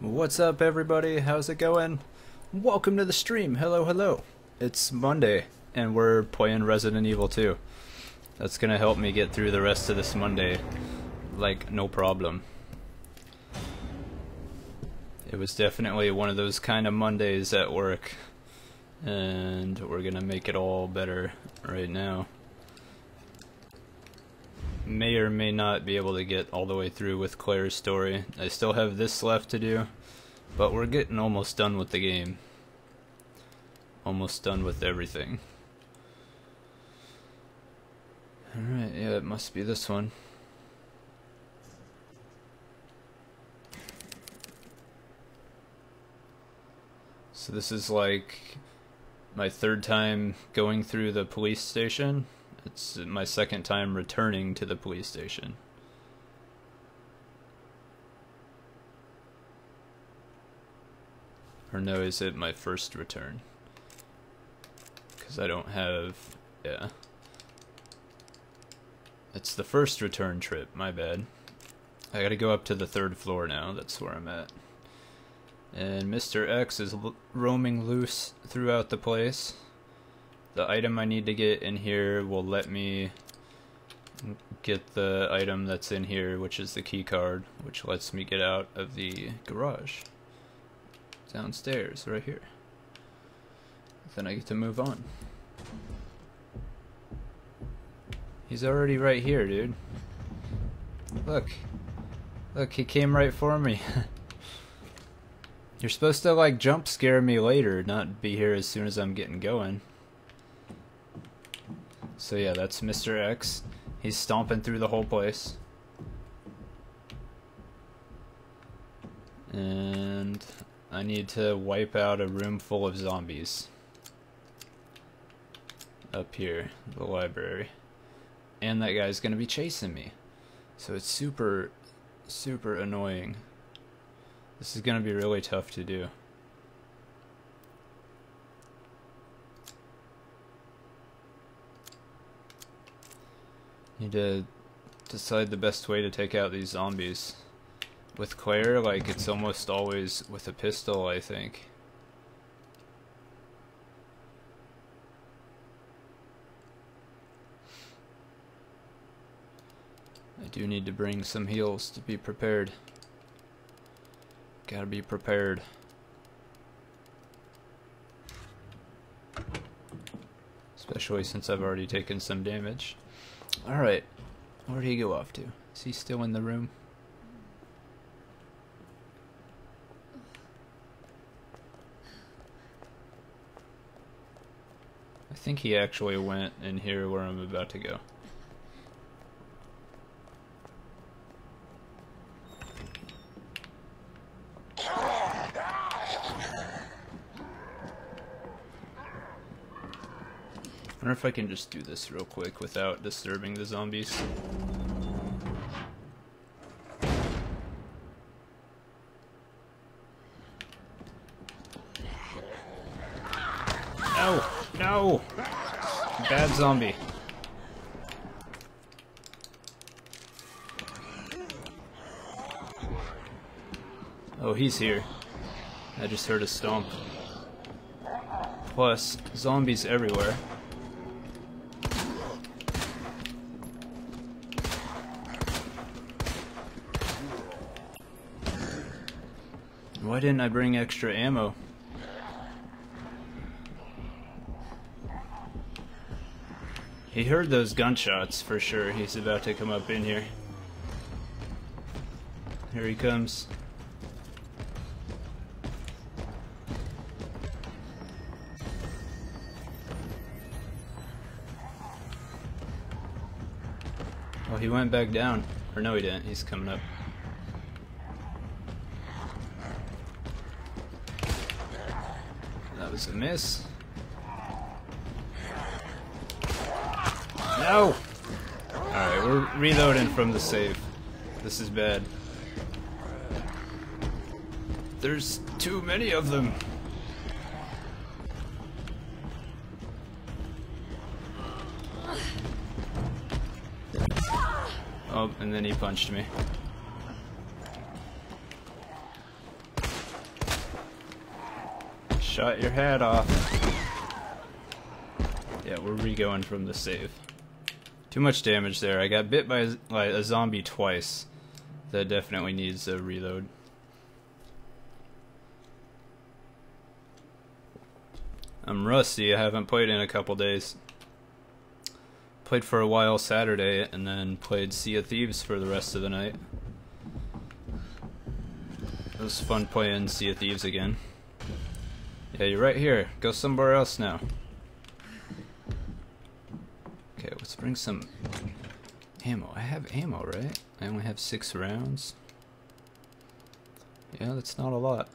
What's up, everybody? How's it going? Welcome to the stream. Hello, hello. It's Monday, and we're playing Resident Evil 2. That's gonna help me get through the rest of this Monday, like, no problem. It was definitely one of those kind of Mondays at work, and we're gonna make it all better right now. May or may not be able to get all the way through with Claire's story. I still have this left to do, but we're getting almost done with the game. Almost done with everything. Alright, yeah, it must be this one. So this is like my third time going through the police station. It's my second time returning to the police station. Or no, is it my first return? Because I don't have... yeah. It's the first return trip, my bad. I gotta go up to the third floor now, that's where I'm at. And Mr. X is roaming loose throughout the place. The item I need to get in here will let me get the item that's in here, which is the key card, which lets me get out of the garage. Downstairs, right here. Then I get to move on. He's already right here, dude. Look. Look, he came right for me. You're supposed to, like, jump scare me later, not be here as soon as I'm getting going. So yeah, that's Mr. X. He's stomping through the whole place. And I need to wipe out a room full of zombies. Up here, the library. And that guy's gonna be chasing me. So it's super, super annoying. This is gonna be really tough to do. Need to decide the best way to take out these zombies. With Claire, like, it's almost always with a pistol, I think. I do need to bring some heals to be prepared. Gotta be prepared. Especially since I've already taken some damage. Alright. Where'd he go off to? Is he still in the room? I think he actually went in here where I'm about to go. Wonder if I can just do this real quick without disturbing the zombies. No! No! Bad zombie. Oh, he's here. I just heard a stomp. Plus, zombies everywhere. Why didn't I bring extra ammo? He heard those gunshots for sure. He's about to come up in here. Here he comes. Oh, he went back down. Or no, he didn't. He's coming up. Was a miss. No! Alright, we're reloading from the save. This is bad. There's too many of them. Oh, and then he punched me. Shot your head off. Yeah, we're re-going from the save. Too much damage there. I got bit by like, a zombie twice. That definitely needs a reload. I'm rusty. I haven't played in a couple days. Played for a while Saturday and then played Sea of Thieves for the rest of the night. It was fun playing Sea of Thieves again. Yeah, you're right here. Go somewhere else now. Okay, let's bring some ammo. I have ammo, right? I only have six rounds. Yeah, that's not a lot.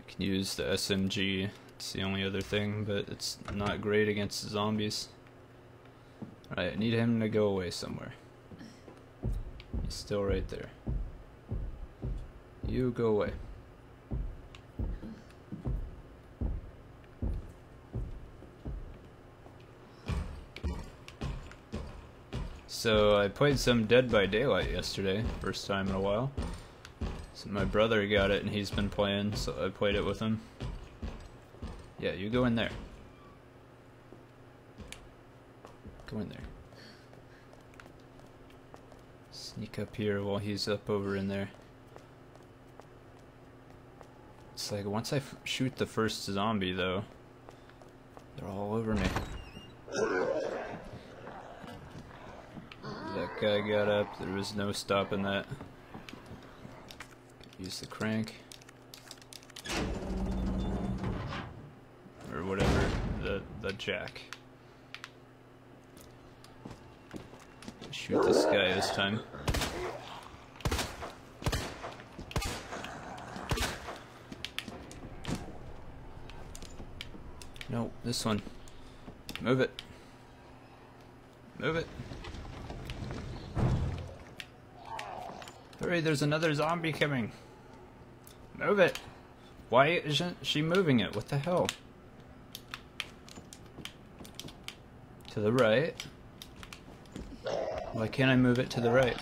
I can use the SMG. It's the only other thing, but it's not great against the zombies. Alright, I need him to go away somewhere. He's still right there. You go away. So I played some Dead by Daylight yesterday, first time in a while. So my brother got it and he's been playing, so I played it with him. Yeah, you go in there. Go in there. Sneak up here while he's up over in there. It's like once I shoot the first zombie though, they're all over me. That guy got up, there was no stopping that. Use the crank. Or whatever, the, the jack. Shoot this guy this time. No, this one. Move it. Move it. Hurry, there's another zombie coming. Move it. Why isn't she moving it? What the hell? To the right. Why can't I move it to the right?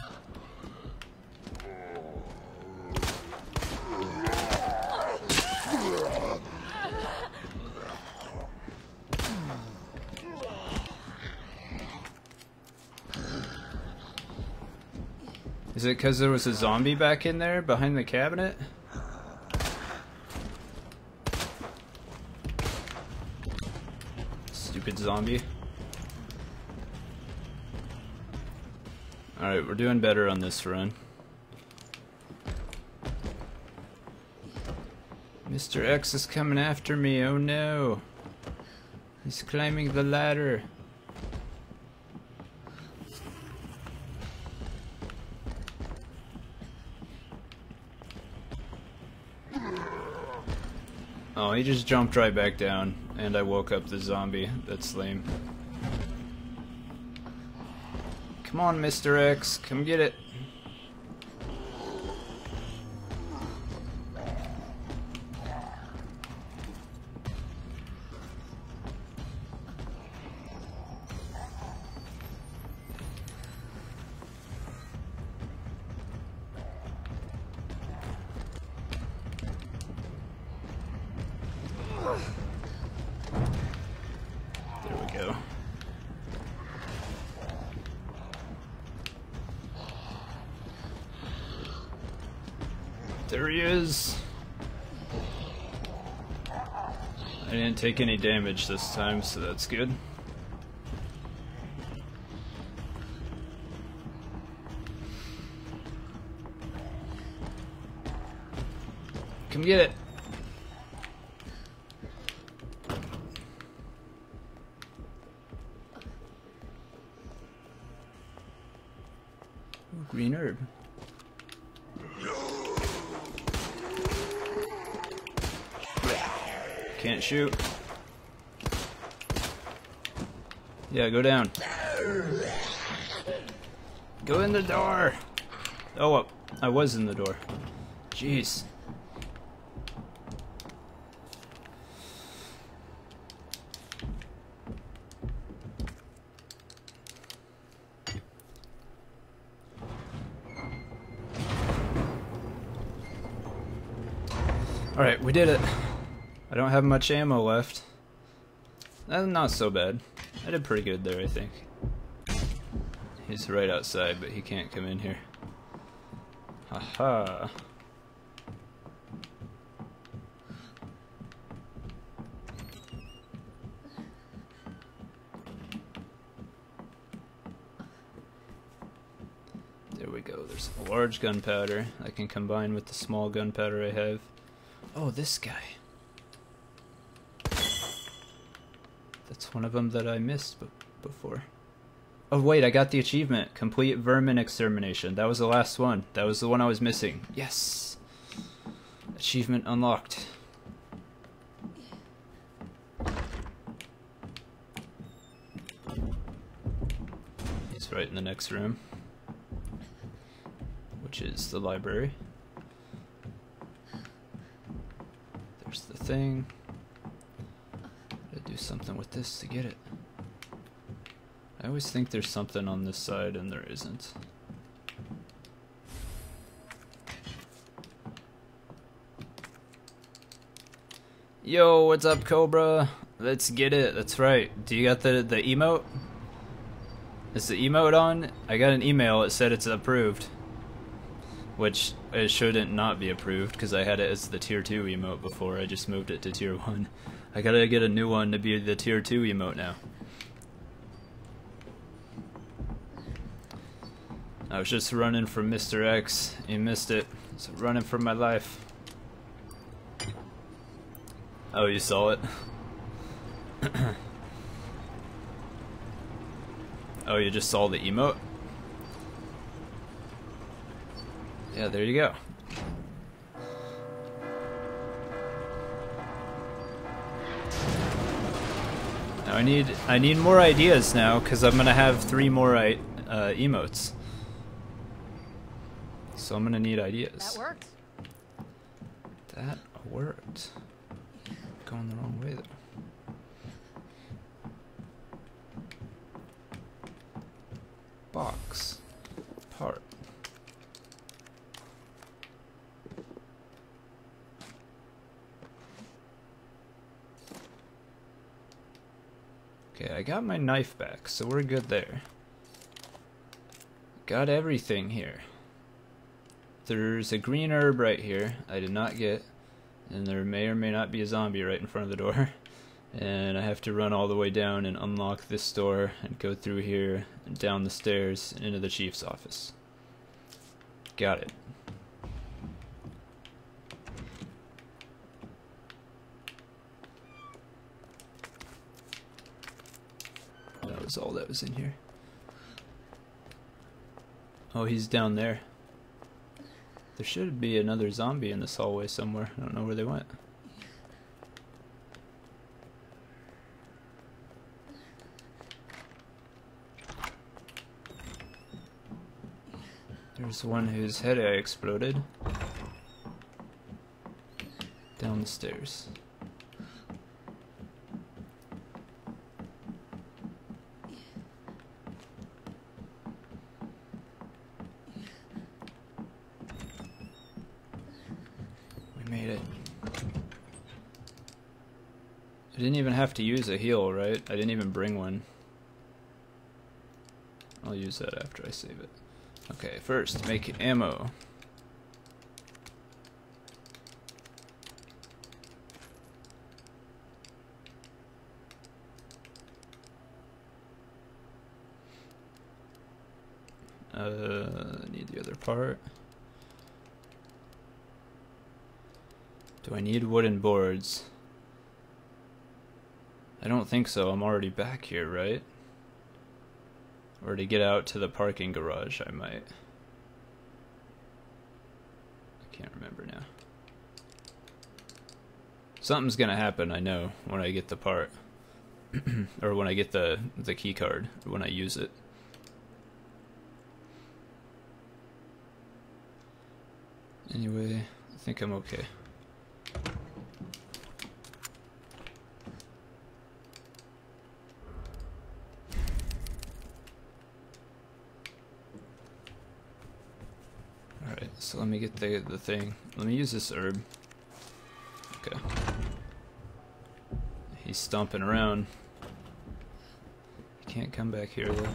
It because there was a zombie back in there behind the cabinet? Stupid zombie. Alright, we're doing better on this run. Mr. X is coming after me, oh no. He's climbing the ladder. He just jumped right back down, and I woke up the zombie. That's lame. Come on, Mr. X, come get it. Take any damage this time, so that's good. Come get it. gotta go down. Go in the door! Oh, I was in the door. Jeez. Alright, we did it. I don't have much ammo left. That's not so bad. I did pretty good there, I think. He's right outside, but he can't come in here. Haha. There we go. There's a large gunpowder I can combine with the small gunpowder I have. Oh, this guy. One of them that I missed before. Oh wait, I got the achievement. Complete vermin extermination. That was the last one. That was the one I was missing. Yes! Achievement unlocked. He's right in the next room. Which is the library. There's the thing. Something with this to get it. I always think there's something on this side and there isn't. Yo, what's up, Cobra? Let's get it. That's right. Do you got the the emote? Is the emote on? I got an email. It said it's approved, which it shouldn't not be approved because I had it as the tier two emote before. I just moved it to tier one. I gotta get a new one to be the tier two emote now. I was just running from Mr. X. He missed it. So running for my life. Oh, you saw it? oh, you just saw the emote? Yeah, there you go. I need I need more ideas now because I'm gonna have three more uh, emotes. So I'm gonna need ideas. That worked. That worked. Going the wrong way though. Box. Part. Okay, I got my knife back, so we're good there. Got everything here. There's a green herb right here I did not get. And there may or may not be a zombie right in front of the door. And I have to run all the way down and unlock this door and go through here and down the stairs and into the chief's office. Got it. That was all that was in here. Oh, he's down there. There should be another zombie in this hallway somewhere. I don't know where they went. There's one whose head I exploded. Down the stairs. I didn't even have to use a heal, right? I didn't even bring one. I'll use that after I save it. Okay, first, make ammo. Uh, need the other part. Do I need wooden boards? I don't think so. I'm already back here, right? Or to get out to the parking garage, I might. I can't remember now. Something's gonna happen, I know, when I get the part. or when I get the, the key card, when I use it. Anyway, I think I'm okay. So let me get the, the thing. Let me use this herb. Okay. He's stomping around. He can't come back here though.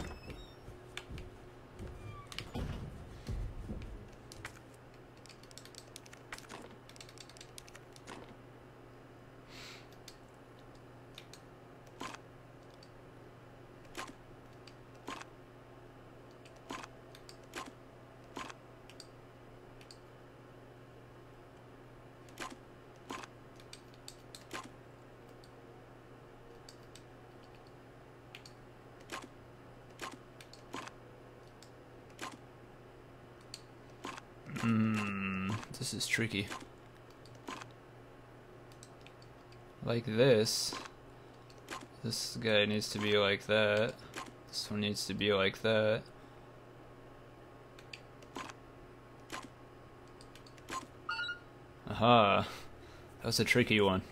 Hmm, this is tricky. Like this. This guy needs to be like that. This one needs to be like that. Aha. That was a tricky one.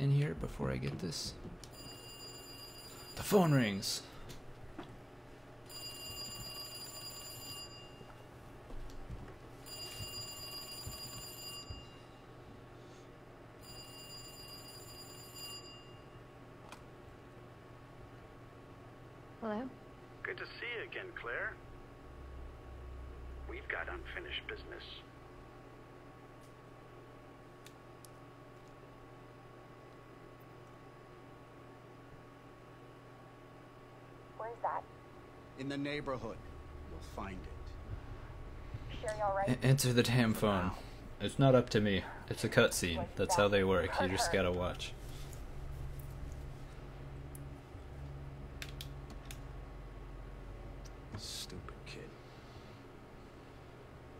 In here before I get this? The phone rings. Hello? Good to see you again, Claire. We've got unfinished business. Where's that? In the neighborhood. You'll find it. Sherry all right? A- answer the damn phone. It's not up to me. It's a cutscene. That's how they work. You just gotta watch. Stupid kid.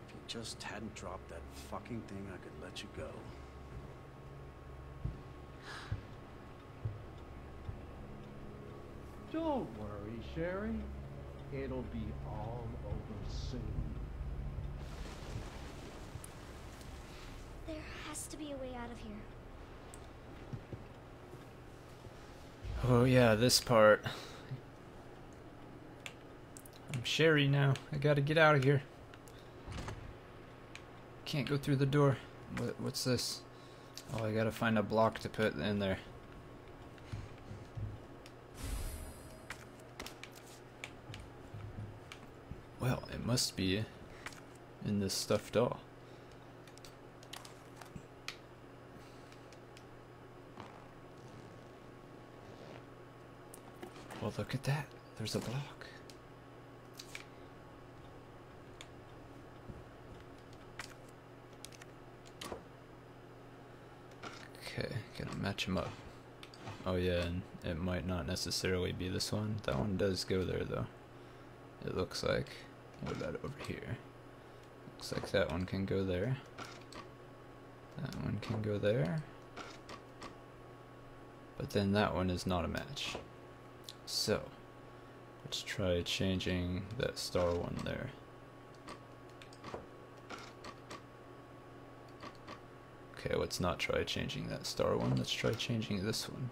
If you just hadn't dropped that fucking thing, I could let you go. Don't worry, Sherry. It'll be all over soon. There has to be a way out of here. Oh yeah, this part. I'm Sherry now. I gotta get out of here. Can't go through the door. What, what's this? Oh, I gotta find a block to put in there. Well, it must be in this stuffed doll. Well, look at that. There's a block. Okay, gonna match them up. Oh yeah, and it might not necessarily be this one. That one does go there though. It looks like. About over here? Looks like that one can go there. That one can go there. But then that one is not a match. So, let's try changing that star one there. Okay, let's not try changing that star one. Let's try changing this one.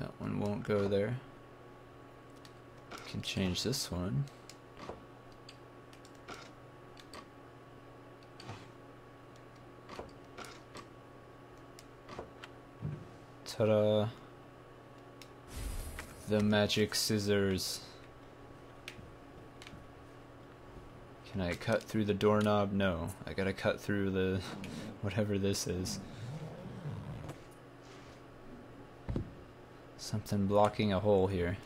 That one won't go there. Can change this one. Ta-da! The magic scissors. Can I cut through the doorknob? No. I gotta cut through the... whatever this is. Something blocking a hole here.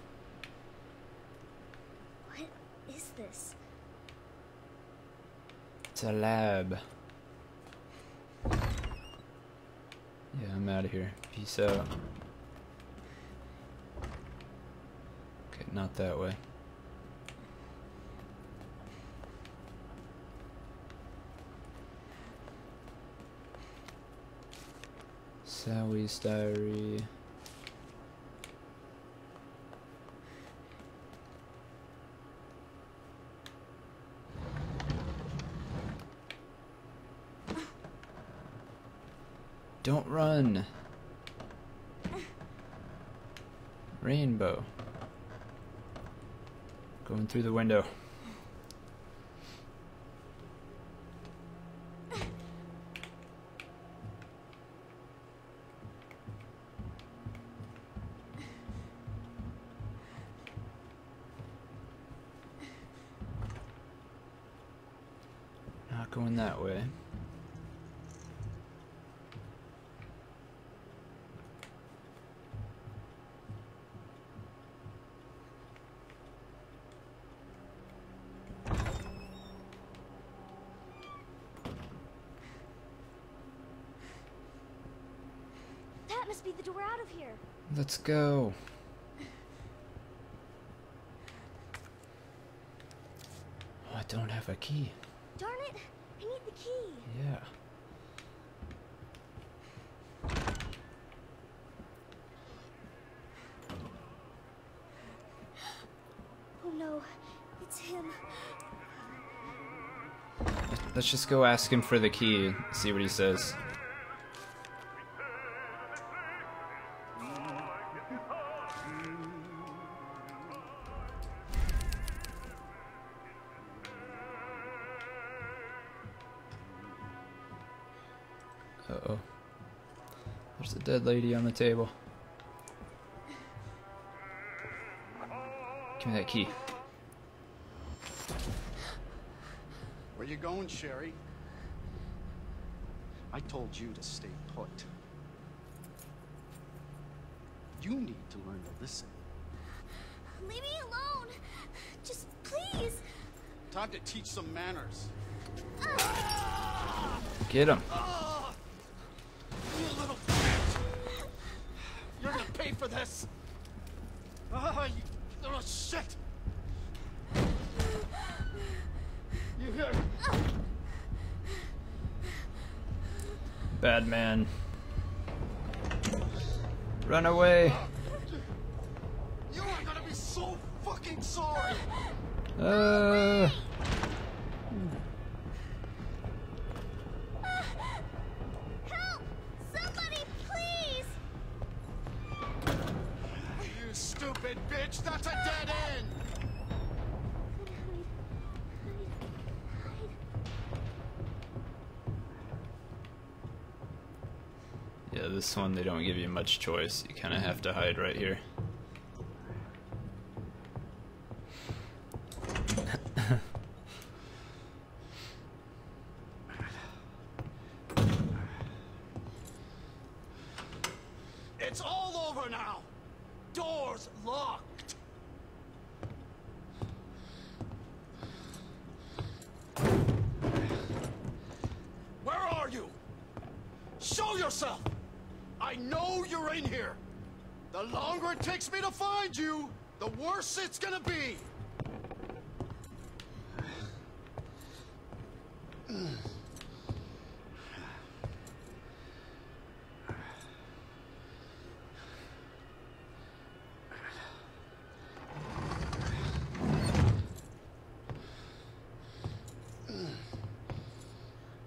What is this? It's a lab. Yeah, I'm out of here. Peace out. Okay, not that way. Sally's diary. Don't run. Rainbow. Going through the window. Let's go. Oh, I don't have a key. Darn it! I need the key. Yeah. Oh no, it's him. Let's just go ask him for the key and see what he says. Dead lady on the table. Give me that key. Where you going, Sherry? I told you to stay put. You need to learn to listen. Leave me alone. Just please. Time to teach some manners. Uh. Get him. Much choice. You kind of have to hide right here. It's all over now! Doors locked! Where are you? Show yourself! I know you're in here! The longer it takes me to find you, the worse it's gonna be!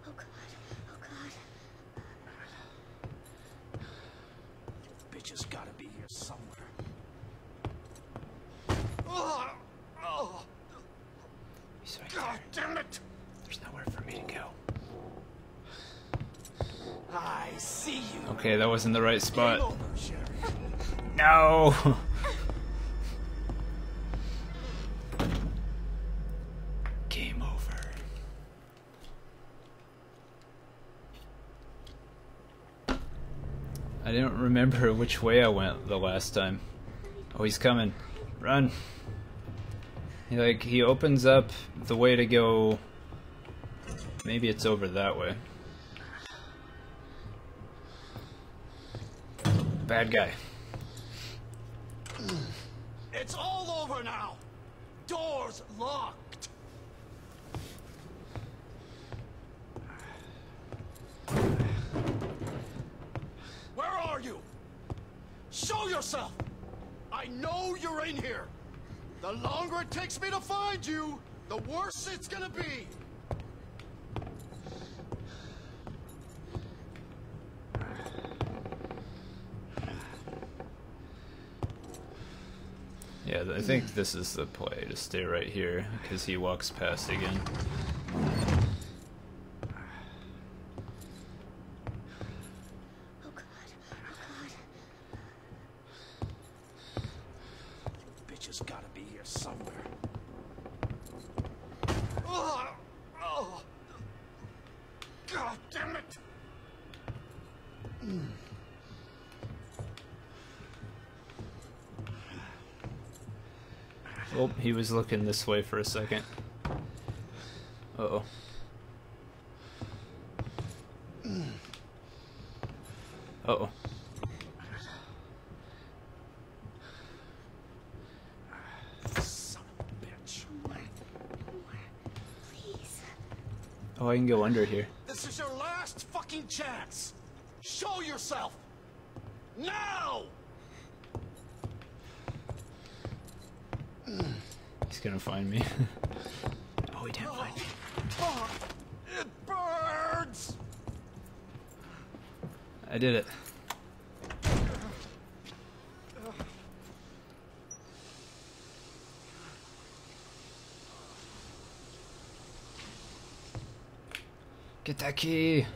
Oh god, oh god. Bitch has gotta be here somewhere. Oh, oh, He's right God there. damn it! There's nowhere for me to go. I see you. Okay, that wasn't the right spot. No. Game over. I didn't remember which way I went the last time. Oh, he's coming. Run. He like he opens up the way to go. Maybe it's over that way. Bad guy. It's all over now. Doors locked. Where are you? Show yourself. I know you're in here. The longer it takes me to find you, the worse it's gonna be. Yeah, th- I think this is the play to stay right here because he walks past again. Oh, oh, bitch has gotta be here somewhere. Oh god. Oh god. Mm. Oh, he was looking this way for a second. Uh oh. Uh oh. Bitch. Please. Oh, I can go under here. This is your last fucking chance. Show yourself. Now! Gonna find me. oh, he didn't find me. Oh, it burns! I did it. Get that key.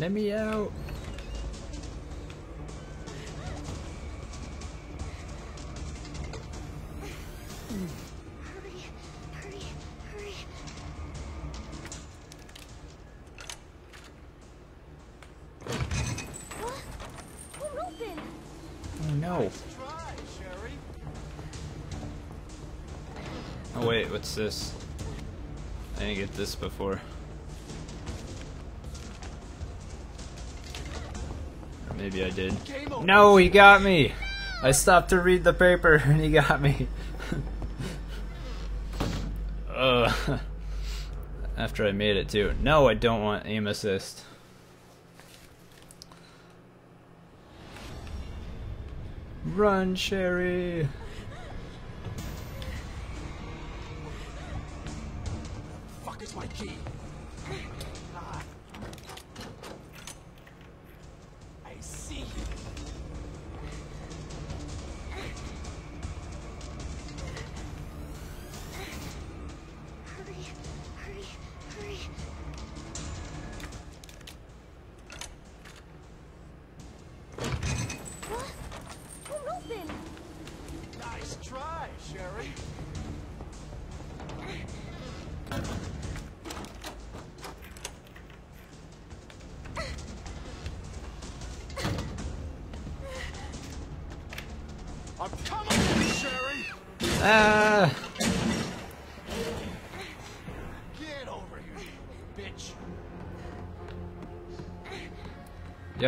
Let me out. Hurry. Hurry. Hurry. What? Won't open. Oh no. Oh wait, what's this? I didn't get this before. Maybe I did. No, he got me! I stopped to read the paper and he got me. Ugh. Uh, after I made it too. No, I don't want aim assist. Run, Sherry! Fuck is my key?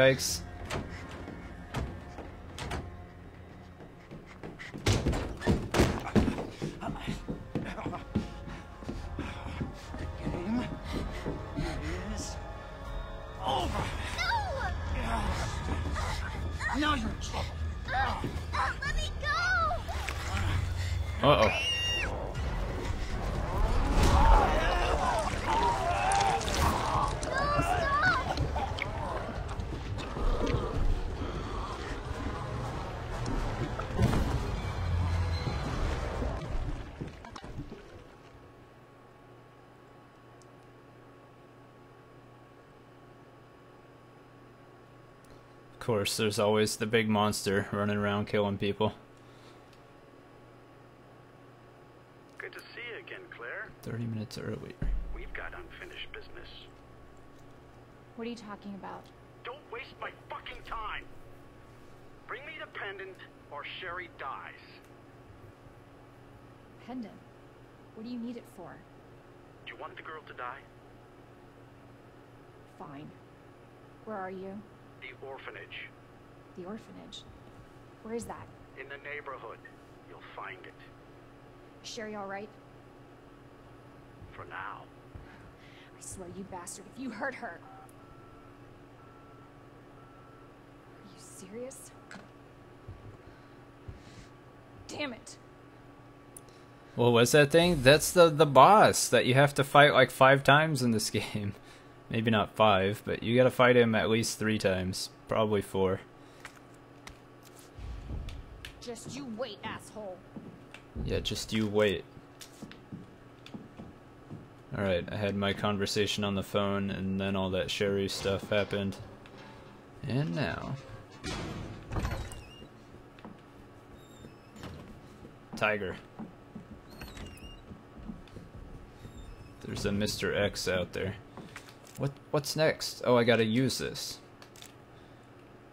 Yikes. Course, there's always the big monster running around killing people. Good to see you again, Claire. 30 minutes earlier. We've got unfinished business. What are you talking about? Don't waste my fucking time. Bring me the pendant, or Sherry dies. Pendant. What do you need it for? Do you want the girl to die? Fine. Where are you? The orphanage. The orphanage. Where is that? In the neighborhood. You'll find it. Is Sherry all right? For now. I swear, you bastard, if you hurt her. Are you serious? Damn it. What was that thing? That's the the boss that you have to fight like five times in this game. Maybe not five, but you gotta fight him at least three times. Probably four. Just you wait, asshole. Yeah, just you wait. Alright, I had my conversation on the phone, and then all that Sherry stuff happened. And now. Tiger. There's a Mr. X out there. What what's next? Oh, I gotta use this.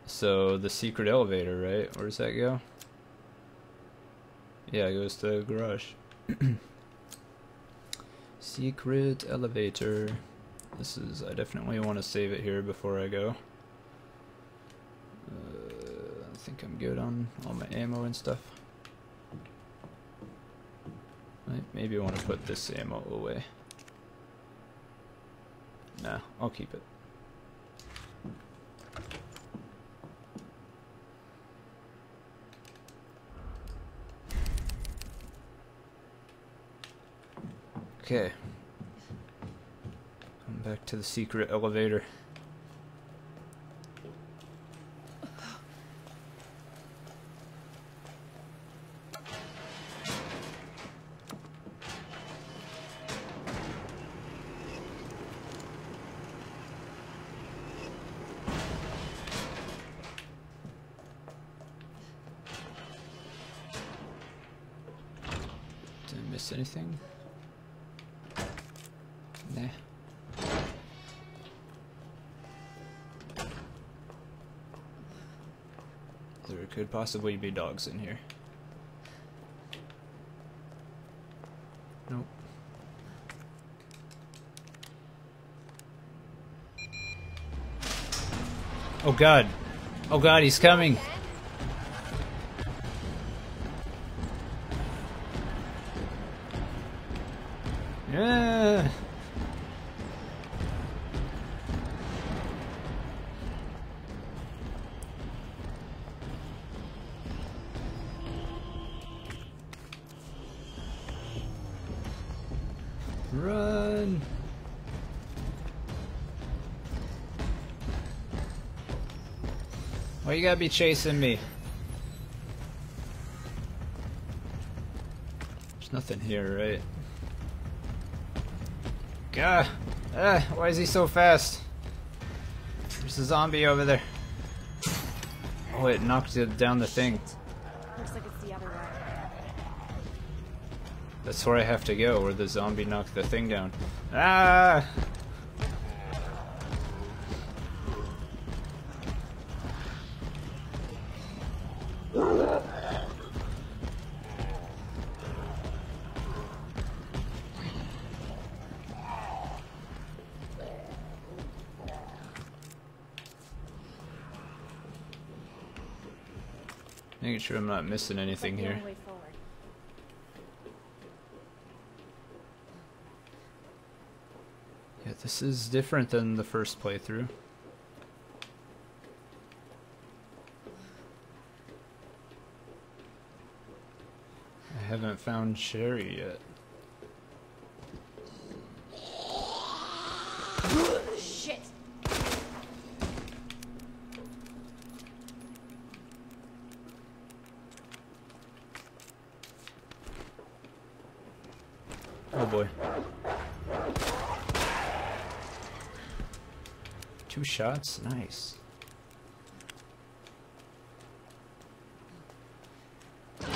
So the secret elevator, right? Where does that go? Yeah, it goes to the garage. secret elevator. This is I definitely want to save it here before I go. Uh, I think I'm good on all my ammo and stuff. Maybe I want to put this ammo away. Nah, I'll keep it. Okay. Come back to the secret elevator. Anything? Nah. There could possibly be dogs in here. Nope. Oh god. Oh god, he's coming. You gotta be chasing me? There's nothing here, right? Gah! Ah, why is he so fast? There's a zombie over there. Oh, it knocked it down the thing. Looks like it's the other way. That's where I have to go, where the zombie knocked the thing down. Ah! Sure I'm not missing anything here. only way forward. Yeah, this is different than the first playthrough. I haven't found Sherry yet. Shit! Oh boy. Two shots? Nice. Not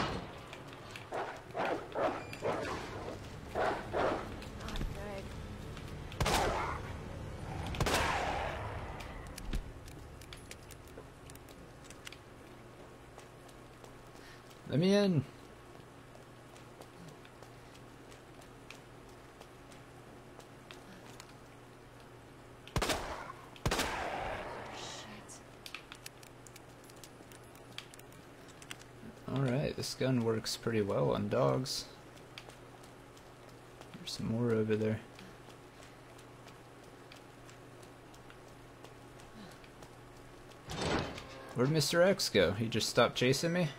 good. Let me in. Shit. Alright, this gun works pretty well on dogs. There's some more over there. Where'd Mr. X go? He just stopped chasing me?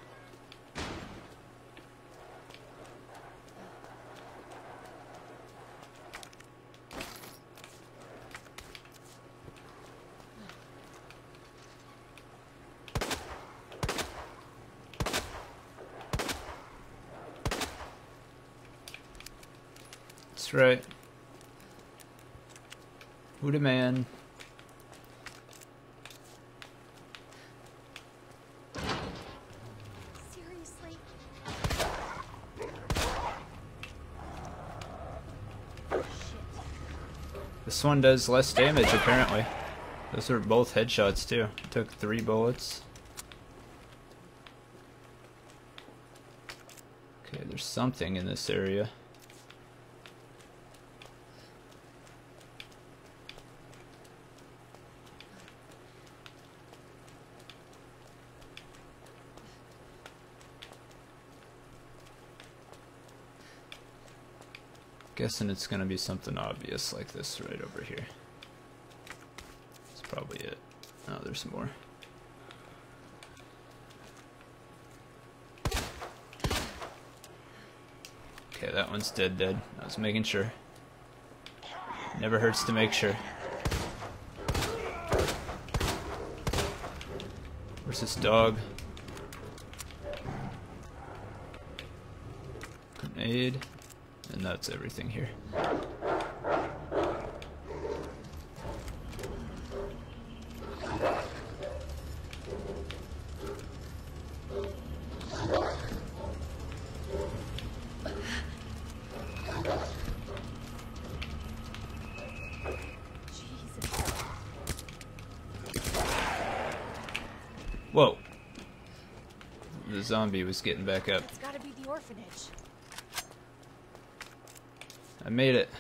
That's right. Man? This one does less damage apparently. Those were both headshots too. Took three bullets. Okay, there's something in this area. Guessing it's gonna be something obvious like this right over here. That's probably it. Oh, there's more. Okay, that one's dead dead. I was making sure. Never hurts to make sure. Where's this dog? Grenade. That's everything here. Whoa! The zombie was getting back up. It's gotta be the orphanage. I made it.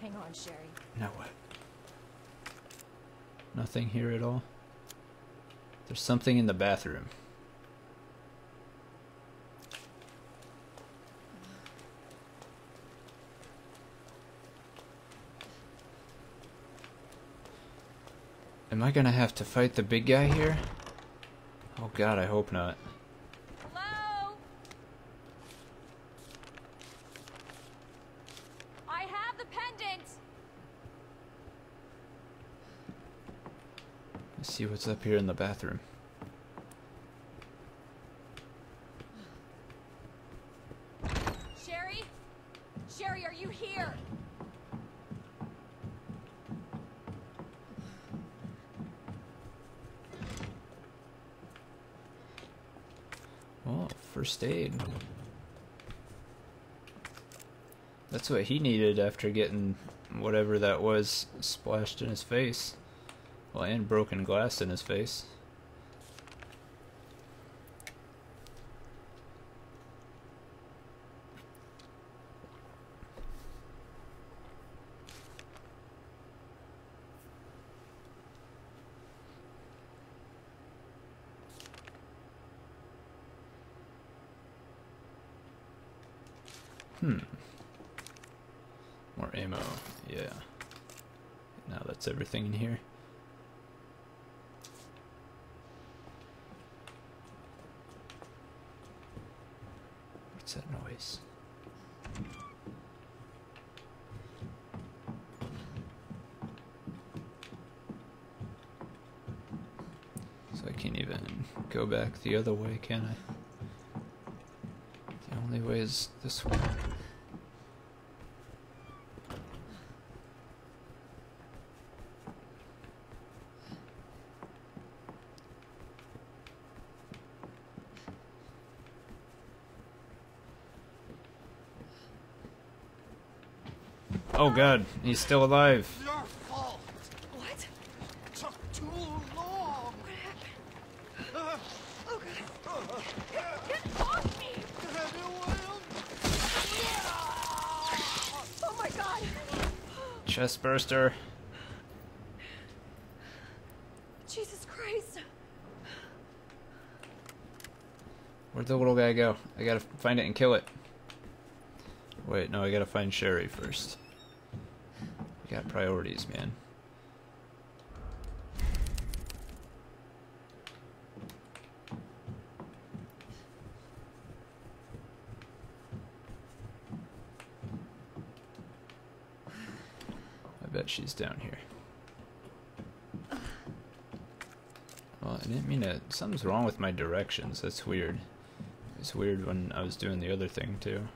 Hang on, Sherry. Now what? Nothing here at all? There's something in the bathroom. Am I gonna have to fight the big guy here? Oh god, I hope not. Hello? I have the pendant. Let's see what's up here in the bathroom. Sherry? Sherry, are you here? Oh, first aid. What he needed after getting whatever that was splashed in his face. Well, and broken glass in his face. Hmm. More ammo, yeah. Now that's everything in here. What's that noise? So I can't even go back the other way, can I? The only way is this way. Oh god, he's still alive. Burster. Jesus Christ. Where'd the little guy go? I gotta find it and kill it. Wait, no, I gotta find Sherry first. We got priorities, man. She's down here. Well, I didn't mean to. Something's wrong with my directions. That's weird. It's weird when I was doing the other thing, too.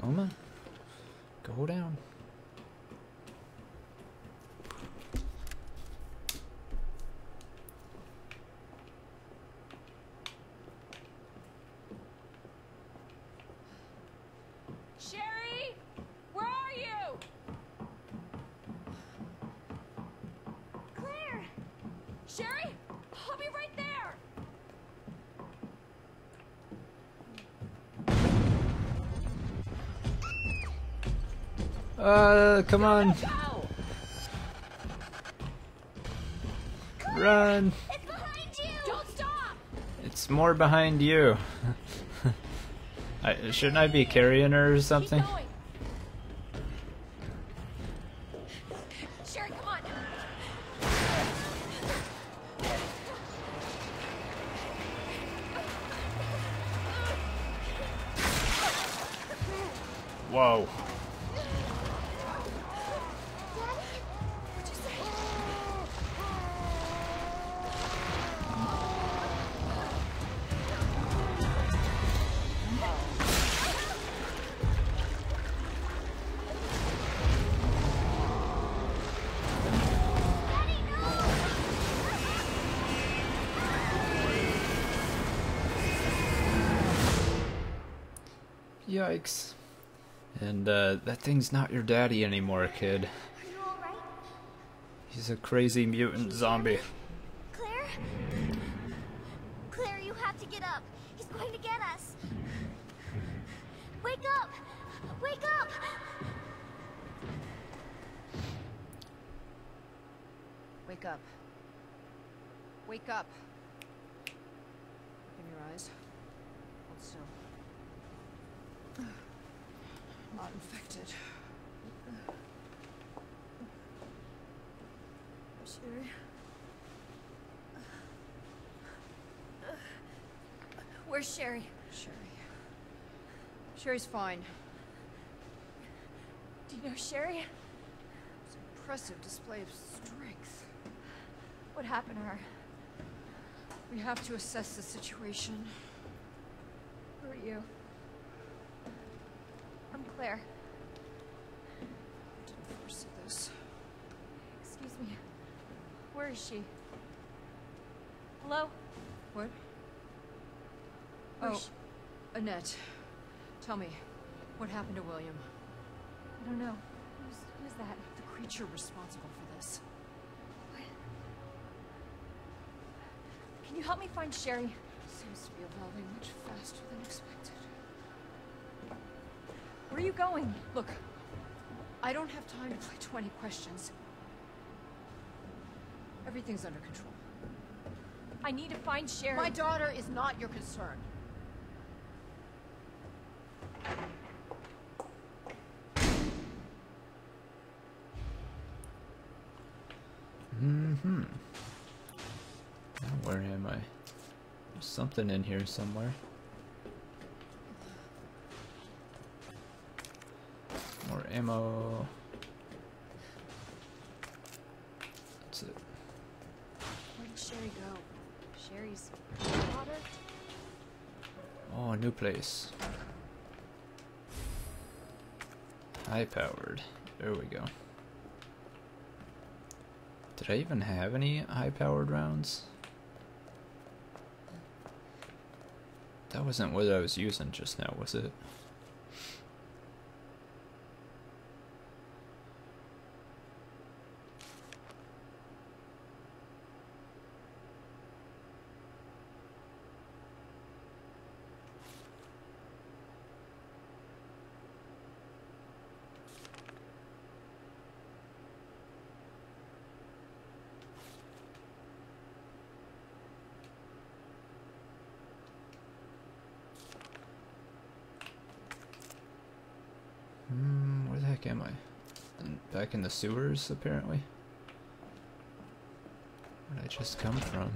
Come on. Go down. Sherry! Where are you? Claire! Sherry? I'll be right there! Uh, come on. Run. It's behind you! Don't stop! It's more behind you. I, shouldn't I be carrying her or something? Thing's not your daddy anymore, kid. Are you alright? He's a crazy mutant zombie. Claire? Claire, you have to get up. He's going to get us. Wake up! Wake up! Wake up. Wake up. Open your eyes. Hold still. Not infected. Sherry. Where's Sherry? Sherry. Sherry's fine. Do you know Sherry? It's an impressive display of strength. What happened to her? We have to assess the situation. Who are you? I'm Claire. I didn't foresee this. Excuse me. Where is she? Hello? What? Where's Oh? Annette. Tell me, what happened to William? I don't know. Who's, who's that? The creature responsible for this. Can you help me find Sherry? Seems to be evolving much faster than expected. Where are you going? Look, I don't have time to play 20 questions. Everything's under control. I need to find Sherry. My daughter is not your concern. Mm-hmm. Where am I? There's something in here somewhere. More ammo. That's it. Where did Sherry go? Sherry's daughter? Oh, a new place. High powered. There we go. Did I even have any high powered rounds? That wasn't what I was using just now, was it? In the sewers, apparently. Where'd I just come from?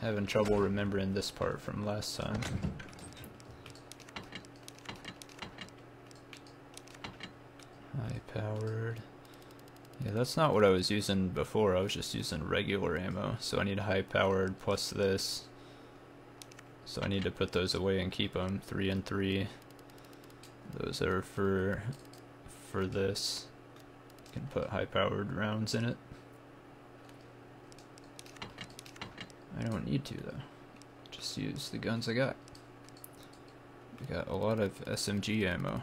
Having trouble remembering this part from last time. High powered. Yeah, that's not what I was using before. I was just using regular ammo. So I need high powered plus this. So I need to put those away and keep them three and three. Those are for for this. You can put high powered rounds in it. I don't need to though. Just use the guns I got. We got a lot of SMG ammo.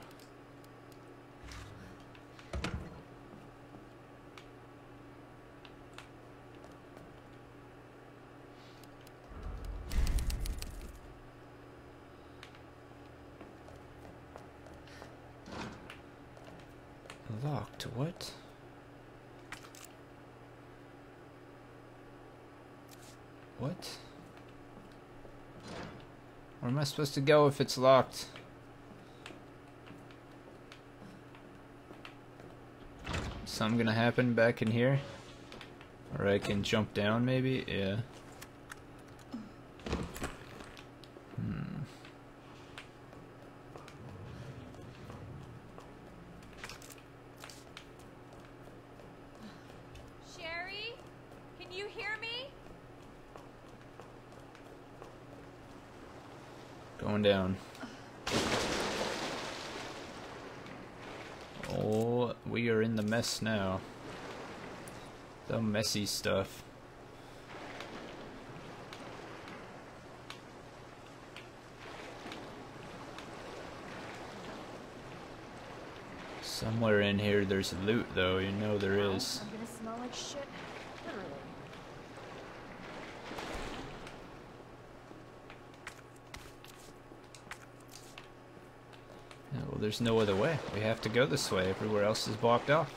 Locked, what? What? Where am I supposed to go if it's locked? Something gonna happen back in here? Or I can jump down maybe? Yeah. Hmm. Sherry? Can you hear me? Going down. Oh, we are in the mess now. The messy stuff. Somewhere in here there's loot though, you know there is. I'm gonna smell like shit. Literally. Yeah, well, there's no other way. We have to go this way. Everywhere else is blocked off.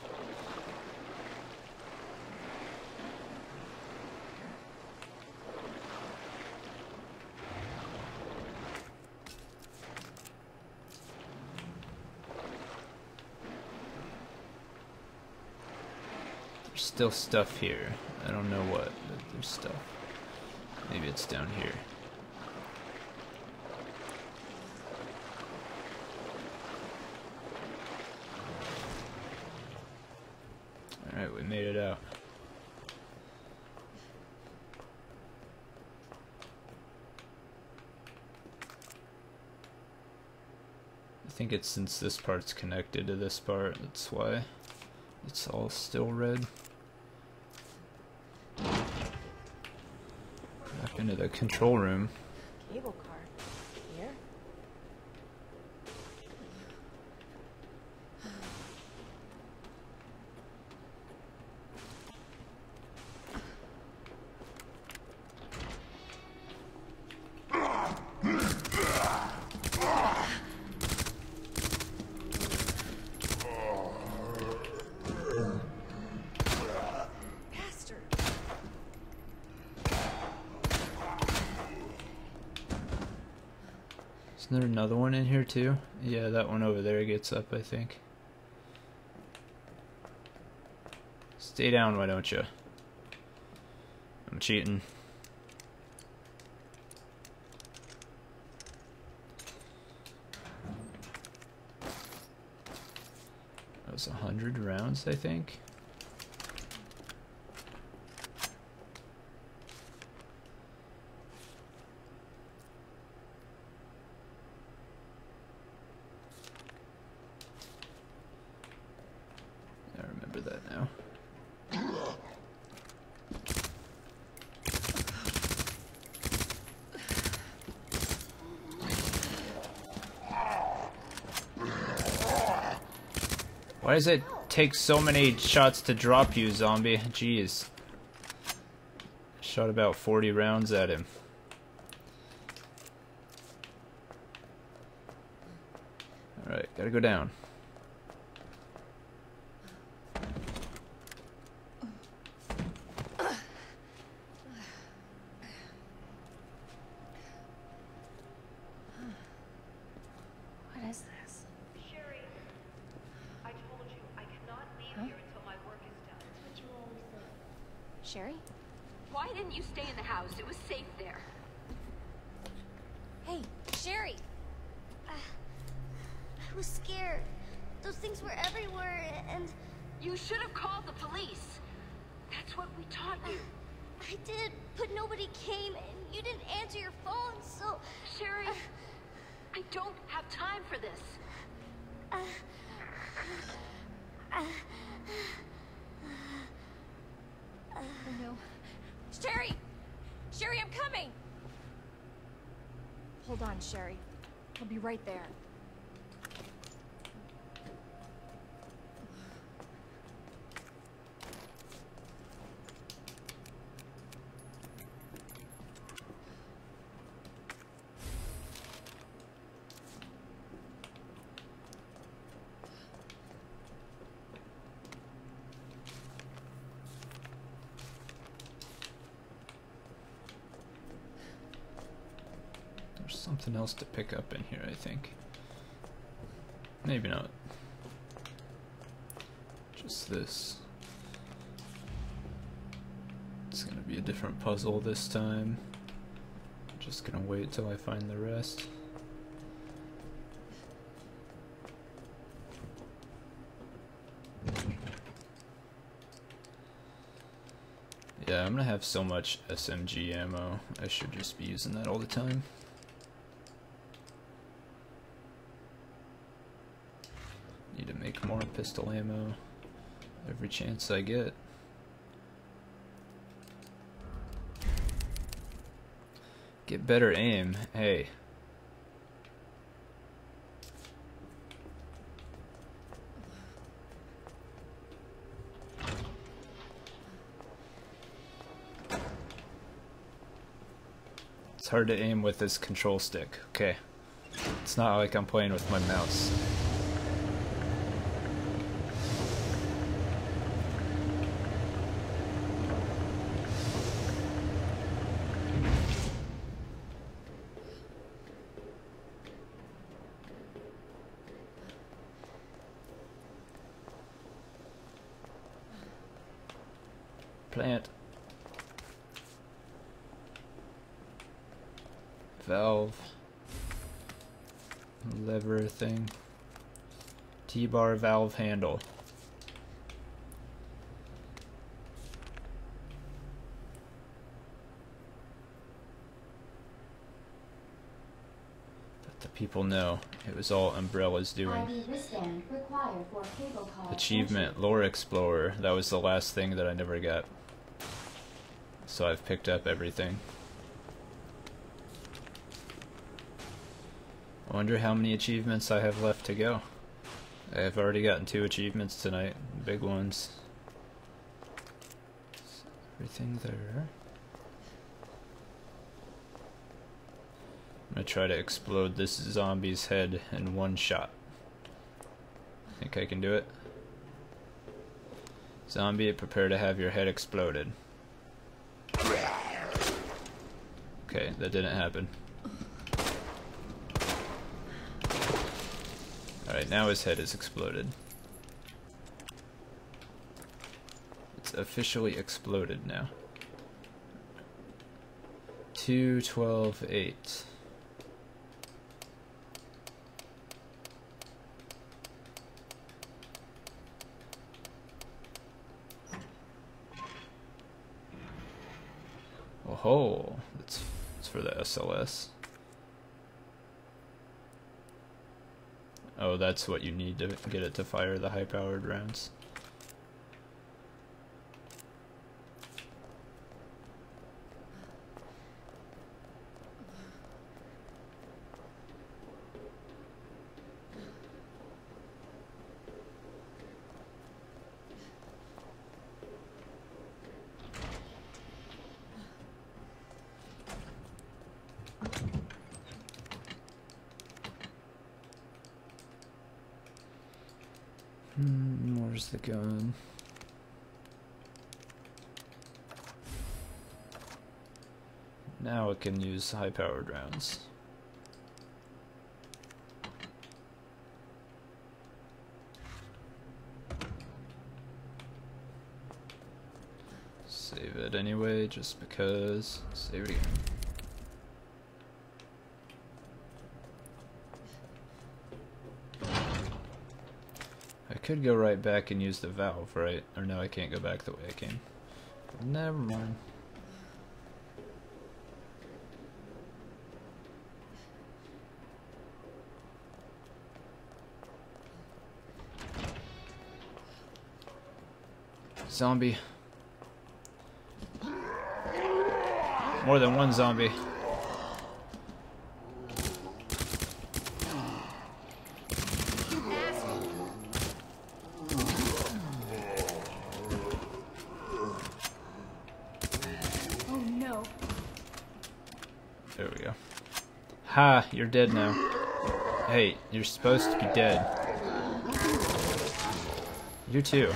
Still stuff here. I don't know what, but there's stuff. Maybe it's down here. Alright, we made it out. I think it's since this part's connected to this part, that's why it's all still red. Back into the control room. Cable car. Here? Bastard. Isn't there another one in here too? Yeah, that one over there gets up, I think. Stay down, why don't you? I'm cheating. That was a hundred rounds, I think. I remember that now. Why does it take so many shots to drop you, zombie? Jeez. Shot about 40 rounds at him. Alright, gotta go down. Sherry? Why didn't you stay in the house? It was safe there. Hey, Sherry! Uh, I was scared. Those things were everywhere, and You should have called the police. That's what we taught you. I did, but nobody came, and you didn't answer your phone, so... Sherry, uh, I don't have time for this. Oh no. Sherry! Sherry, I'm coming! Hold on, Sherry. I'll be right there. There's something else to pick up in here, I think. Maybe not. Just this. It's gonna be a different puzzle this time. Just gonna wait till I find the rest. Yeah, I'm gonna have so much SMG ammo. I should just be using that all the time. Need to pistol ammo every chance I get. Get better aim. Hey. It's hard to aim with this control stick. Okay. It's not like I'm playing with my mouse. Plant. Valve. Lever thing. T-bar valve handle. Let the people know it was all Umbrella's doing. ID wristband required for cable car Achievement, Lore Explorer. That was the last thing that I never got. So I've picked up everything. I wonder how many achievements I have left to go. I have already gotten two achievements tonight, big ones. Is everything there? I'm gonna try to explode this zombie's head in one shot. Think I can do it? Zombie, prepare to have your head exploded. Okay, that didn't happen. Now his head is exploded. It's officially exploded now. 2, 12, 8. Oh, that's, that's for the SLS. That's what you need to get it to fire the high-powered rounds. Hmm, where's the gun? Can use high-powered rounds. Save it anyway, just because. Save it again. I could go right back and use the valve, right? Or no, I can't go back the way I came. Never mind. Zombie. More than one zombie. Oh no. There we go. Ha, you're dead now. Hey, you're supposed to be dead. You too.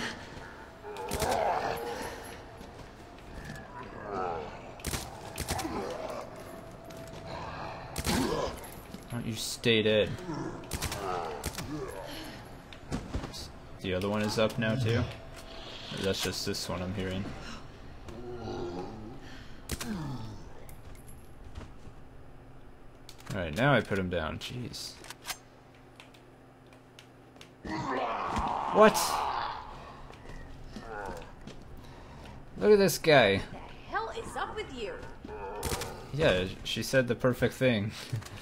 Why don't you stay dead? The other one is up now too? Or that's just this one I'm hearing. Alright, now I put him down. Jeez. What? Look at this guy. hell is up with you? Yeah, she said the perfect thing.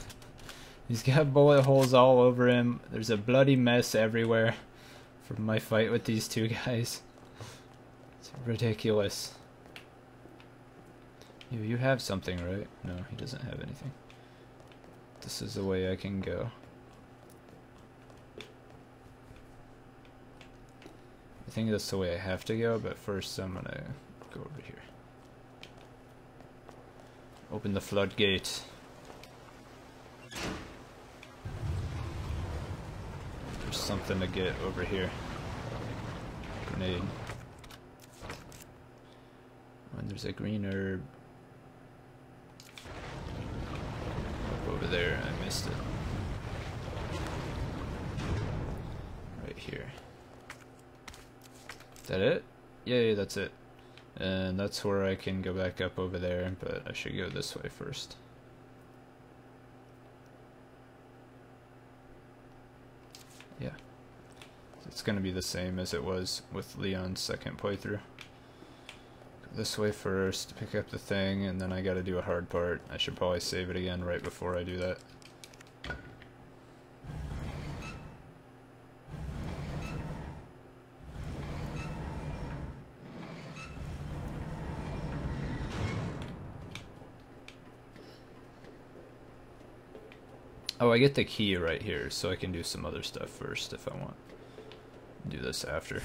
He's got bullet holes all over him. There's a bloody mess everywhere from my fight with these two guys. It's ridiculous. You, you have something, right? No, he doesn't have anything. This is the way I can go. I think that's the way I have to go, but first I'm gonna go over here. Open the floodgate. There's something to get over here. Grenade. And there's a green herb. Up over there, I missed it. Right here. Is that it? Yay, that's it. And that's where I can go back up over there, but I should go this way first. Yeah. It's gonna be the same as it was with Leon's second playthrough. This way first, pick up the thing, and then I gotta do a hard part. I should probably save it again right before I do that. Oh, I get the key right here, so I can do some other stuff first if I want. Do this after.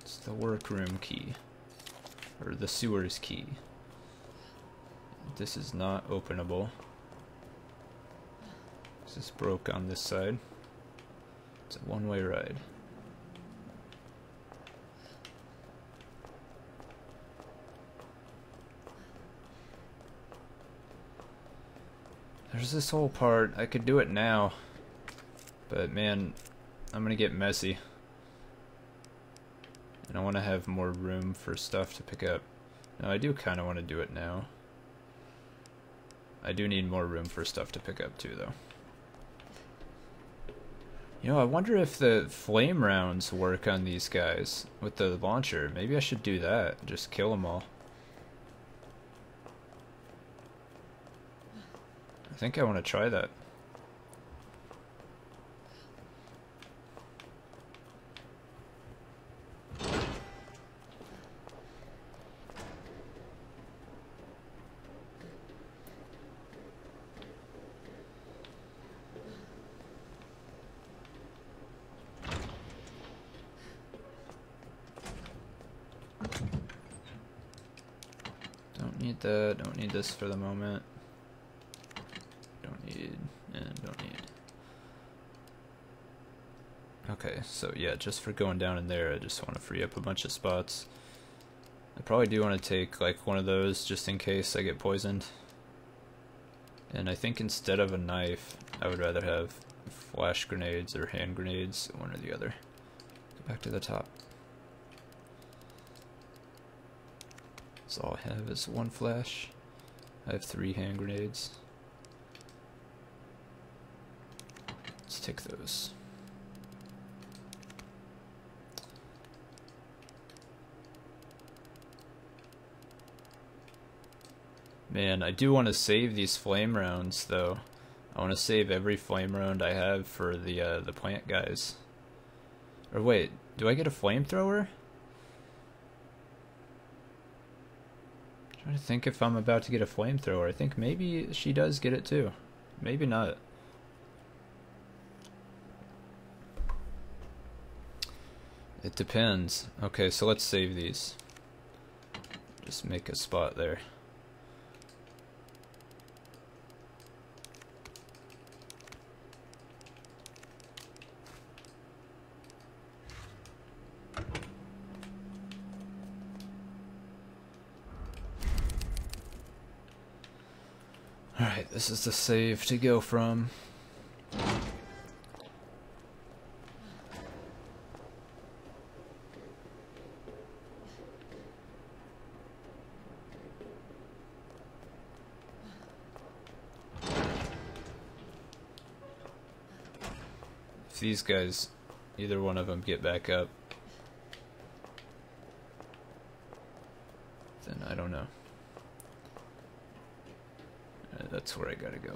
It's the workroom key. Or the sewers key. This is not openable. This is broke on this side. It's a one-way ride. There's this whole part. I could do it now. But man, I'm gonna get messy. And I want to have more room for stuff to pick up. No, I do kind of want to do it now. I do need more room for stuff to pick up too, though. You know, I wonder if the flame rounds work on these guys with the launcher. Maybe I should do that. Just kill them all. I think I want to try that. this for the moment. Don't need, and don't need. Okay, so yeah, just for going down in there, I just want to free up a bunch of spots. I probably do want to take like one of those just in case I get poisoned. And I think instead of a knife, I would rather have flash grenades or hand grenades, one or the other. Go back to the top. So all I have is one flash. I have three hand grenades. Let's take those. Man, I do want to save these flame rounds, though. I want to save every flame round I have for the uh, the plant guys. Or wait, do I get a flamethrower? Trying to think if I'm about to get a flamethrower. I think maybe she does get it too. Maybe not. It depends. Okay, so let's save these. Just make a spot there. Alright, this is the save to go from. If these guys, either one of them get back up, then I don't know. Uh, that's where I gotta go.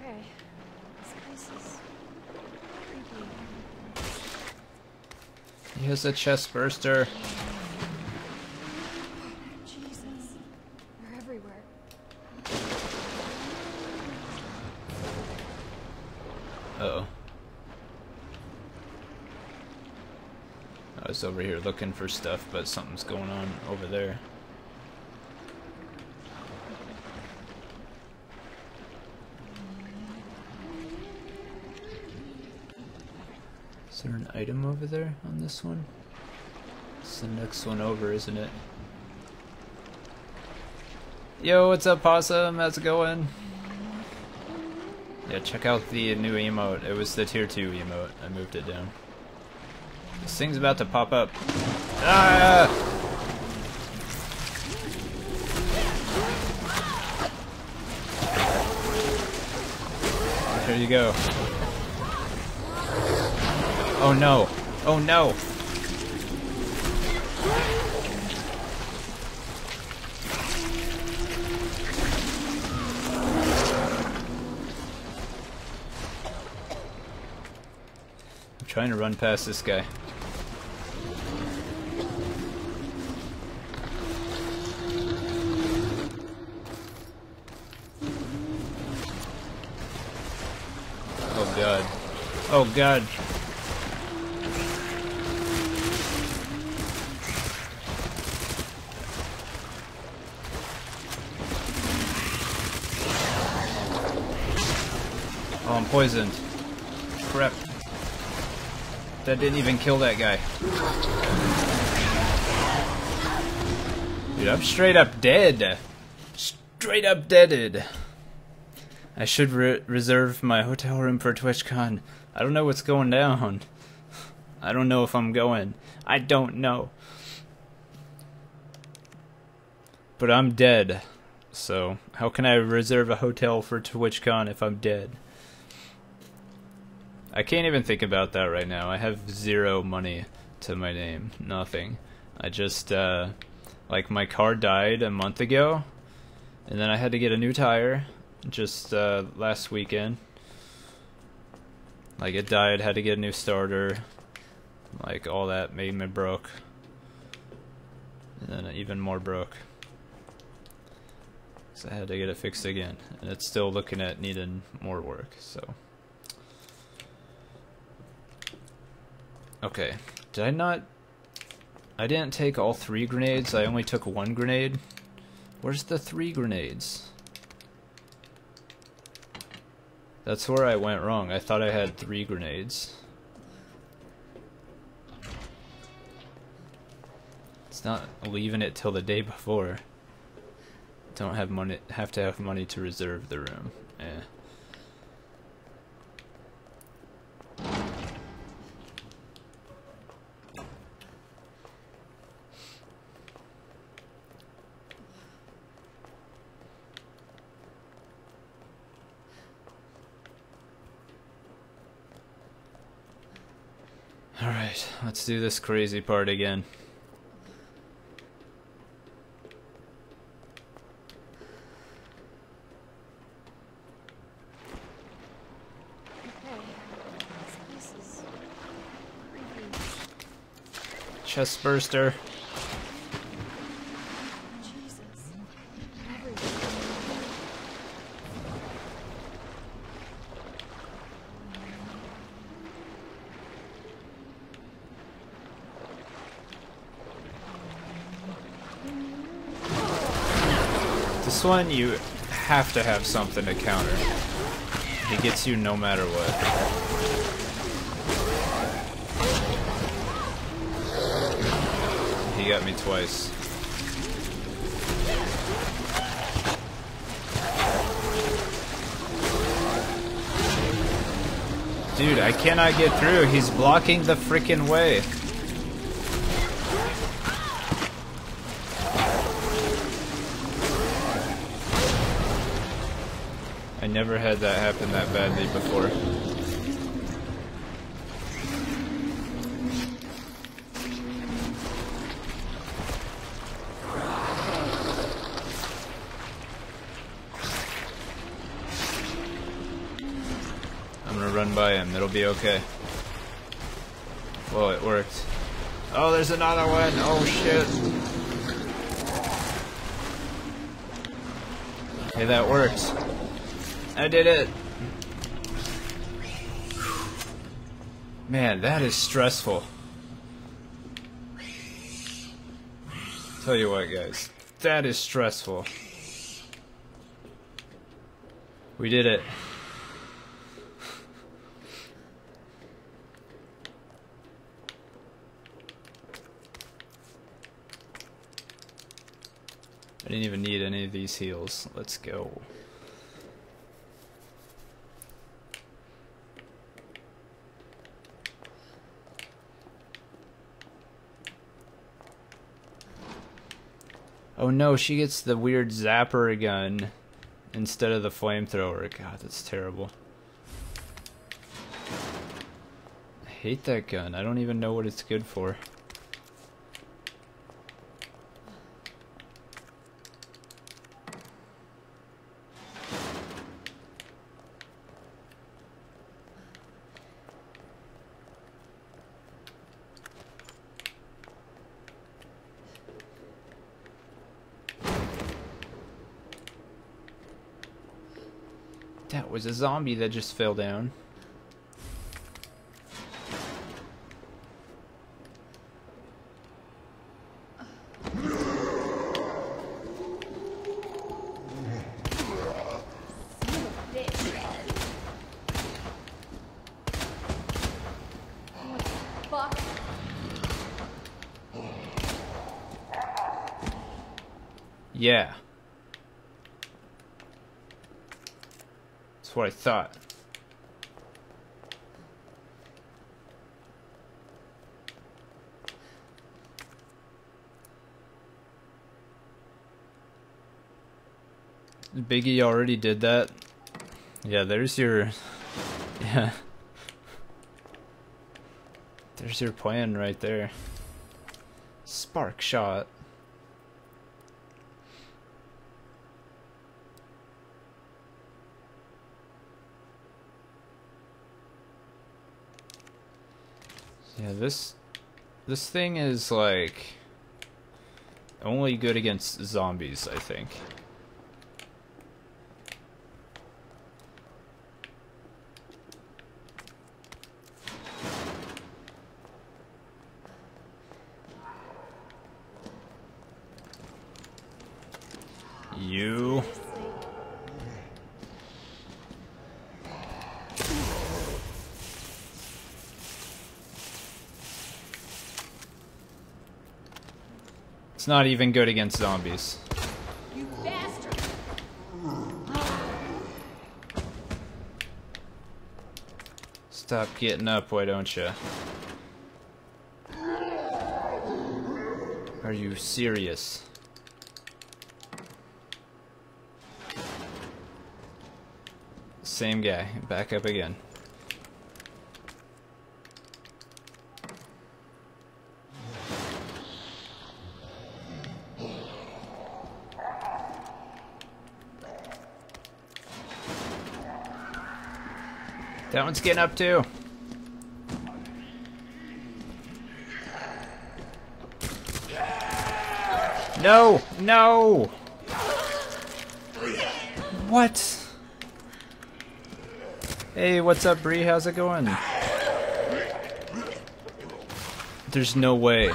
Okay. This place is creepy. He has a chest burster. Jesus. They're everywhere. Oh. I was over here looking for stuff, but something's going on over there. Is there an item over there on this one? It's the next one over, isn't it? Yo, what's up, Possum? How's it going? Yeah, check out the new emote. It was the tier 2 emote. I moved it down. This thing's about to pop up. Ah! Here you go. Oh no. Oh no. Trying to run past this guy. Oh god. Oh god. Oh, I'm poisoned. That didn't even kill that guy. Dude, I'm straight up dead. Straight up deaded. I should re reserve my hotel room for TwitchCon. I don't know what's going down. I don't know if I'm going. I don't know. But I'm dead. So, how can I reserve a hotel for TwitchCon if I'm dead? I can't even think about that right now. I have zero money to my name. Nothing. I just, uh, like, my car died a month ago, and then I had to get a new tire just uh, last weekend. Like, it died, had to get a new starter. Like, all that made me broke. And then even more broke. So I had to get it fixed again. And it's still looking at needing more work, so. Okay. Did I not... I didn't take all three grenades, I only took one grenade. Where's the three grenades? That's where I went wrong. I thought I had three grenades. It's not leaving it till the day before. Don't have money. Have to have money to reserve the room. Eh. Alright, let's do this crazy part again. Chest burster. Jesus. Everywhere. One, you have to have something to counter. He gets you no matter what. He got me twice. Dude, I cannot get through. He's blocking the freaking way. Never had that happen that badly before. I'm gonna run by him, it'll be okay. Well, it worked. Oh, there's another one! Oh shit! Okay, that worked. I did it! Man, that is stressful. Tell you what, guys, that is stressful. We did it. I didn't even need any of these heals. Let's go. Oh no, she gets the weird zapper gun instead of the flamethrower. God, that's terrible. I hate that gun. I don't even know what it's good for. That was a zombie that just fell down. Fuck. Yeah. That's what I thought. Biggie already did that. Yeah, there's your... Yeah. There's your plan right there. Spark shot. Yeah, this this thing is like only good against zombies, I think. It's not even good against zombies. You bastard. Stop getting up, why don't you? Are you serious? Same guy, back up again. That one's getting up too. No! No! What? Hey, what's up, Bree? How's it going? There's no way.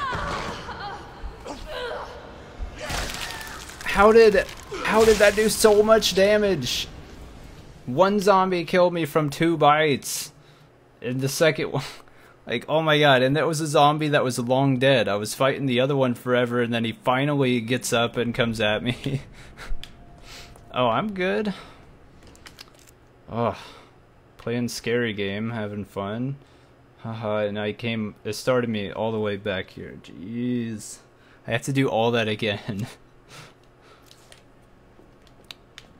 How did... How did that do so much damage? One zombie killed me from two bites. And the second one... Like, oh my god, and that was a zombie that was long dead. I was fighting the other one forever, and then he finally gets up and comes at me. oh, I'm good. Oh, playing scary game, having fun. Haha, and I came, it started me all the way back here. Jeez. I have to do all that again.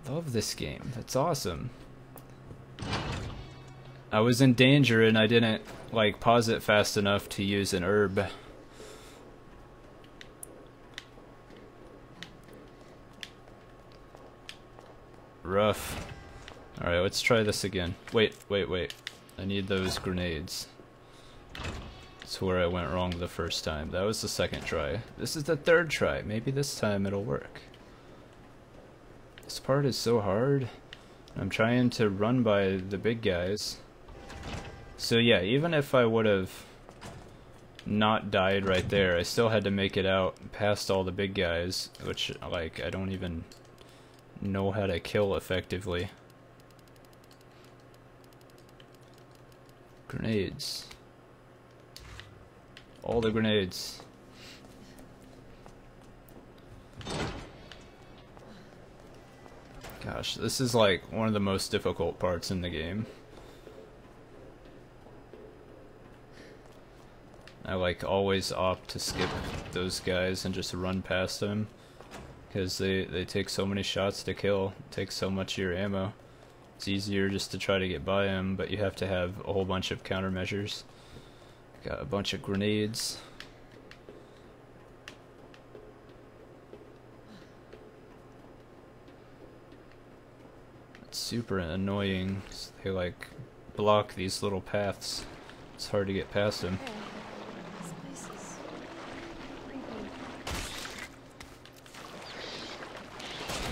Love this game. That's awesome. I was in danger and I didn't like pause it fast enough to use an herb. Rough. Alright, let's try this again. Wait, wait, wait. I need those grenades. That's where I went wrong the first time. That was the second try. This is the third try. Maybe this time it'll work. This part is so hard. I'm trying to run by the big guys. So yeah, even if I would have not died right there, I still had to make it out past all the big guys, which, like, I don't even know how to kill effectively. Grenades. All the grenades. Gosh, this is like one of the most difficult parts in the game. I like always opt to skip those guys and just run past them because they, they take so many shots to kill, take so much of your ammo. It's easier just to try to get by them, but you have to have a whole bunch of countermeasures. Got a bunch of grenades. Super annoying. They like block these little paths. It's hard to get past them.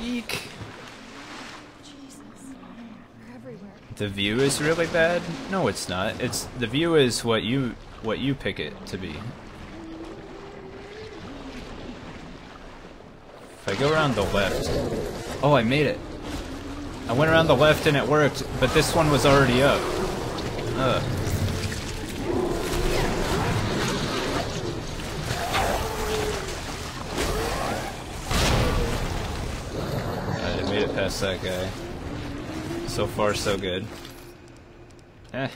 Eek. The view is really bad? No, it's not. It's the view is what you what you pick it to be. If I go around the left. Oh, I made it. I went around the left and it worked, but this one was already up. Ugh. Alright, I made it past that guy. So far, so good. Eh.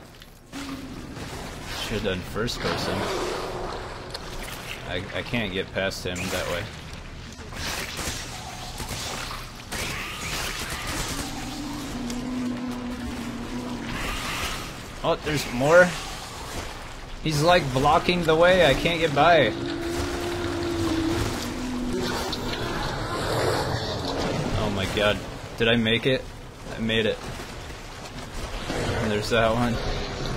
Should have done first person. I, I can't get past him that way. Oh, there's more. He's like blocking the way. I can't get by. Oh my god. Did I make it? I made it. And there's that one.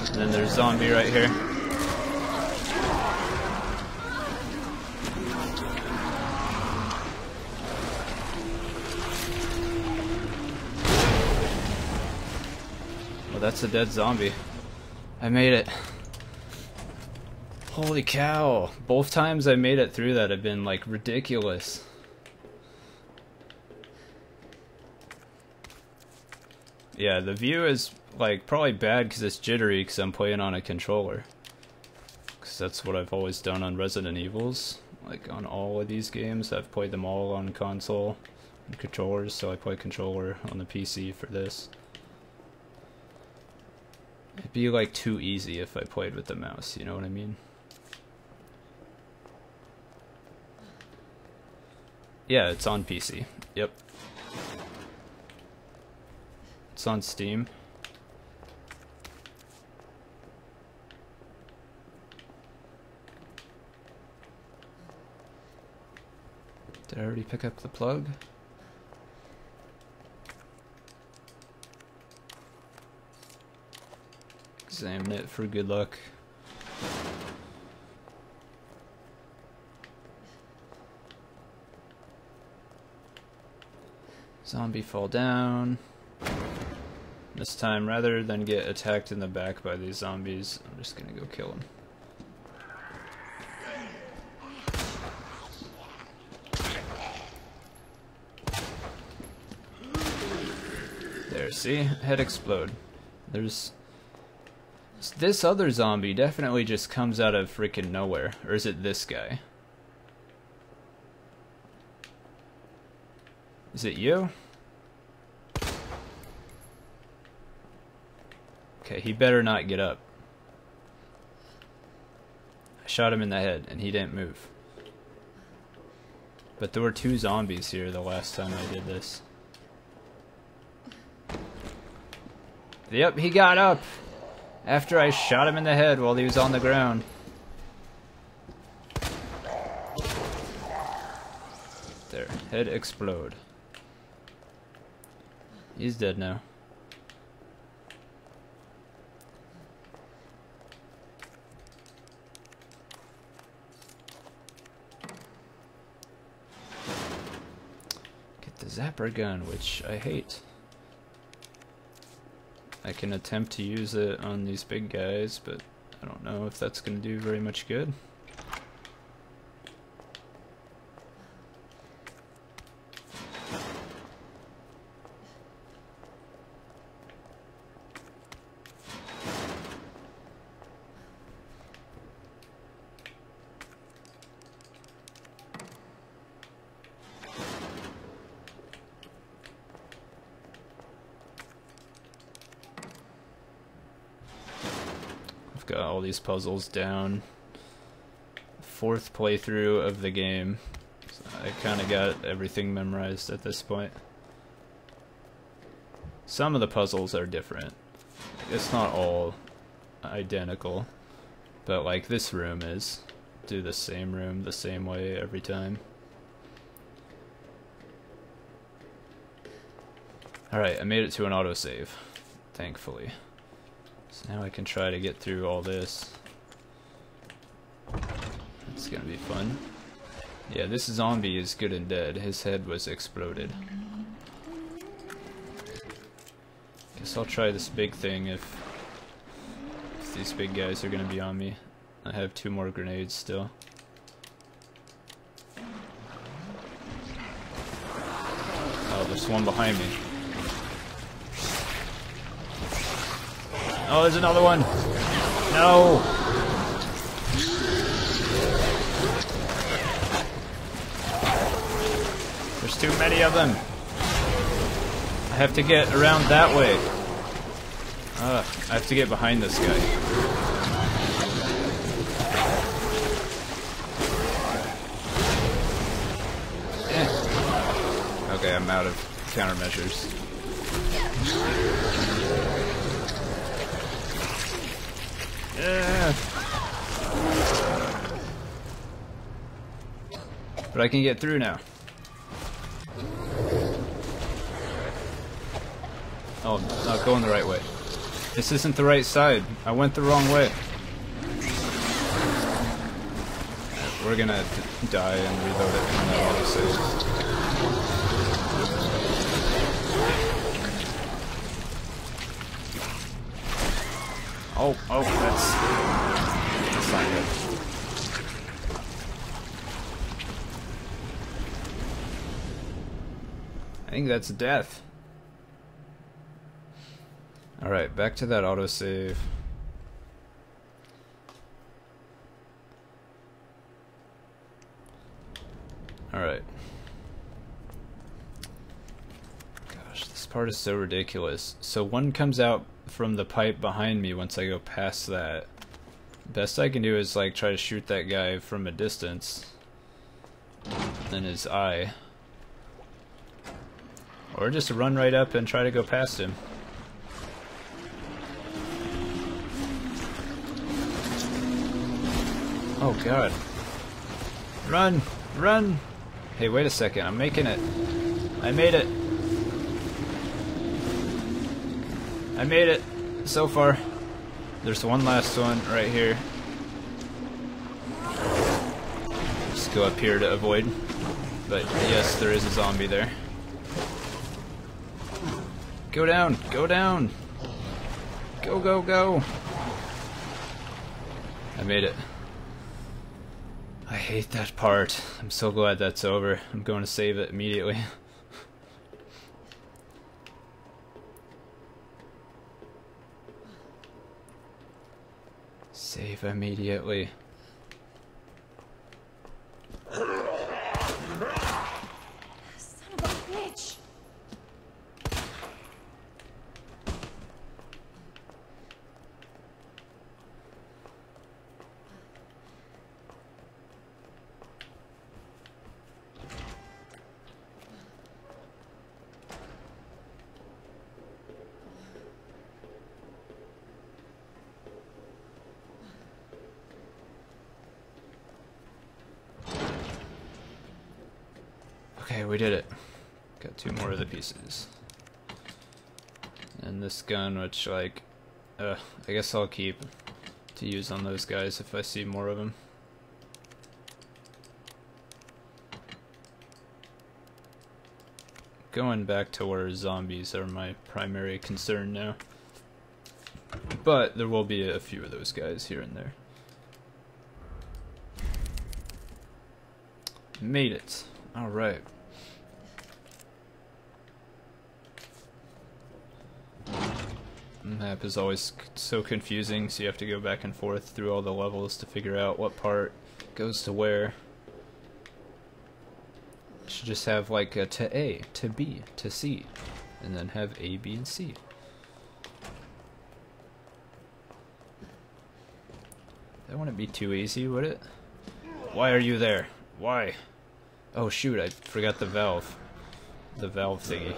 And then there's zombie right here. Well, that's a dead zombie. I made it. Holy cow. Both times I made it through that have been like ridiculous. Yeah, the view is like probably bad because it's jittery because I'm playing on a controller. Because that's what I've always done on Resident Evils. Like on all of these games, I've played them all on console and controllers, so I play controller on the PC for this. Be like too easy if I played with the mouse, you know what I mean? Yeah, it's on PC. Yep. It's on Steam. Did I already pick up the plug? Examine it for good luck. Zombie fall down. This time, rather than get attacked in the back by these zombies, I'm just gonna go kill them. There, see? Head explode. There's... This other zombie definitely just comes out of freaking nowhere. Or is it this guy? Is it you? Okay, he better not get up. I shot him in the head, and he didn't move. But there were two zombies here the last time I did this. Yep, he got up! After I shot him in the head while he was on the ground. There, head explode. He's dead now. Get the zapper gun, which I hate. I can attempt to use it on these big guys, but I don't know if that's going to do very much good. Puzzles down. Fourth playthrough of the game. So I kind of got everything memorized at this point. Some of the puzzles are different. It's not all identical. But like this room is. Do the same room the same way every time. Alright, I made it to an autosave. Thankfully. So now I can try to get through all this. It's gonna be fun. Yeah, this zombie is good and dead. His head was exploded. Guess I'll try this big thing if, if these big guys are gonna be on me. I have two more grenades still. Oh, there's one behind me. Oh, there's another one. No. There's too many of them. I have to get around that way. Ugh, I have to get behind this guy. Eh. Okay, I'm out of countermeasures. But I can get through now. Oh, not going the right way. This isn't the right side. I went the wrong way. We're gonna die and reload it that. Oh, oh, that's that's not good. I think that's death. Alright, back to that autosave. Alright. Gosh, this part is so ridiculous. So one comes out from the pipe behind me once I go past that. Best I can do is like try to shoot that guy from a distance. In his eye. Or just run right up and try to go past him. Oh god. Run! Run! Hey, wait a second. I'm making it. I made it. I made it. So far. There's one last one right here. Just go up here to avoid. But yes, there is a zombie there. Go down! Go down! Go, go, go! I made it. I hate that part. I'm so glad that's over. I'm going to save it immediately. save immediately. Son of a bitch! Okay, we did it. The pieces. And this gun, which, like, uh, I guess I'll keep to use on those guys if I see more of them. Going back to where zombies are my primary concern now. But there will be a few of those guys here and there. Made it. Alright. Map is always so confusing, so you have to go back and forth through all the levels to figure out what part goes to where. Should just have like a to A, to B, to C, and then have A, B, and C. That wouldn't be too easy, would it? Why are you there? Why? Oh shoot, I forgot the valve. The valve thingy.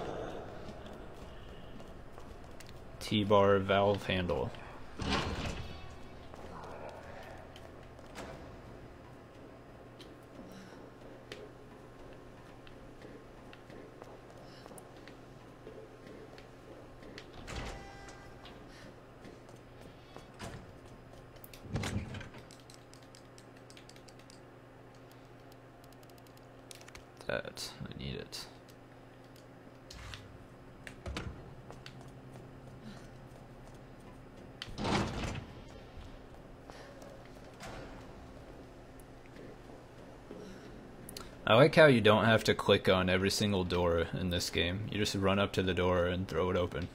T-bar valve handle. That, I need it. I like how you don't have to click on every single door in this game. You just run up to the door and throw it open.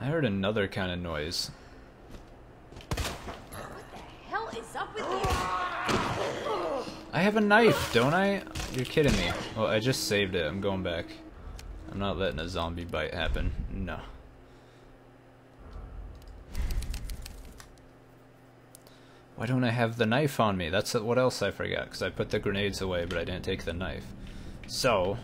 I heard another kind of noise. hell is up with you? I have a knife, don't I? You're kidding me. Well, I just saved it. I'm going back. I'm not letting a zombie bite happen. No. Why don't I have the knife on me? That's what else I forgot, because I put the grenades away, but I didn't take the knife. So...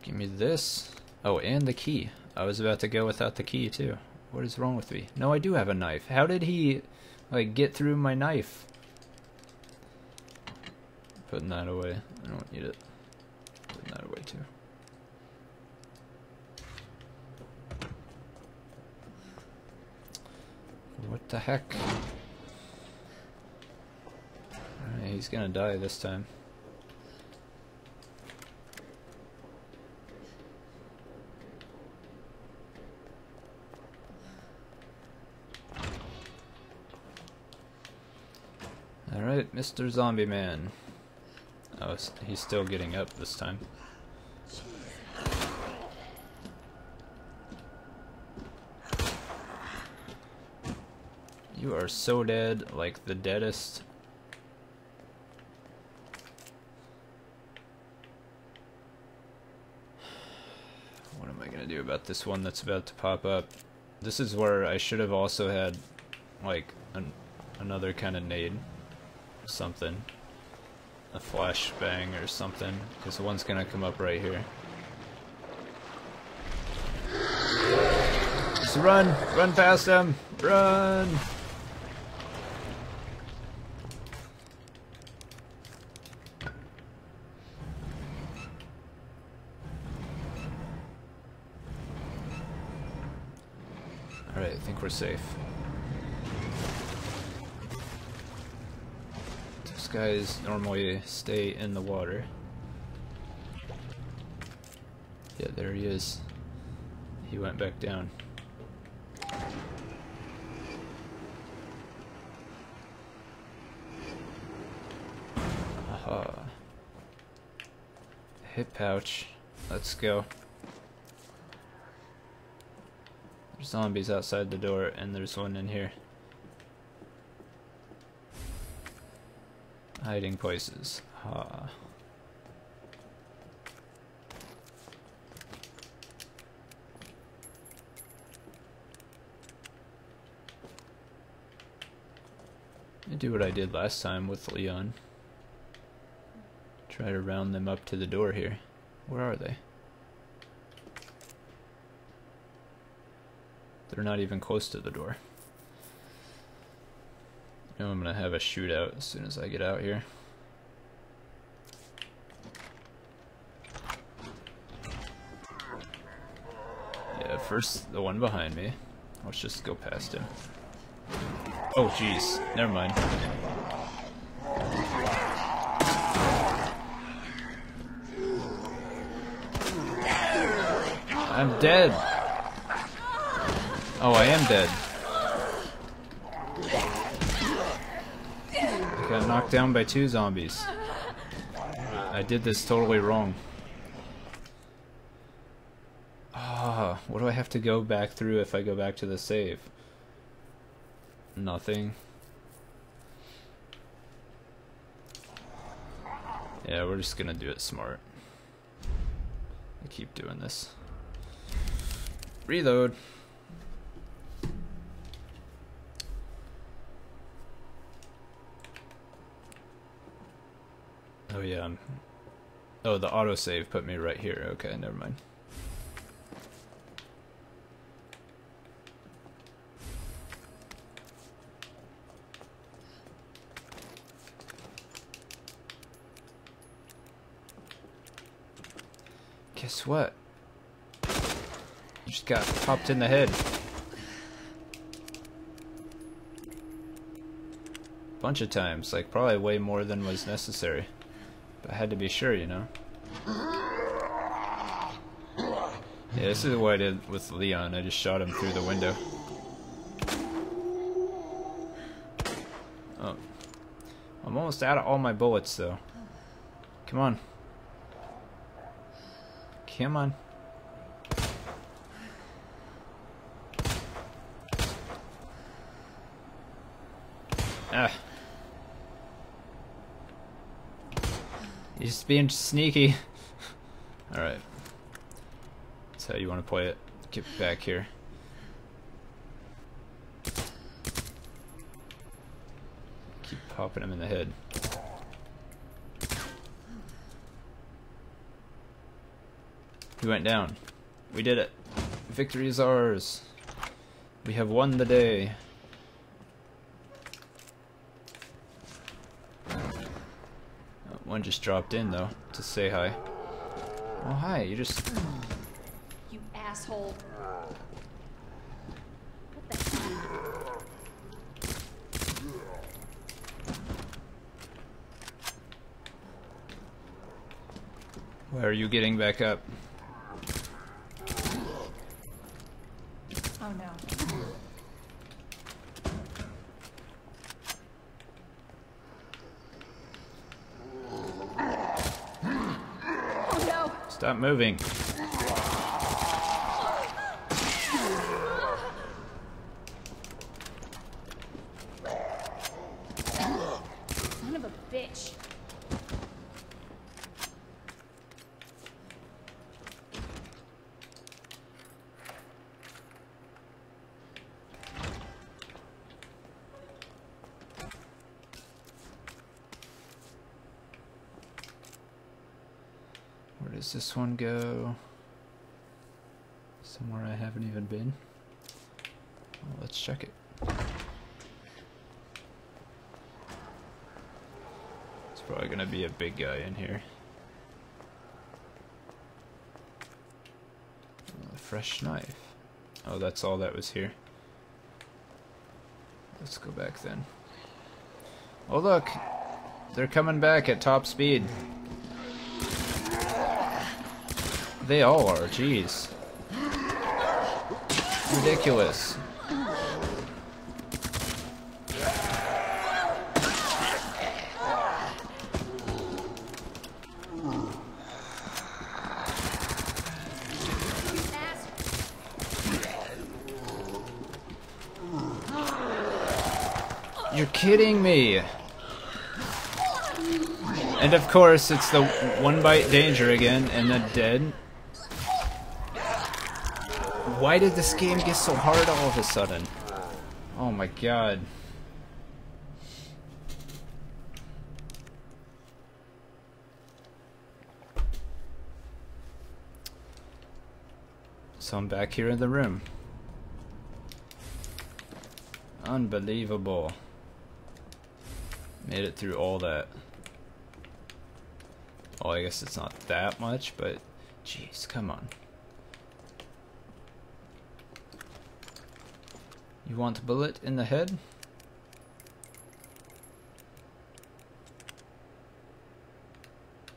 Give me this. Oh, and the key. I was about to go without the key, too. What is wrong with me? No, I do have a knife. How did he, like, get through my knife? Putting that away. I don't need it. Putting that away, too. What the heck? He's gonna die this time. Alright, Mr. Zombie Man. Oh, he's still getting up this time. You are so dead, like the deadest. What am I gonna do about this one that's about to pop up? This is where I should have also had, like, an, another kind of nade. Something. A flashbang or something, because one's gonna come up right here. Just run! Run past them! Run! Alright, I think we're safe. These guys normally stay in the water. Yeah, there he is. He went back down. Aha. Hip pouch. Let's go. There's zombies outside the door, and there's one in here. Hiding places. Ha. I do what I did last time with Leon. Try to round them up to the door here. Where are they? They're not even close to the door. Now I'm gonna have a shootout as soon as I get out here. Yeah, first the one behind me. Let's just go past him. Oh jeez, never mind. I'm dead. Oh, I am dead. I got knocked down by two zombies. I did this totally wrong. Ah, what do I have to go back through if I go back to the save? Nothing. Yeah, we're just gonna do it smart. I keep doing this. Reload. Oh yeah. Oh, the autosave put me right here. Okay, never mind. Guess what? Just got popped in the head. Bunch of times, like probably way more than was necessary. I had to be sure, you know. Yeah, this is what I did with Leon. I just shot him through the window. Oh. I'm almost out of all my bullets, though. Come on. Come on. Ah. He's just being sneaky. Alright. That's how you want to play it. Get back here. Keep popping him in the head. He went down. We did it. Victory is ours. We have won the day. Oh, One just dropped in though to say hi. Oh hi, you just You asshole. why are you getting back up? Oh no. Oh no. Stop moving. of a bitch. Where does this one go? Somewhere I haven't even been. Well, let's check it. It's probably gonna be a big guy in here. A fresh knife. Oh, that's all that was here. Let's go back then. Oh look! They're coming back at top speed. They all are, jeez. Ridiculous. You're kidding me. And of course, it's the one bite danger again, and then dead. Why did this game get so hard all of a sudden? Oh my god. So I'm back here in the room. Unbelievable. Made it through all that. Oh, I guess it's not that much, but jeez, come on. Want a bullet in the head?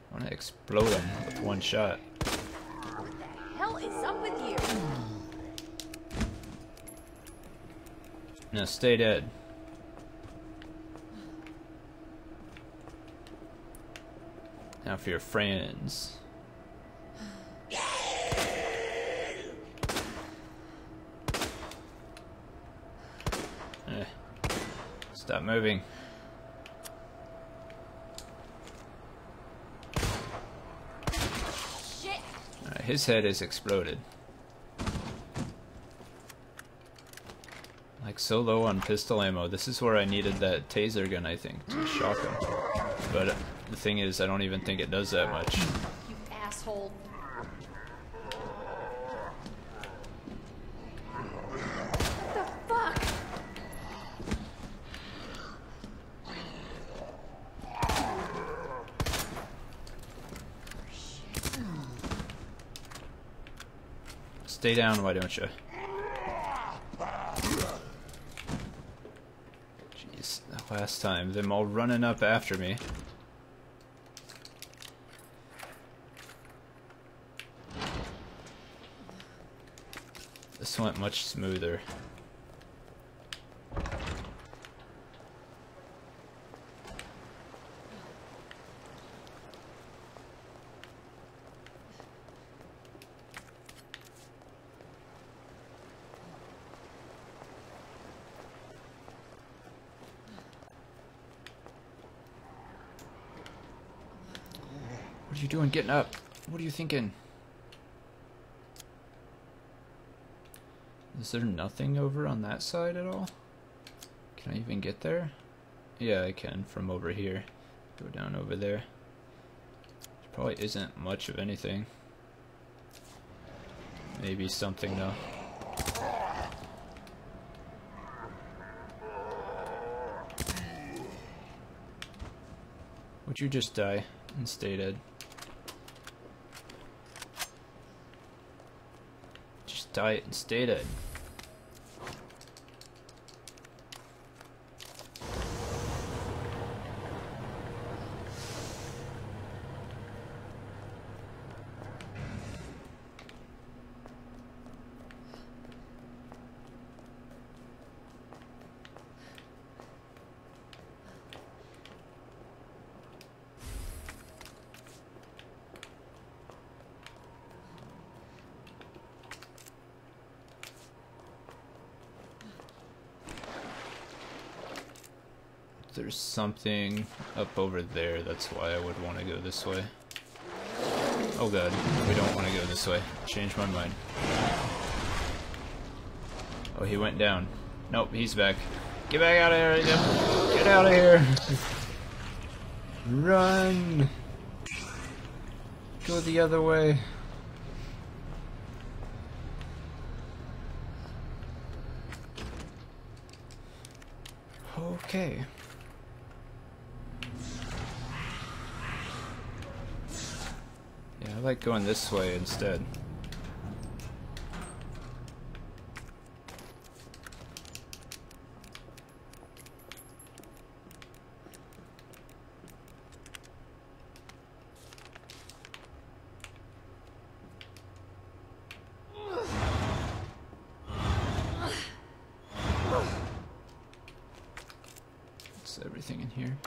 I want to explode him with one shot. hell is up with you? Now stay dead. Now for your friends. Moving. Shit! Alright, his head is exploded. Like so low on pistol ammo. This is where I needed that taser gun, I think, to shock him. But uh, the thing is, I don't even think it does that much. You asshole. The fuck? Stay down, why don't you? Jeez, last time, them all running up after me. This went much smoother. Getting up? What are you thinking? Is there nothing over on that side at all? Can I even get there? Yeah, I can from over here. Go down over there. There probably isn't much of anything. Maybe something though. Would you just die and stay dead? Just die and stay dead. There's something up over there. That's why I would want to go this way. Oh god, we don't want to go this way. Change my mind. Oh, he went down. Nope, he's back. Get back out of here! Get out of here! Run! Go the other way. Okay. Yeah, I like going this way instead. Is everything in here?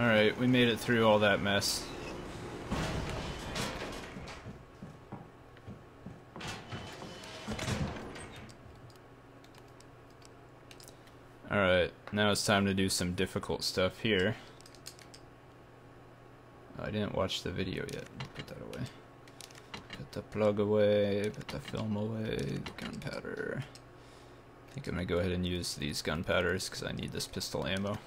Alright, we made it through all that mess. Alright, now it's time to do some difficult stuff here. Oh, I didn't watch the video yet. Put that away. Put the plug away, put the film away, gunpowder. I think I'm gonna go ahead and use these gunpowders because I need this pistol ammo.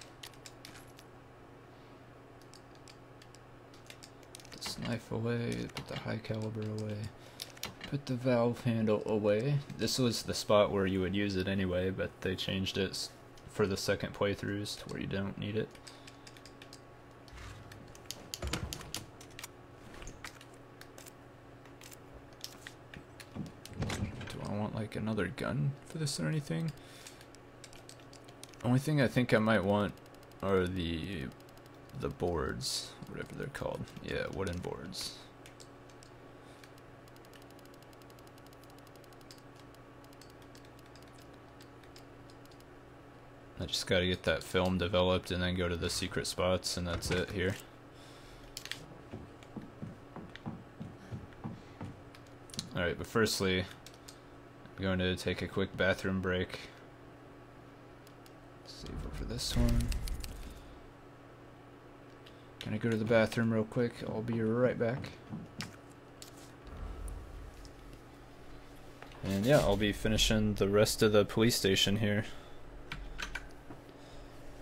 Away, put the high caliber away. Put the valve handle away. This was the spot where you would use it anyway, but they changed it for the second playthroughs to where you don't need it. Do I want like another gun for this or anything? Only thing I think I might want are the the boards, whatever they're called. Yeah, wooden boards. I just gotta get that film developed and then go to the secret spots and that's it here. Alright, but firstly, I'm going to take a quick bathroom break. Save for this one. Gonna go to the bathroom real quick. I'll be right back. And yeah, I'll be finishing the rest of the police station here.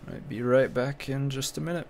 Might be right back in just a minute.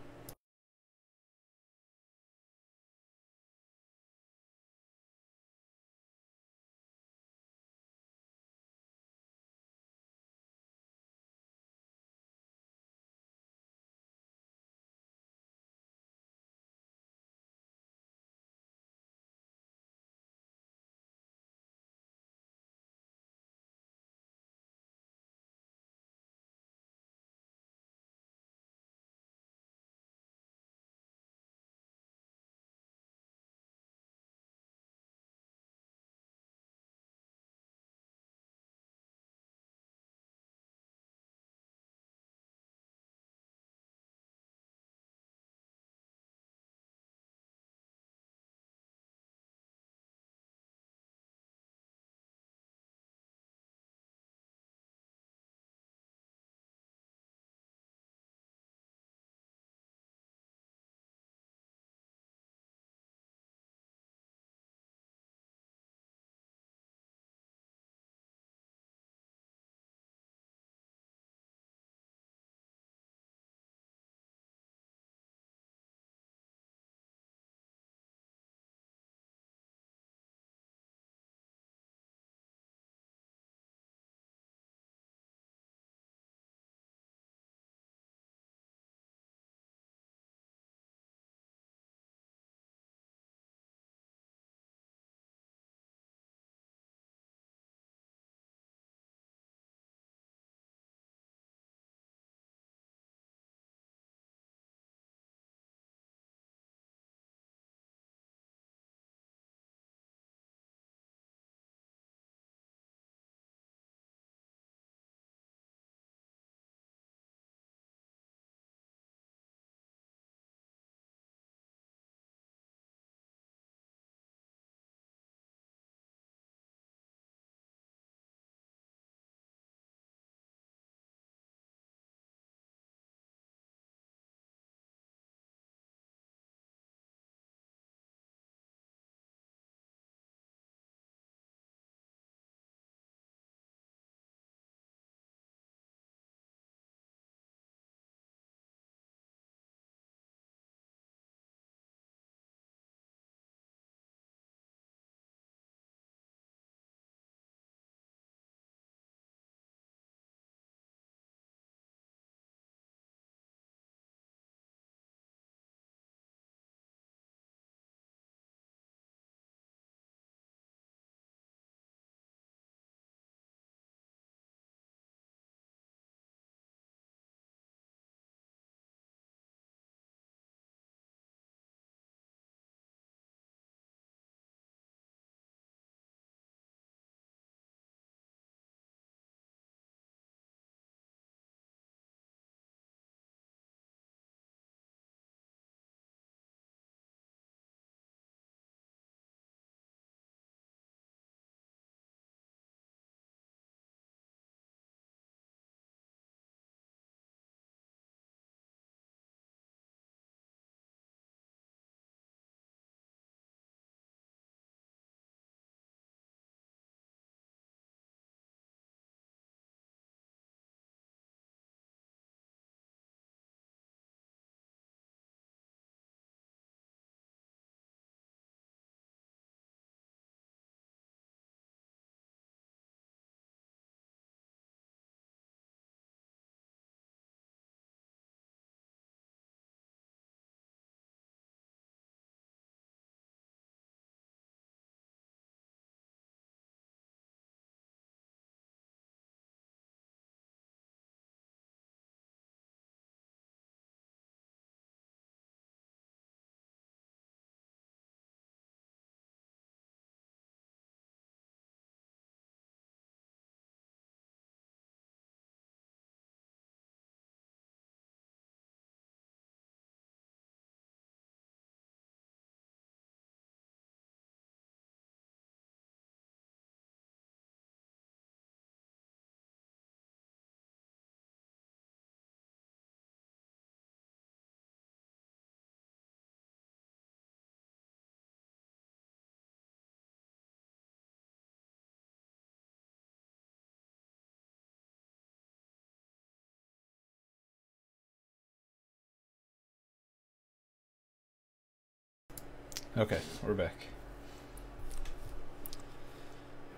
Okay, we're back.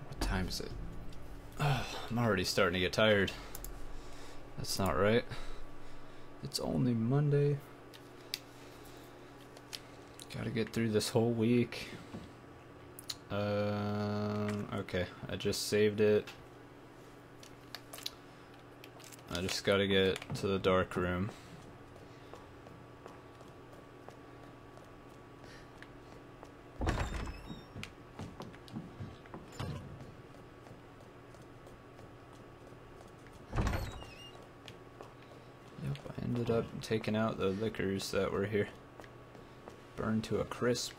What time is it? Oh, I'm already starting to get tired. That's not right. It's only Monday. Gotta get through this whole week. Um, okay, I just saved it. I just gotta get to the dark room. Yep, I ended up taking out the liquors that were here. Burned to a crisp.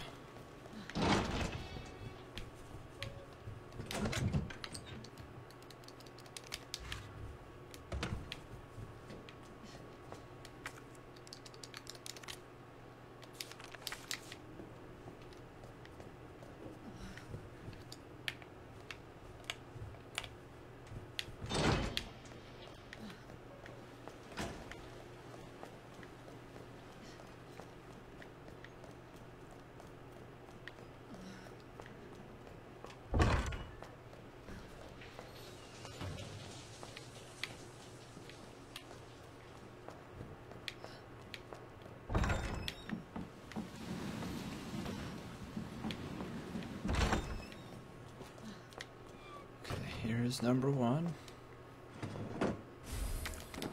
Okay, here's number one.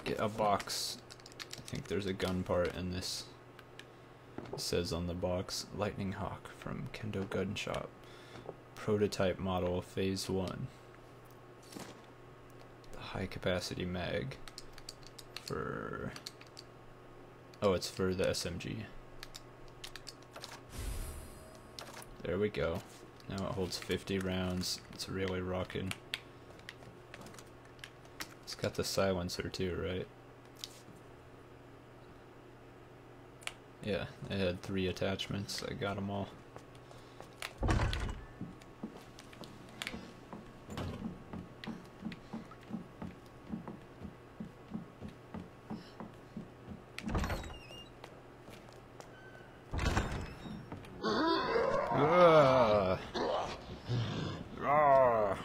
Get a box. I think there's a gun part in this. It says on the box, Lightning Hawk from Kendo Gun Shop. Prototype model phase one. The high capacity mag for Oh, it's for the SMG. There we go. Now it holds 50 rounds. It's really rocking. Got the silencer too, right? Yeah, it had three attachments. I got them all. Ah. Ah.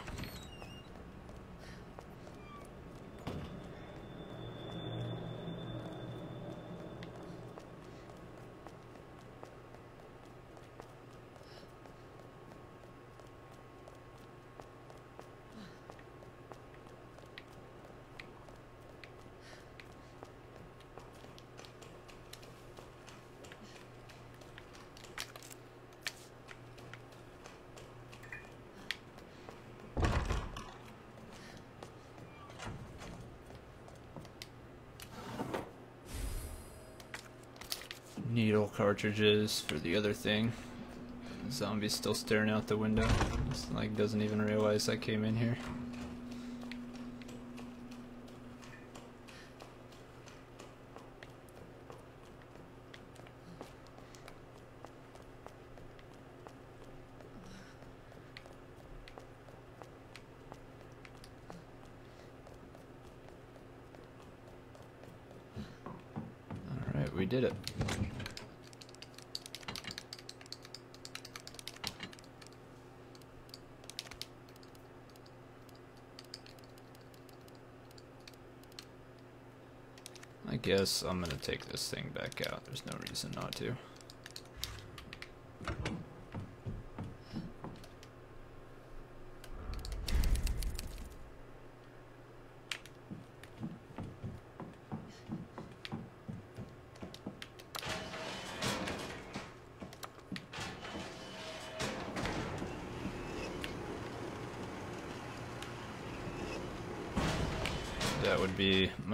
Needle cartridges for the other thing. Zombie's still staring out the window. It's like doesn't even realize I came in here. Alright, we did it. Guess I'm gonna take this thing back out. There's no reason not to.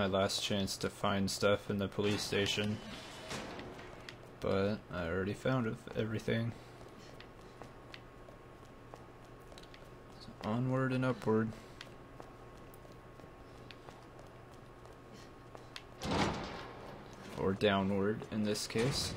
My last chance to find stuff in the police station. But I already found everything. So onward and upward. Or downward in this case.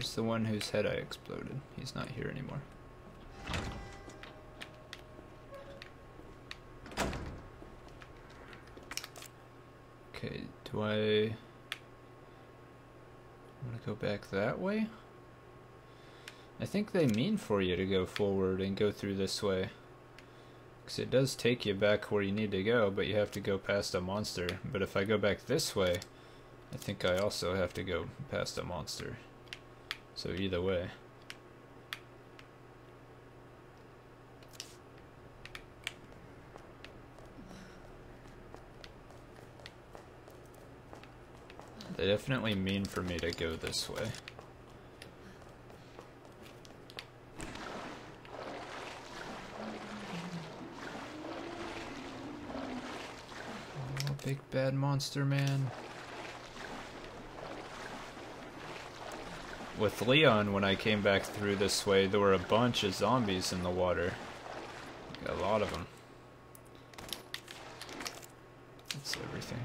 Where's the one whose head I exploded? He's not here anymore. Okay, do I want to go back that way? I think they mean for you to go forward and go through this way. Because it does take you back where you need to go, but you have to go past a monster. But if I go back this way, I think I also have to go past a monster. So either way. They definitely mean for me to go this way. Oh, big bad monster man. With Leon, when I came back through this way, there were a bunch of zombies in the water. A lot of them. That's everything.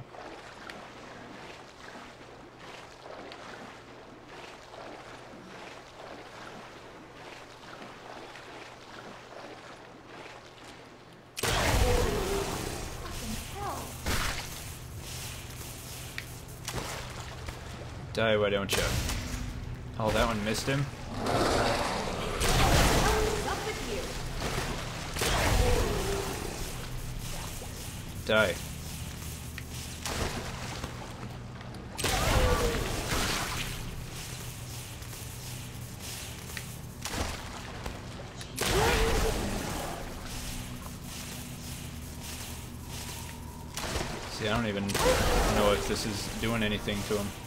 Die, why don't you? Oh, that one missed him? Die. See, I don't even know if this is doing anything to him.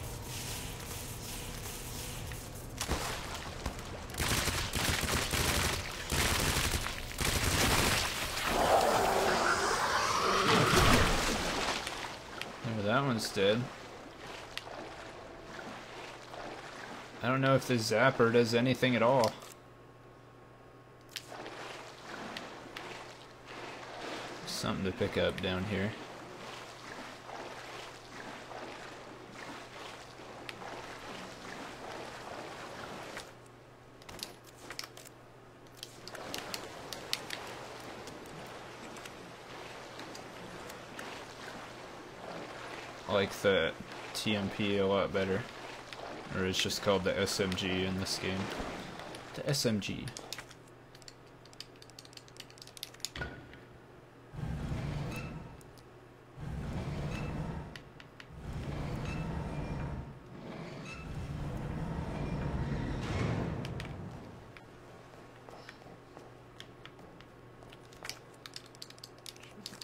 I don't know if the zapper does anything at all. Something to pick up down here. Like the TMP a lot better. Or it's just called the SMG in this game. The SMG.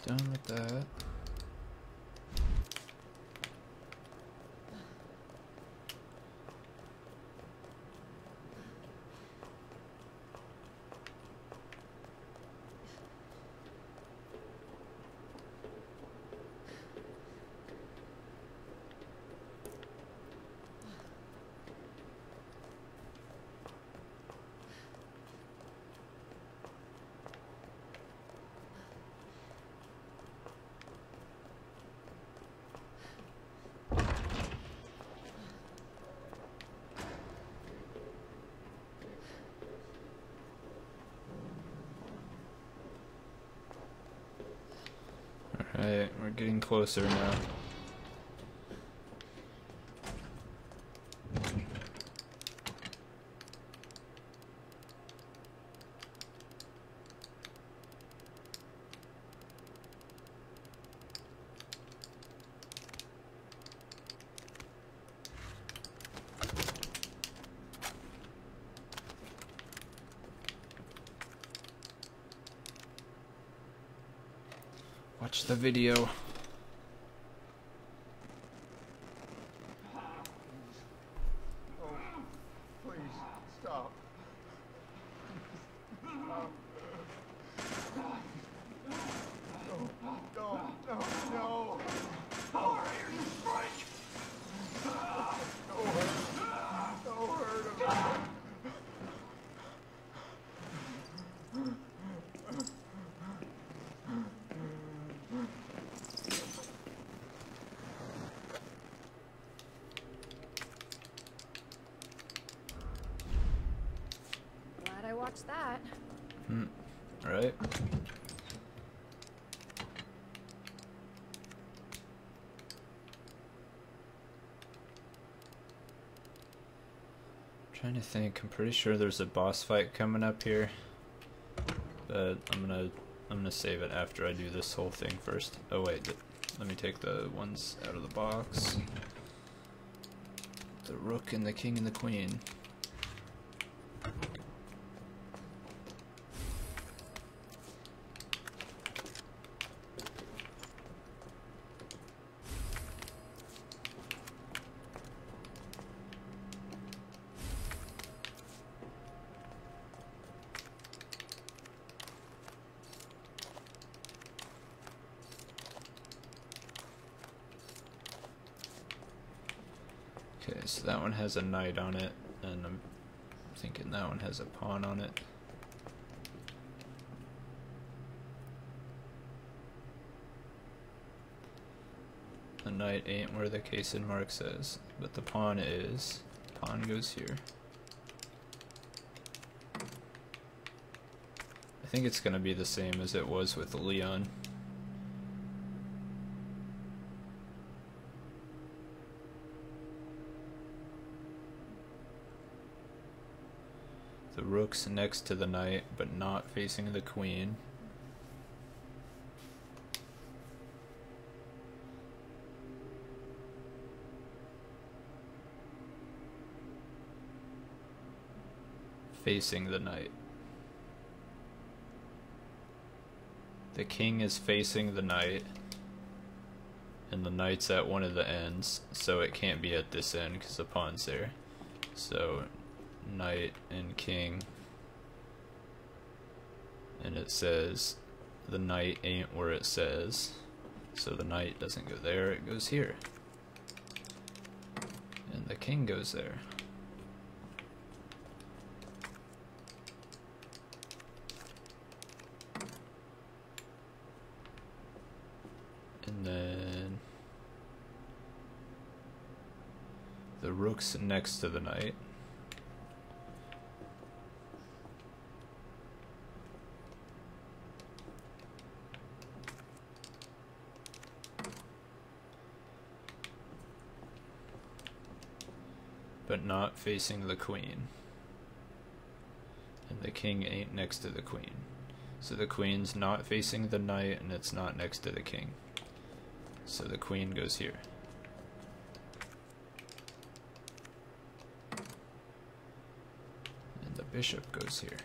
Done with that. Alright, we're getting Watch the video. Please, stop. No, no, no, no. How are you, Frank? No hurt. No hurt of me. Watch that. Hmm. Right. Trying to think. I'm pretty sure there's a boss fight coming up here, but I'm gonna I'm gonna save it after I do this whole thing first. Oh wait, let me take the ones out of the box. The rook and the king and the queen. Okay, so that one has a knight on it, and I'm thinking that one has a pawn on it. The knight ain't where the case in mark says, but the pawn is. Pawn goes here. I think it's gonna be the same as it was with Leon. Next to the knight, but not facing the queen. Facing the knight. The king is facing the knight, and the knight's at one of the ends, so it can't be at this end because the pawn's there. So knight and king and it says the knight ain't where it says. So the knight doesn't go there it goes here. And the king goes there. And then the rook's next to the knight but facing the queen. And the king ain't next to the queen. So the queen's not facing the knight and it's not next to the king. So the queen goes here. And the bishop goes here.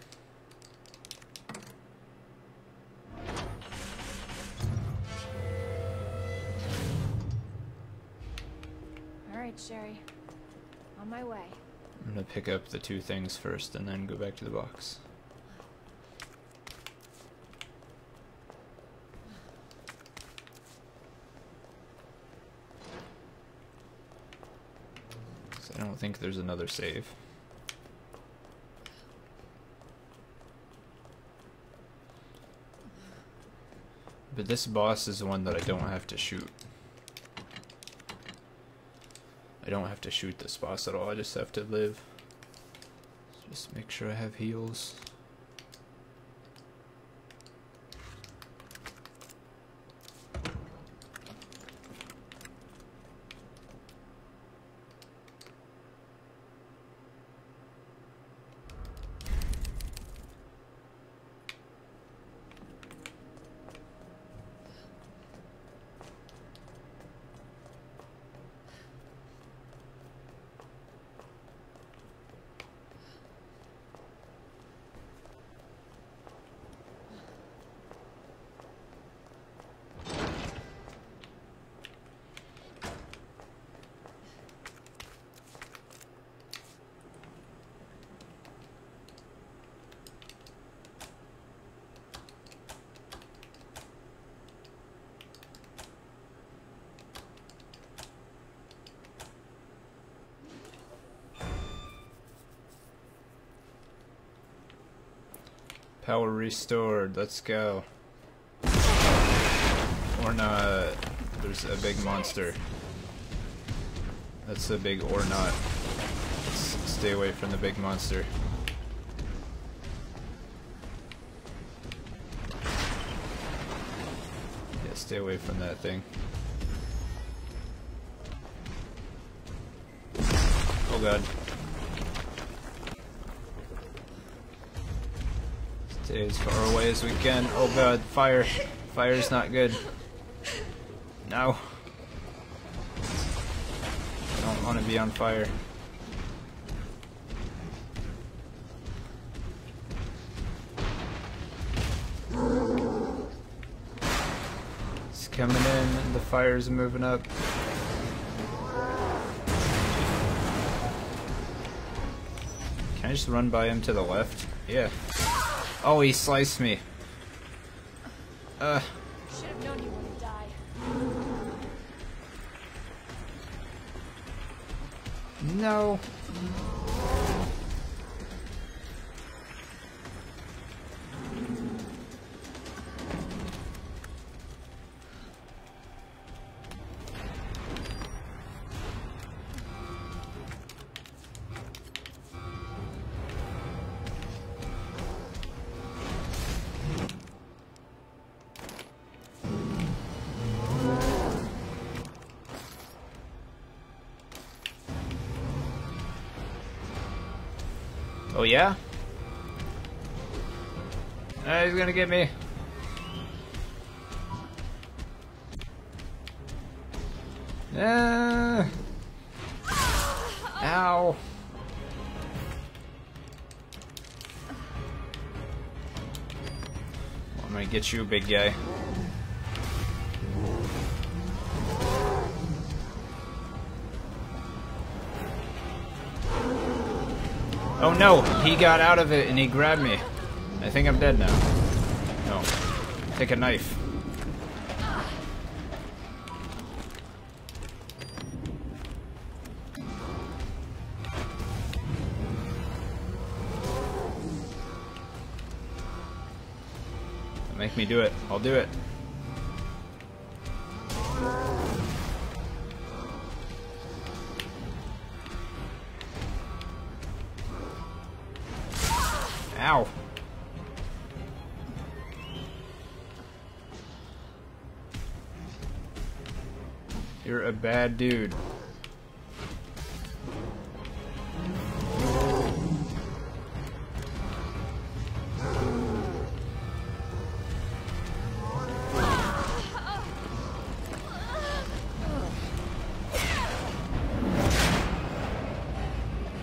Pick up the two things first and then go back to the box. So I don't think there's another save. But this boss is the one that I don't have to shoot. I don't have to shoot this boss at all, I just have to live. Make sure I have heals. Power restored, let's go. Or not. There's a big monster. That's a big or not. Let's stay away from the big monster. Yeah, stay away from that thing. Oh god. As far away as we can. Oh god, fire. Fire's not good. No. I don't want to be on fire. It's coming in, the fire's moving up. Can I just run by him to the left? Yeah. Oh, he sliced me. Uh. Gonna get me. Ah. Ow. I'm gonna get you, big guy. Oh no, he got out of it and he grabbed me. I think I'm dead now. Take a knife. Make me do it. I'll do it. Bad dude.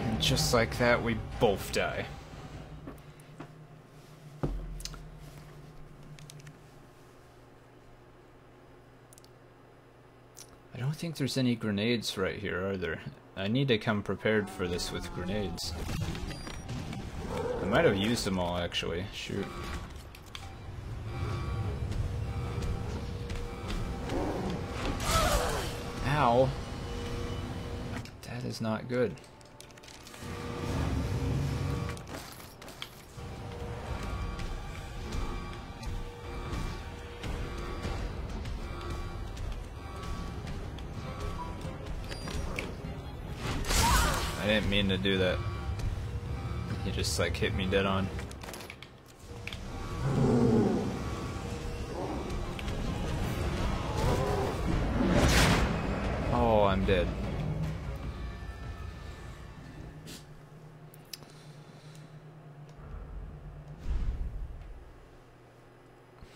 And just like that, we both die. I don't there's any grenades right here, are there? I need to come prepared for this with grenades. I might have used them all, actually. Shoot. Ow. That is not good. Mean to do that. He just like hit me dead on. Oh, I'm dead.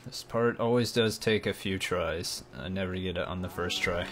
This part always does take a few tries. I never get it on the first try.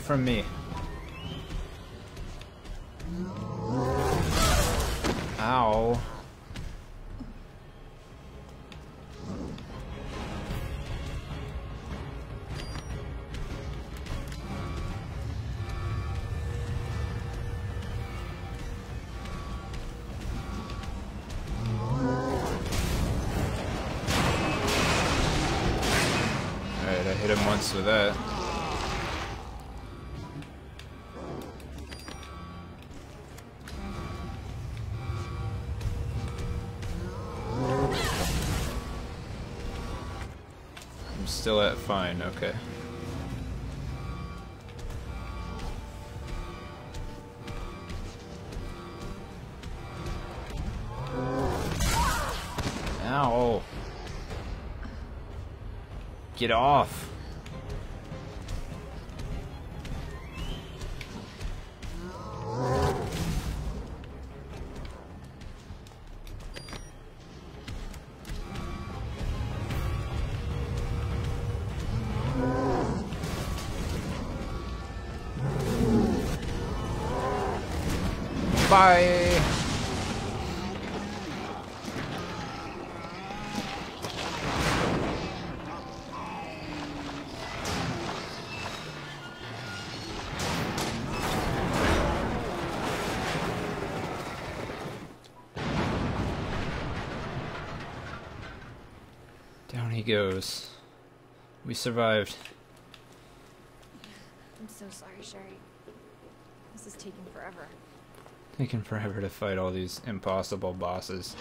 From me. Still at fine, okay. Ow. Get off. Bye. Down he goes. We survived. I'm so sorry, Sherry. This is taking forever. Taking forever to fight all these impossible bosses.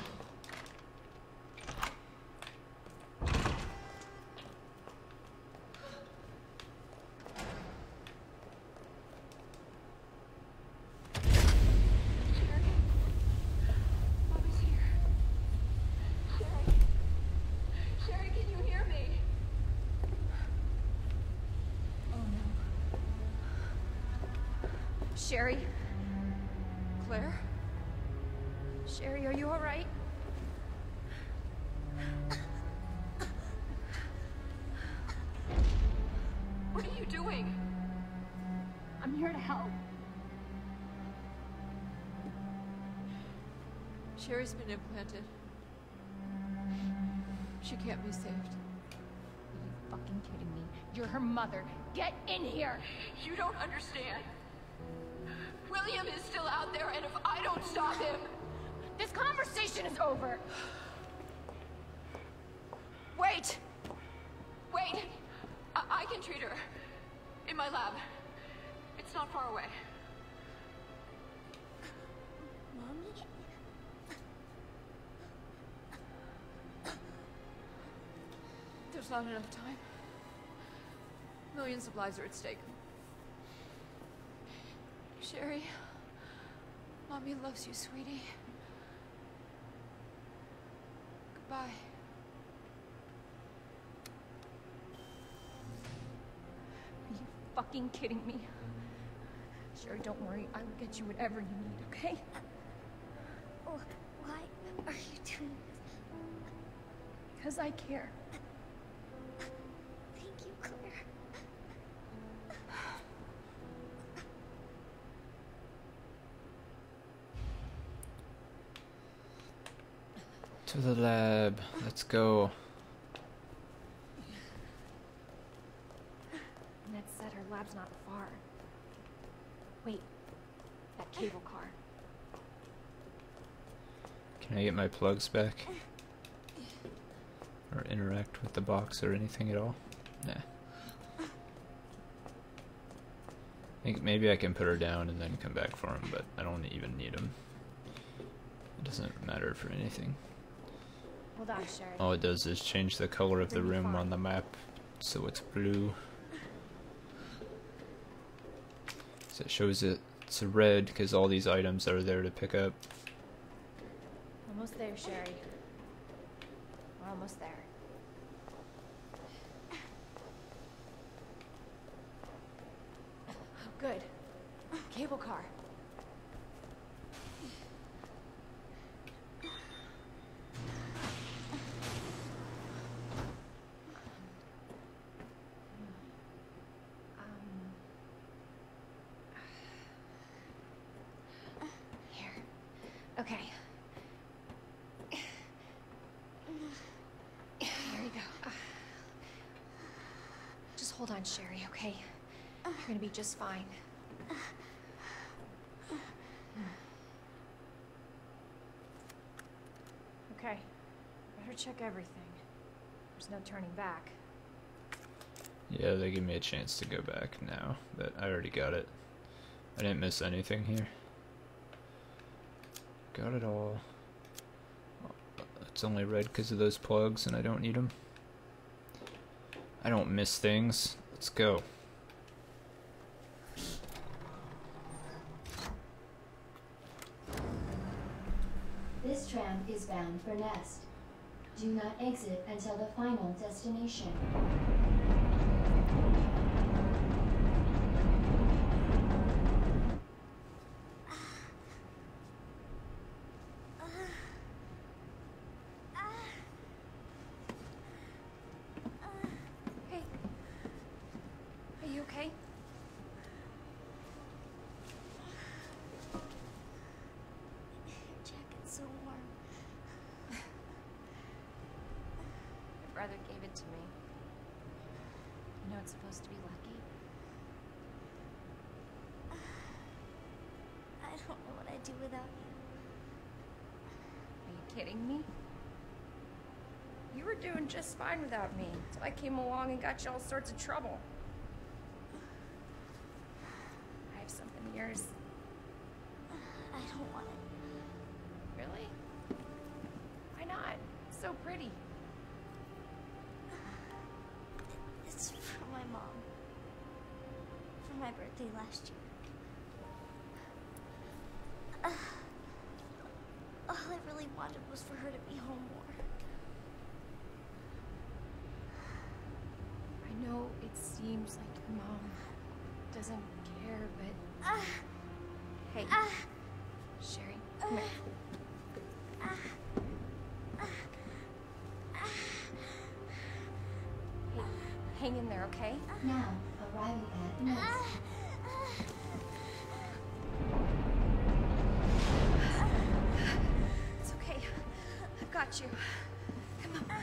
Millions supplies are at stake. Sherry, Mommy loves you, sweetie. Goodbye. Are you fucking kidding me? Sherry, don't worry. I will get you whatever you need, okay? Oh, why are you doing this? Because I care. Thank you, Claire. To the lab. Let's go. Ned said her lab's not far. Wait. That cable car. Can I get my plugs back? Or interact with the box or anything at all? Nah. I think maybe I can put her down and then come back for him, but I don't even need him. It doesn't matter for anything. Hold on, Sherry. All it does is change the color of the room on the map so it's blue. So it shows it it's red because all these items are there to pick up. Almost there, Sherry. We're almost there. Good. Cable car. Um, Here. Okay. Here you go. Just hold on, Sherry, okay? You're gonna be just fine. Okay. Better check everything. There's no turning back. Yeah, they give me a chance to go back now, but I already got it. I didn't miss anything here. Got it all. It's only red because of those plugs and I don't need them. I don't miss things. Let's go. This tram is bound for Nest. Do not exit until the final destination. Hey. Are you okay? Your jacket's so warm. My brother gave it to me. You know it's supposed to be lucky. I don't know what without you. Are you kidding me? You were doing just fine without me, so I came along and got you all sorts of trouble. I have something of yours. I don't want it. Really? Why not? It's so pretty. It's from my mom. For my birthday last year. Uh, all I really wanted was for her to be home more. I know it seems like your mom doesn't care, but Uh, hey, uh, Sherry, come here. Hey, hang in there, okay? Now, arriving at Nest. It's okay. I've got you. Come on.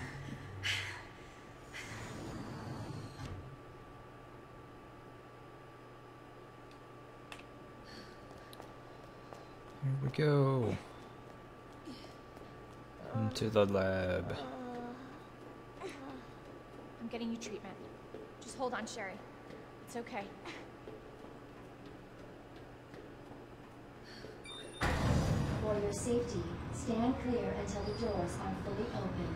Here we go. Into the lab. I'm getting you treatment. Just hold on, Sherry. It's okay. For your safety, stand clear until the doors are fully open.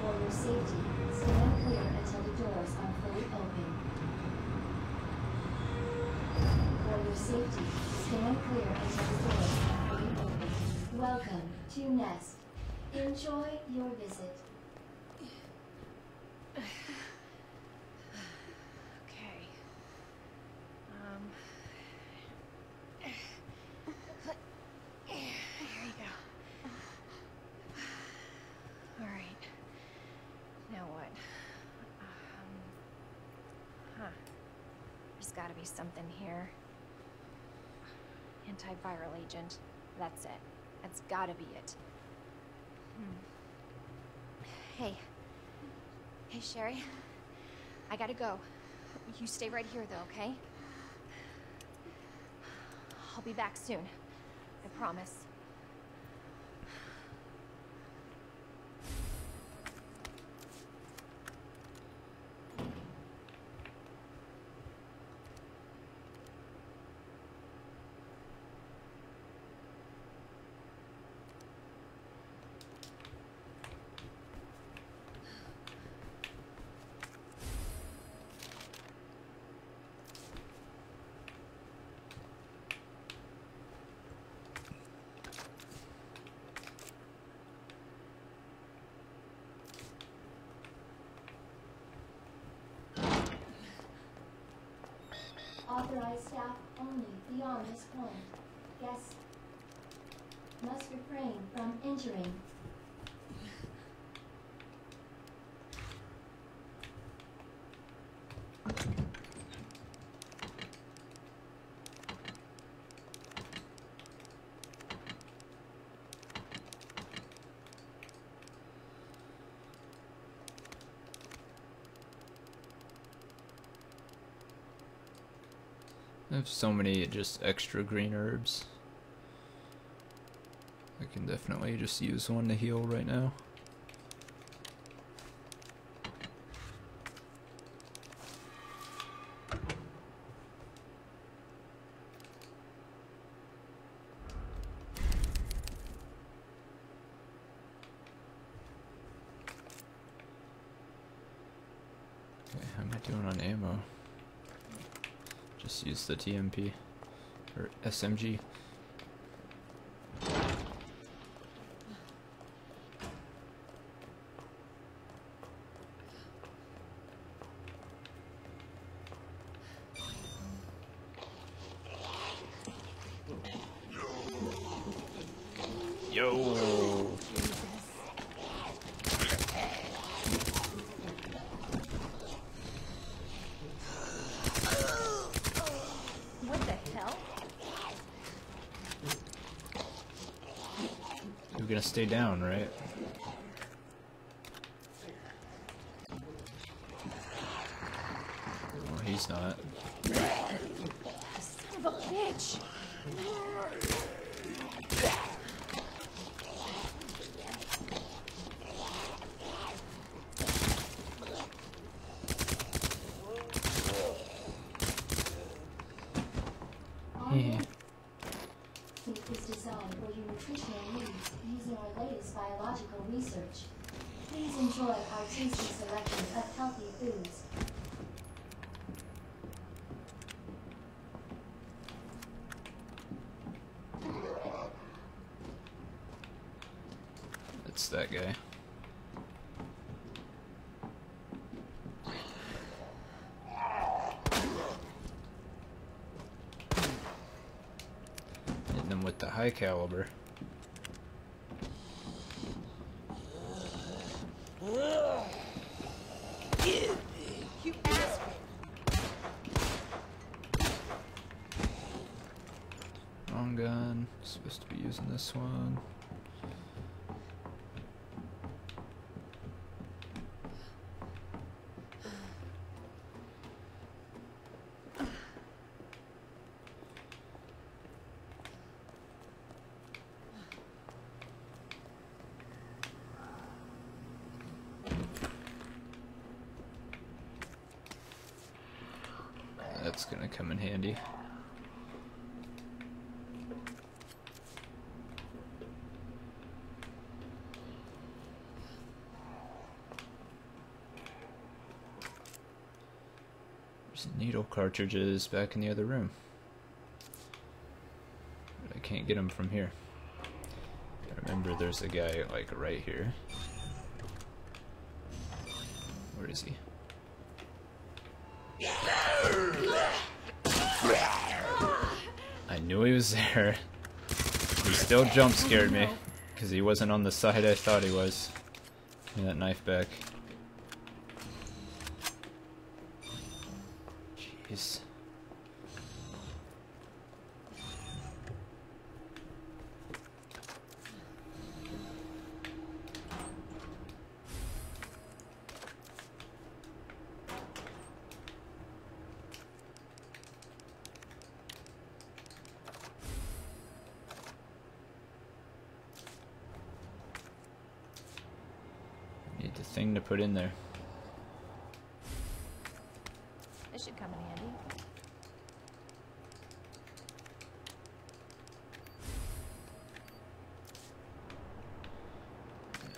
For your safety, stand clear until the doors are fully open. For your safety, stand clear until the fully open. Welcome to Nest. Enjoy your visit. Okay. Um. Here you go. All right. Now what? Um. Huh. There's got to be something here. Antiviral agent. That's it. That's got to be it. Hmm. Hey. Hey, Sherry. I gotta go. You stay right here, though, okay? I'll be back soon. I promise. Authorized staff only beyond this point. Guests must refrain from entering. Have so many just extra green herbs. I can definitely just use one to heal right now. Okay, how am I doing on ammo? Just use the TMP or SMG. Yo. What the hell? You're gonna stay down, right? Oh, he's not. Son of a bitch! Yeah. It is designed for your nutritional needs using our latest biological research. Please enjoy our tasty selection of healthy foods. It's that guy. Hitting them with the high caliber. You asshole! Wrong gun. Supposed to be using this one. That's gonna come in handy. There's needle cartridges back in the other room. But I can't get them from here. Remember, there's a guy like right here. Where is he? There. He still jump scared me because he wasn't on the side I thought he was. Give me that knife back. Jeez. Need the thing to put in there. This should come in handy.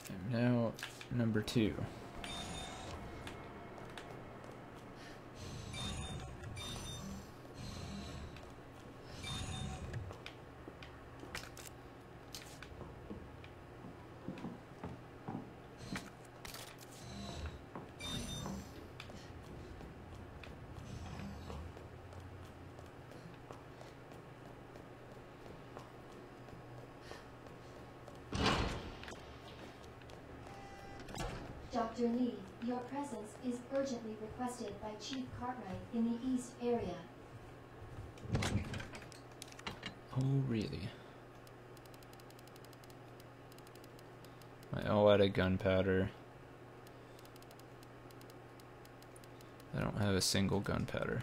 And now, number two. Dr. Lee, your presence is urgently requested by Chief Cartwright in the East area. Oh, really? My all out of gunpowder. I don't have a single gunpowder.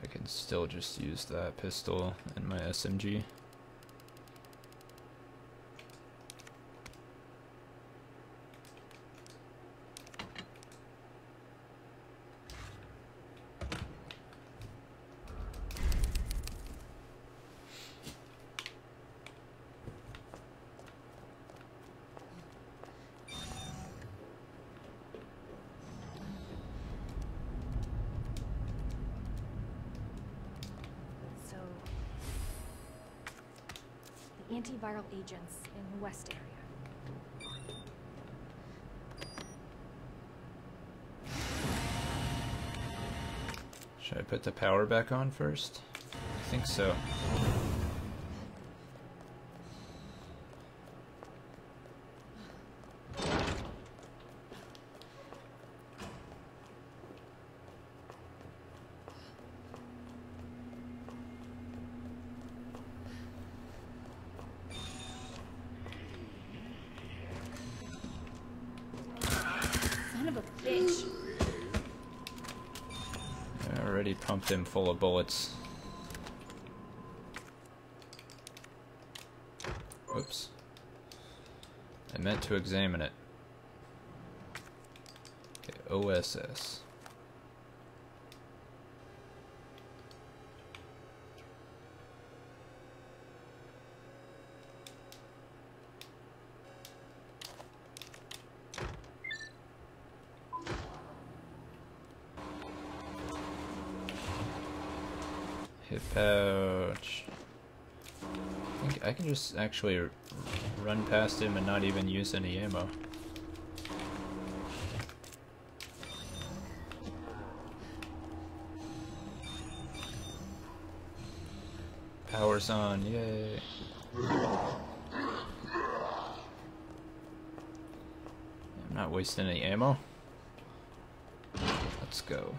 I can still just use that pistol and my SMG. the antiviral agents in West area. Should I put the power back on first? I think so. Son of a bitch. I pumped full of bullets. Oops. I meant to examine it. Okay, OSS. Hip pouch. I think I can just actually run past him and not even use any ammo. Power's on, yay. I'm not wasting any ammo. Let's go.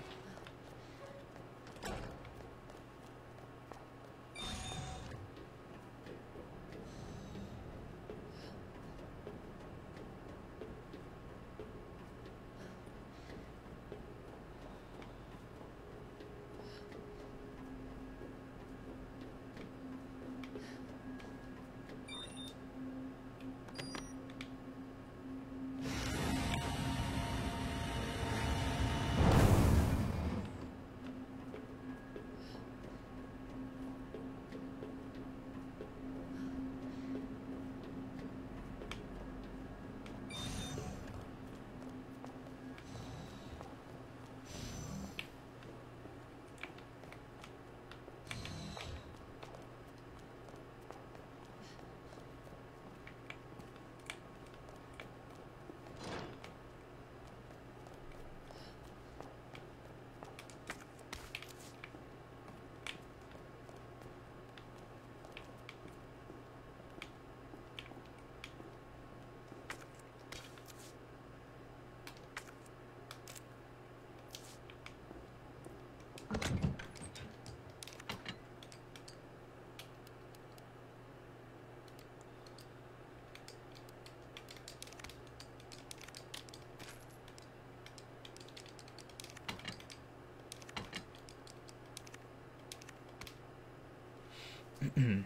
and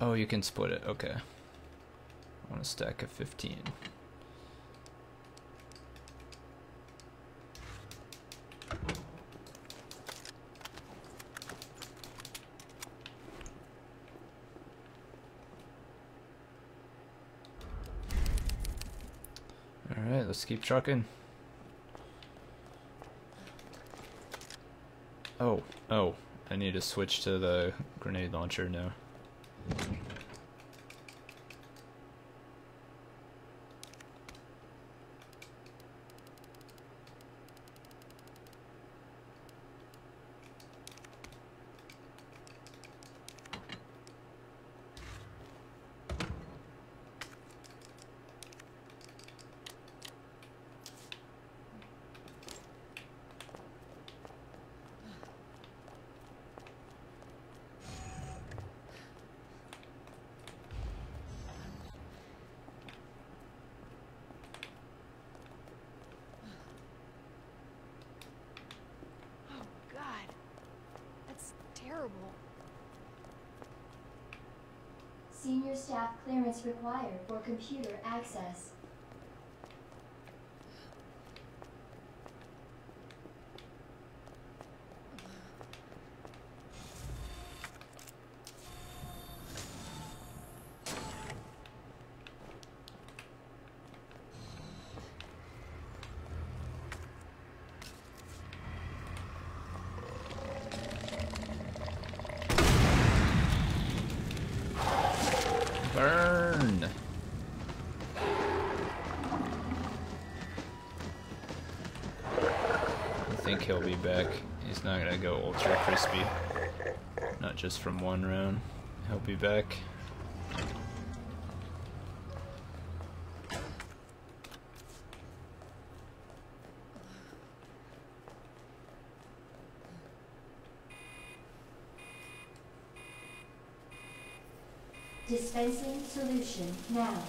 oh, you can split it. Okay. I want a stack of 15. All right, let's keep trucking. Oh, oh, I need to switch to the grenade launcher now. Oh, God. That's terrible. Senior staff clearance required for computer access. He'll be back. He's not gonna go ultra crispy. Not just from one round. He'll be back. Dispensing solution now.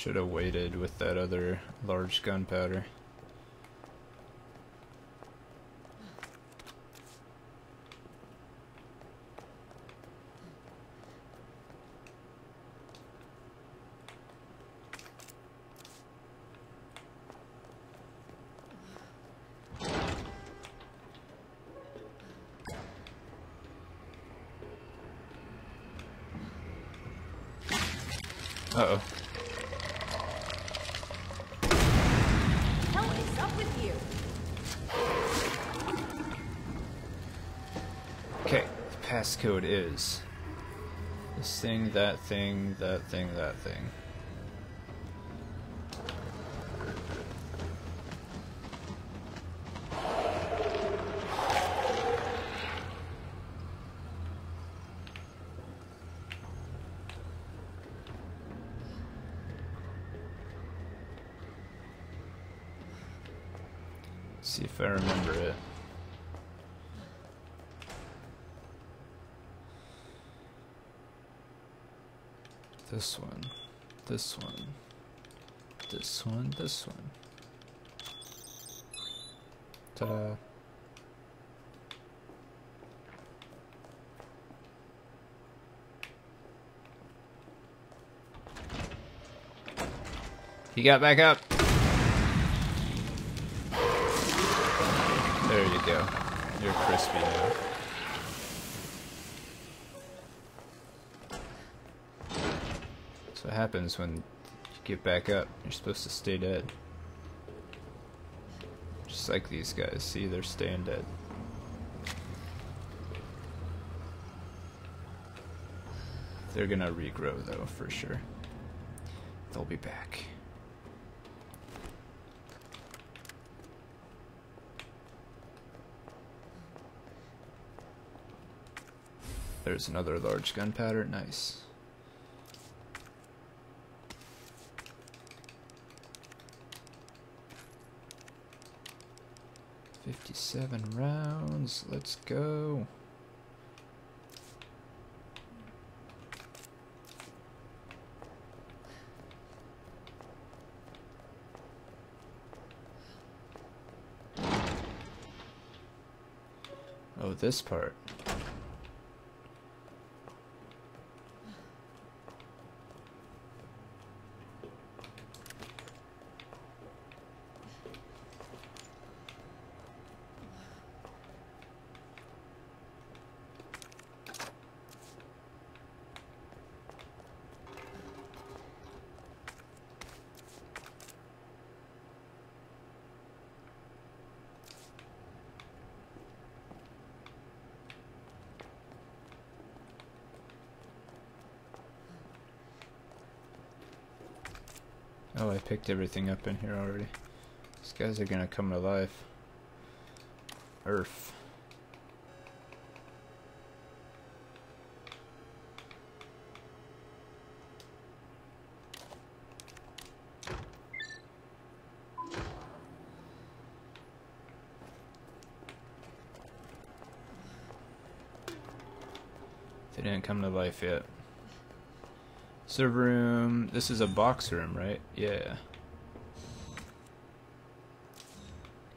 Should have waited with that other large gunpowder. Passcode is this thing, that thing, that thing, that thing. See if I remember it. This one, this one, this one, this one. Ta-da. He got back up. There you go. You're crispy now. Happens when you get back up. You're supposed to stay dead. Just like these guys. See, they're staying dead. They're gonna regrow though, for sure. They'll be back. There's another large gunpowder. Nice. Fifty-seven rounds. Let's go. Oh, this part. Oh, I picked everything up in here already. These guys are gonna come to life. Earth. They didn't come to life yet. The room. This is a box room, right? Yeah.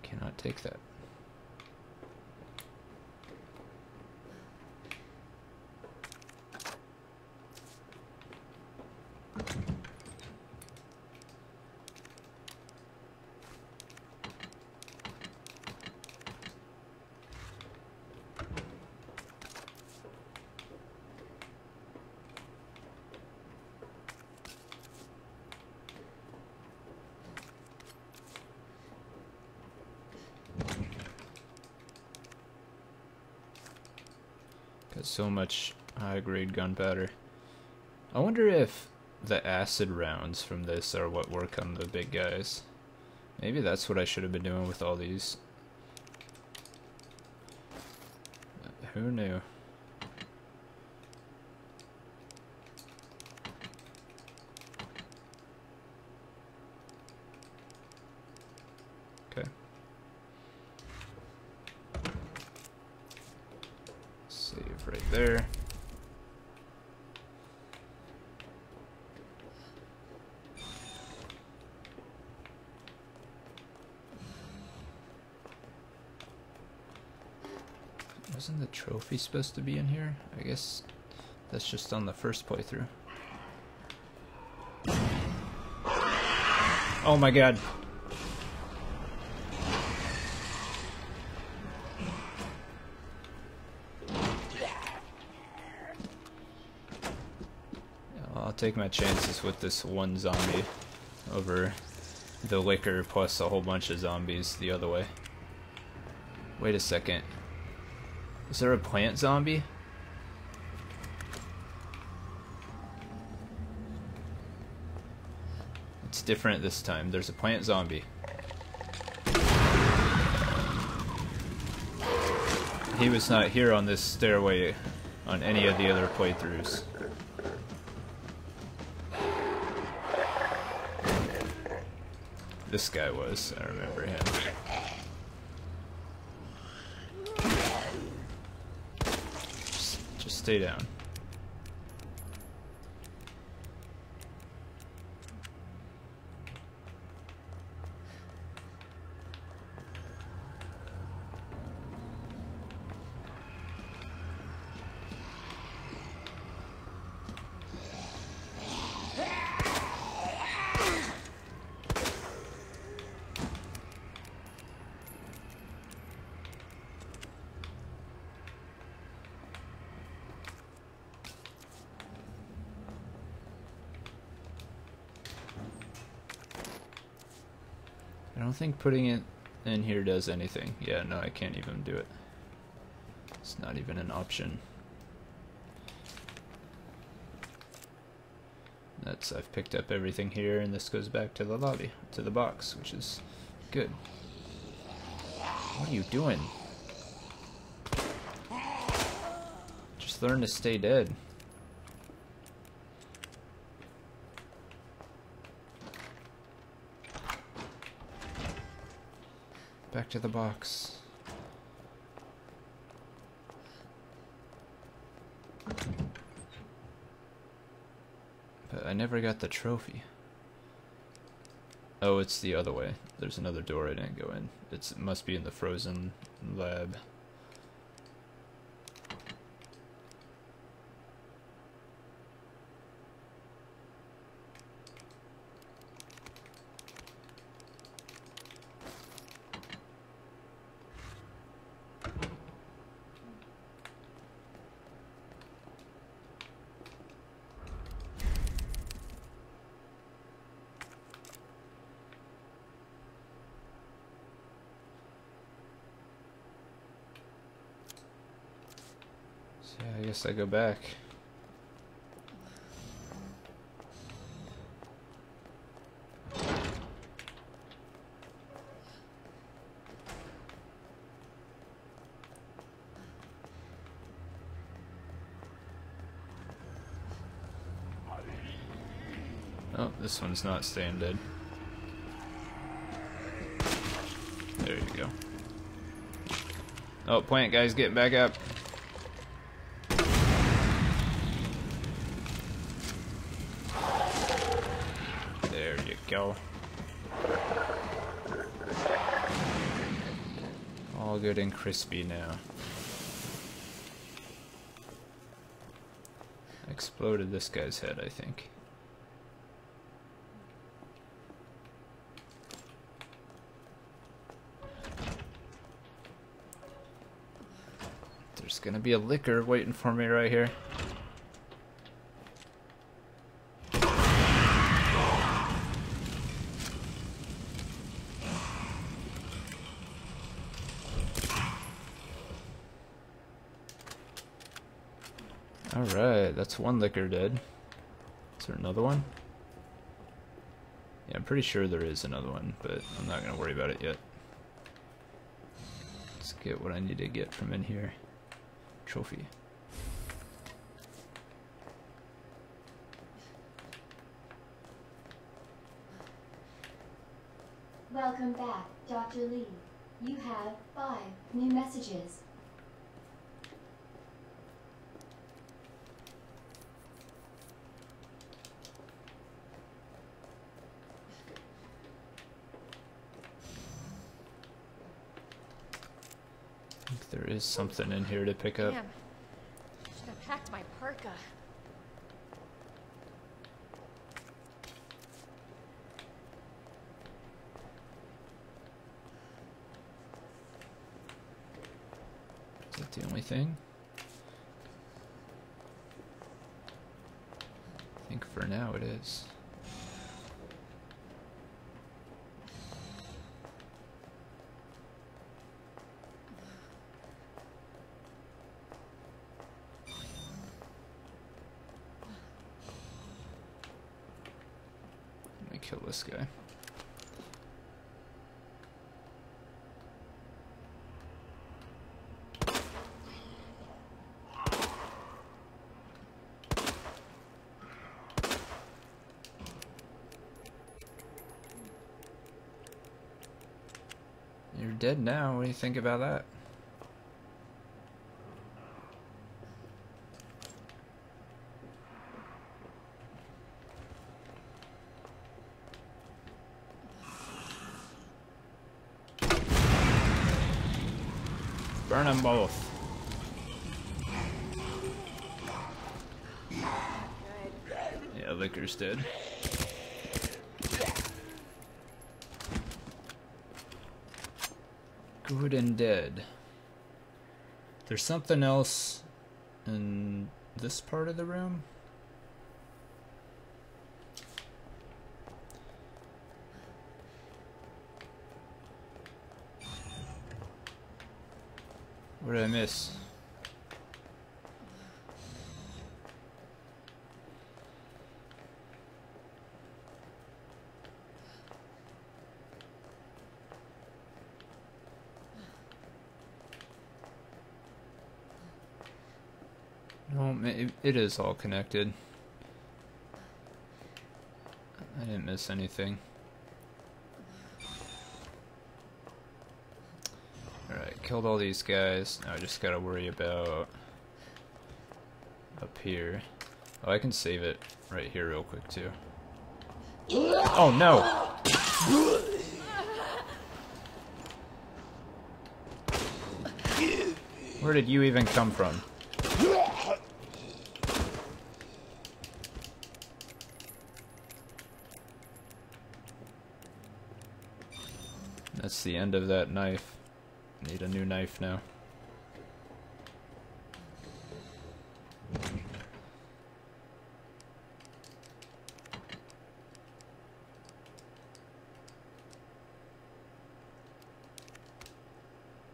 Cannot take that. Got so much high grade gunpowder. I wonder if the acid rounds from this are what work on the big guys. Maybe that's what I should have been doing with all these. Who knew? Okay. Save right there. Wasn't the trophy supposed to be in here? I guess that's just on the first playthrough. Oh my god. I'll take my chances with this one zombie over the Licker plus a whole bunch of zombies the other way. Wait a second. Is there a plant zombie? It's different this time. There's a plant zombie. He was not here on this stairway on any of the other playthroughs. This guy was, I remember him. Just, just stay down. Think putting it in here does anything. Yeah, no, I can't even do it. It's not even an option. That's, I've picked up everything here, and this goes back to the lobby, to the box, which is good. What are you doing? Just learn to stay dead. To the box. But I never got the trophy. Oh, it's the other way. There's another door I didn't go in. It's, it must be in the frozen lab. So yeah, I guess I go back. Oh, this one's not staying dead. There you go. Oh, plant guy's getting back up. Crispy now. Exploded this guy's head, I think. There's gonna be a Licker waiting for me right here. Alright, that's one Licker dead. Is there another one? Yeah, I'm pretty sure there is another one, but I'm not gonna worry about it yet. Let's get what I need to get from in here. Trophy. Welcome back, Dr. Lee. You have five new messages. Is something in here to pick up. Damn. Should have packed my parka. Is that the only thing? I think for now it is. Let me kill guy. You're dead now. What do you think about that? Them both. Yeah, Licker's dead. Good and dead. There's something else in this part of the room. Miss? No, it, it is all connected. I didn't miss anything. Alright, killed all these guys. Now I just gotta worry about up here. Oh, I can save it right here real quick too. Oh no! Where did you even come from? That's the end of that knife. Need a new knife now.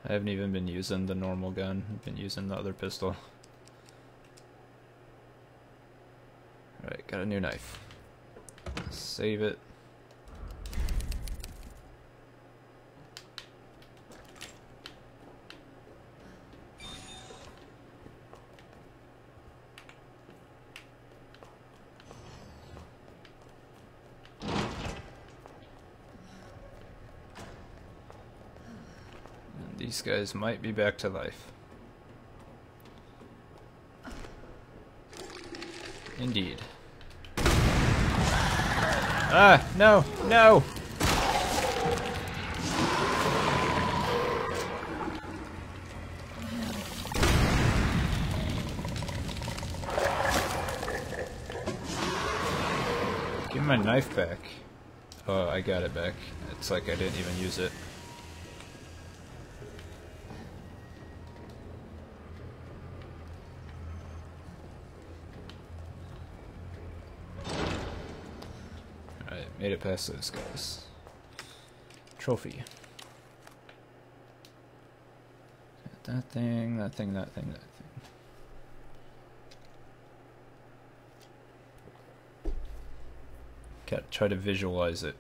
I haven't even been using the normal gun. I've been using the other pistol. Alright, got a new knife. Save it. And these guys might be back to life. Indeed. Ah, no, no! Give me my knife back. Oh, I got it back. It's like I didn't even use it. Made past those guys. Trophy. That thing, that thing, that thing, that thing. Got try to visualize it.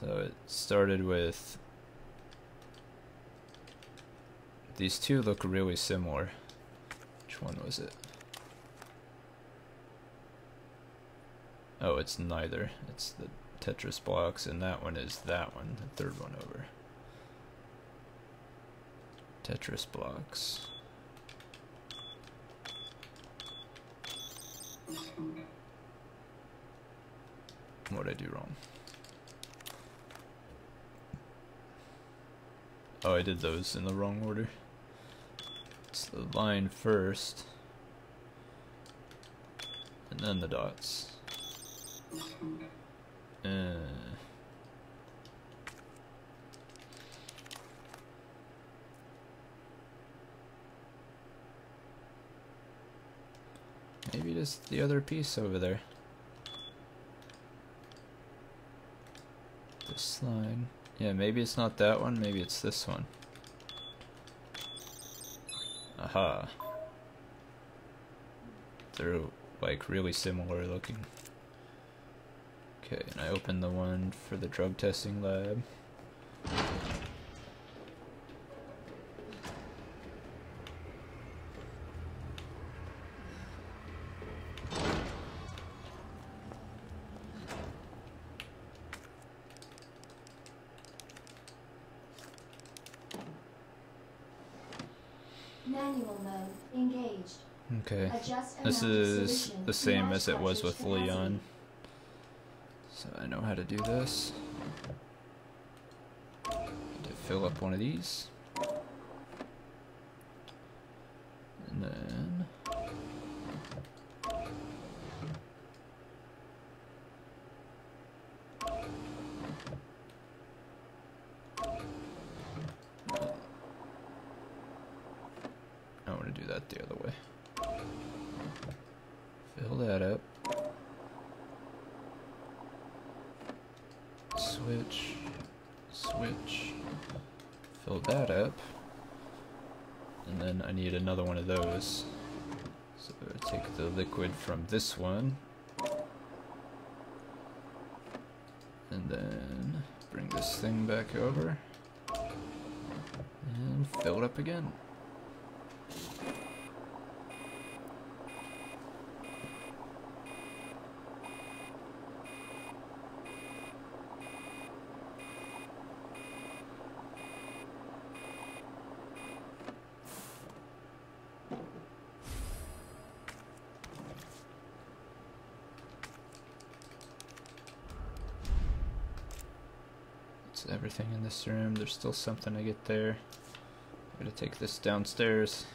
So it started with these two look really similar. Which one was it? Oh, it's neither. It's the Tetris blocks, and that one is that one, the third one over. Tetris blocks. What did I do wrong? Oh, I did those in the wrong order. It's the line first. And then the dots. Uh. Just the other piece over there. This line. Yeah, maybe it's not that one, maybe it's this one. Aha. They're like really similar looking. Okay, and I open the one for the drug testing lab. Manual mode engaged. Okay. Adjust This is the same as it was with. Leon. So I know how to do this. To fill up one of these. And then I want to do that the other way. Fill that up. Switch. Switch. Fill that up. And then I need another one of those. So take the liquid from this one. And then bring this thing back over. And fill it up again. Everything in this room. There's still something to get there. I'm gonna take this downstairs.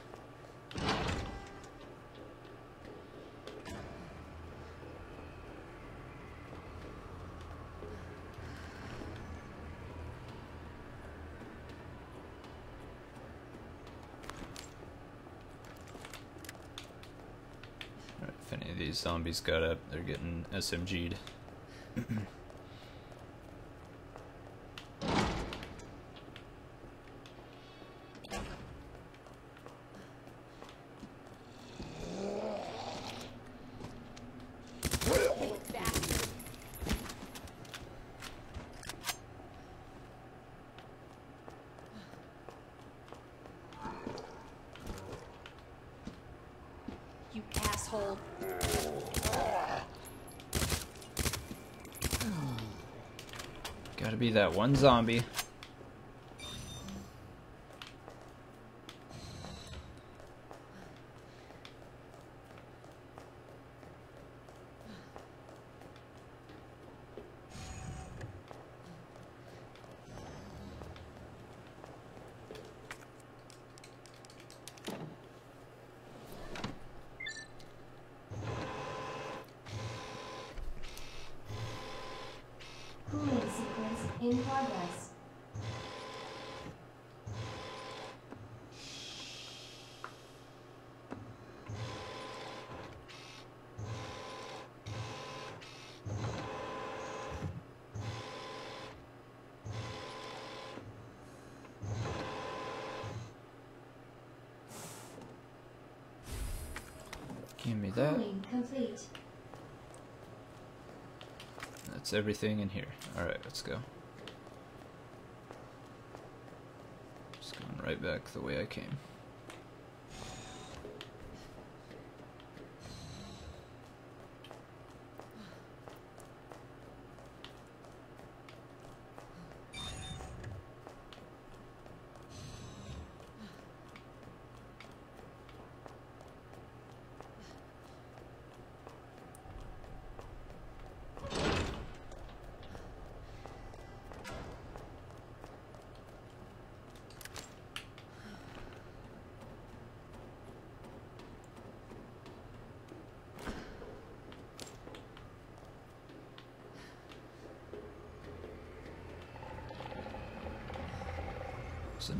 If any of these zombies got up, they're getting SMG'd. You asshole. Gotta be that one zombie. In progress. Give me that. Cooling complete. That's everything in here. Alright, let's go. Just going right back the way I came.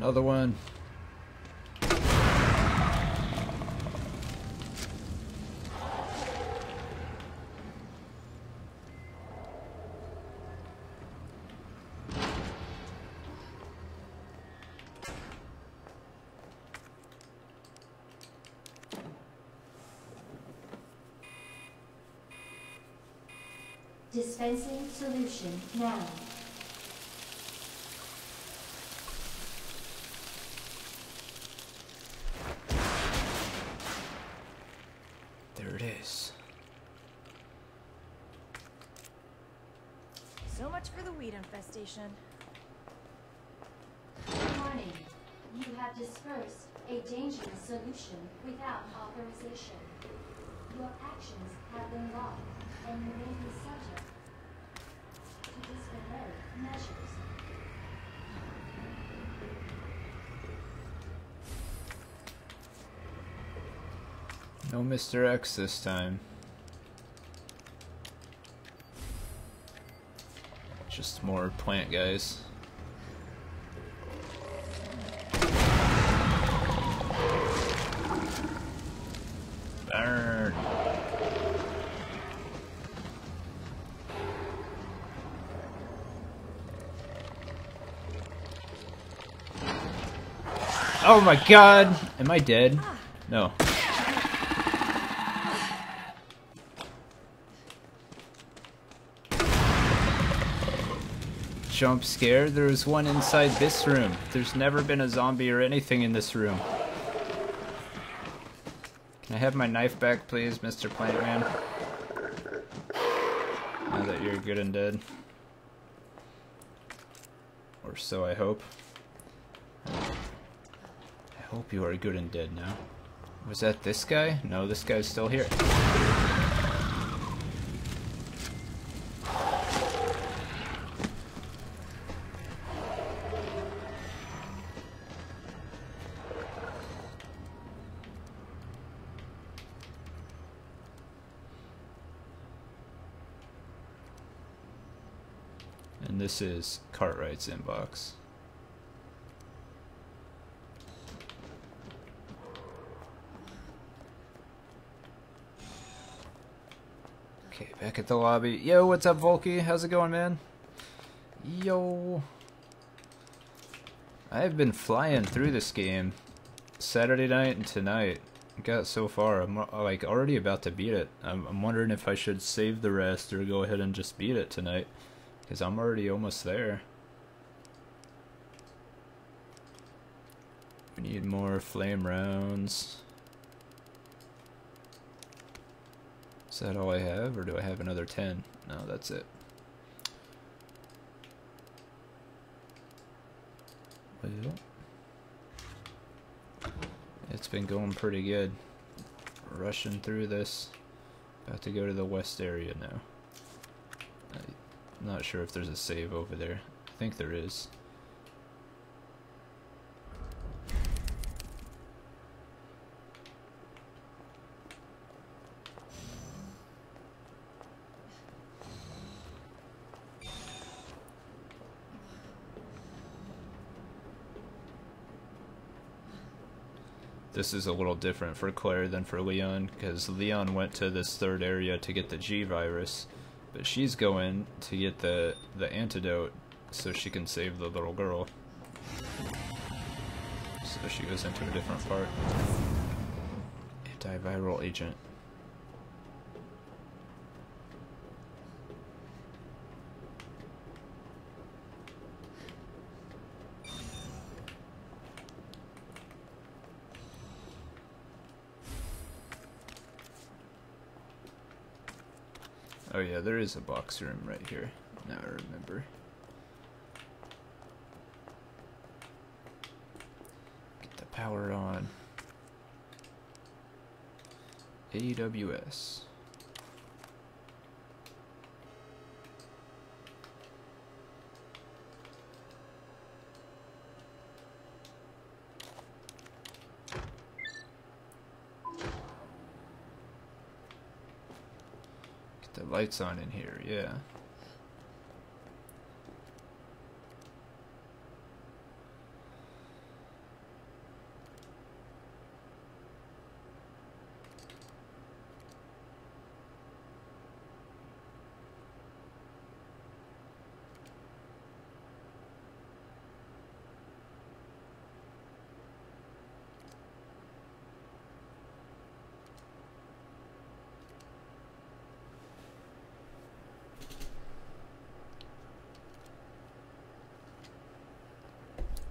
Another one. Dispensing solution now. There it is. So much for the weed infestation. Warning. You have dispersed a dangerous solution without authorization. Your actions have been logged and you may be subject to disciplinary measures. No Mr. X this time. Just more plant guys. Burn. Oh my god! Am I dead? No. Jump scare. There was one inside this room. There's never been a zombie or anything in this room. Can I have my knife back, please, Mr. Plant Man? Now that you're good and dead. Or so I hope. I hope you are good and dead now. Was that this guy? No, this guy's still here. Is Cartwright's inbox. Okay, back at the lobby. Yo, what's up, Volky? How's it going, man? Yo. I've been flying through this game Saturday night and tonight. Got so far. I'm uh, like already about to beat it. I'm, I'm wondering if I should save the rest or go ahead and just beat it tonight. Because I'm already almost there. We need more flame rounds. Is that all I have, or do I have another 10? No, that's it. Well, it's been going pretty good. Rushing through this. About to go to the west area now. Not sure if there's a save over there. I think there is. this is a little different for Claire than for Leon, because Leon went to this third area to get the G-Virus, but she's going to get the the antidote so she can save the little girl. So she goes into a different part. Antiviral agent. Oh yeah, there is a box room right here. Now I remember. Get the power on. AWS. Lights on in here, yeah.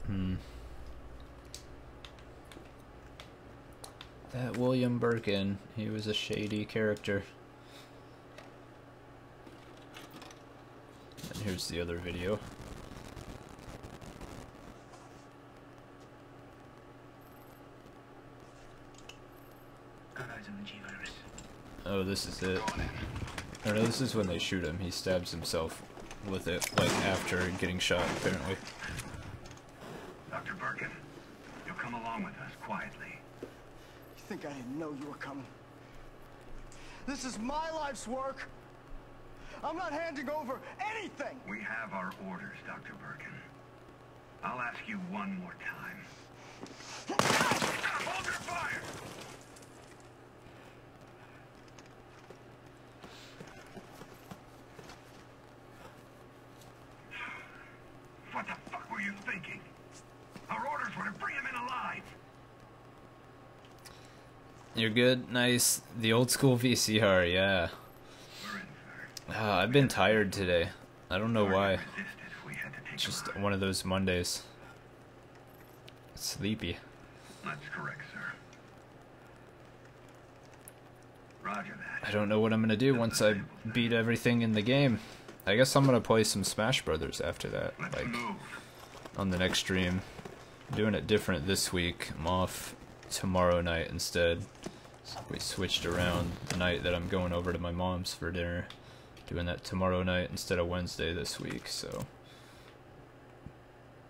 Hmm. That William Birkin, he was a shady character. And here's the other video. Oh, this is it. Or no, this is when they shoot him. He stabs himself with it, like after getting shot, apparently. Dr. Birkin, you'll come along with us quietly. Think I didn't know you were coming? This is my life's work. I'm not handing over anything. We have our orders, Dr. Birkin. I'll ask you one more time. Hold your fire! What the fuck were you thinking? Our orders were to bring him in alive. You're good, nice. The old school VCR, yeah. Ah, I've been tired today. I don't know why. It's just one of those Mondays. Sleepy. That's correct, sir. Roger that. I don't know what I'm gonna do once I beat everything in the game. I guess I'm gonna play some Smash Brothers after that, like on the next stream. I'm doing it different this week. I'm off tomorrow night instead. We switched around the night that I'm going over to my mom's for dinner. Doing that tomorrow night instead of Wednesday this week, so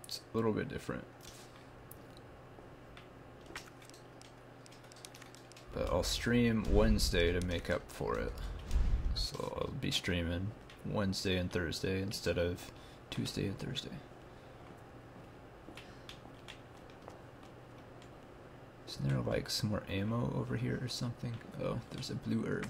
it's a little bit different. But I'll stream Wednesday to make up for it. So I'll be streaming Wednesday and Thursday instead of Tuesday and Thursday. Isn't there like some more ammo over here or something? Oh, there's a blue herb.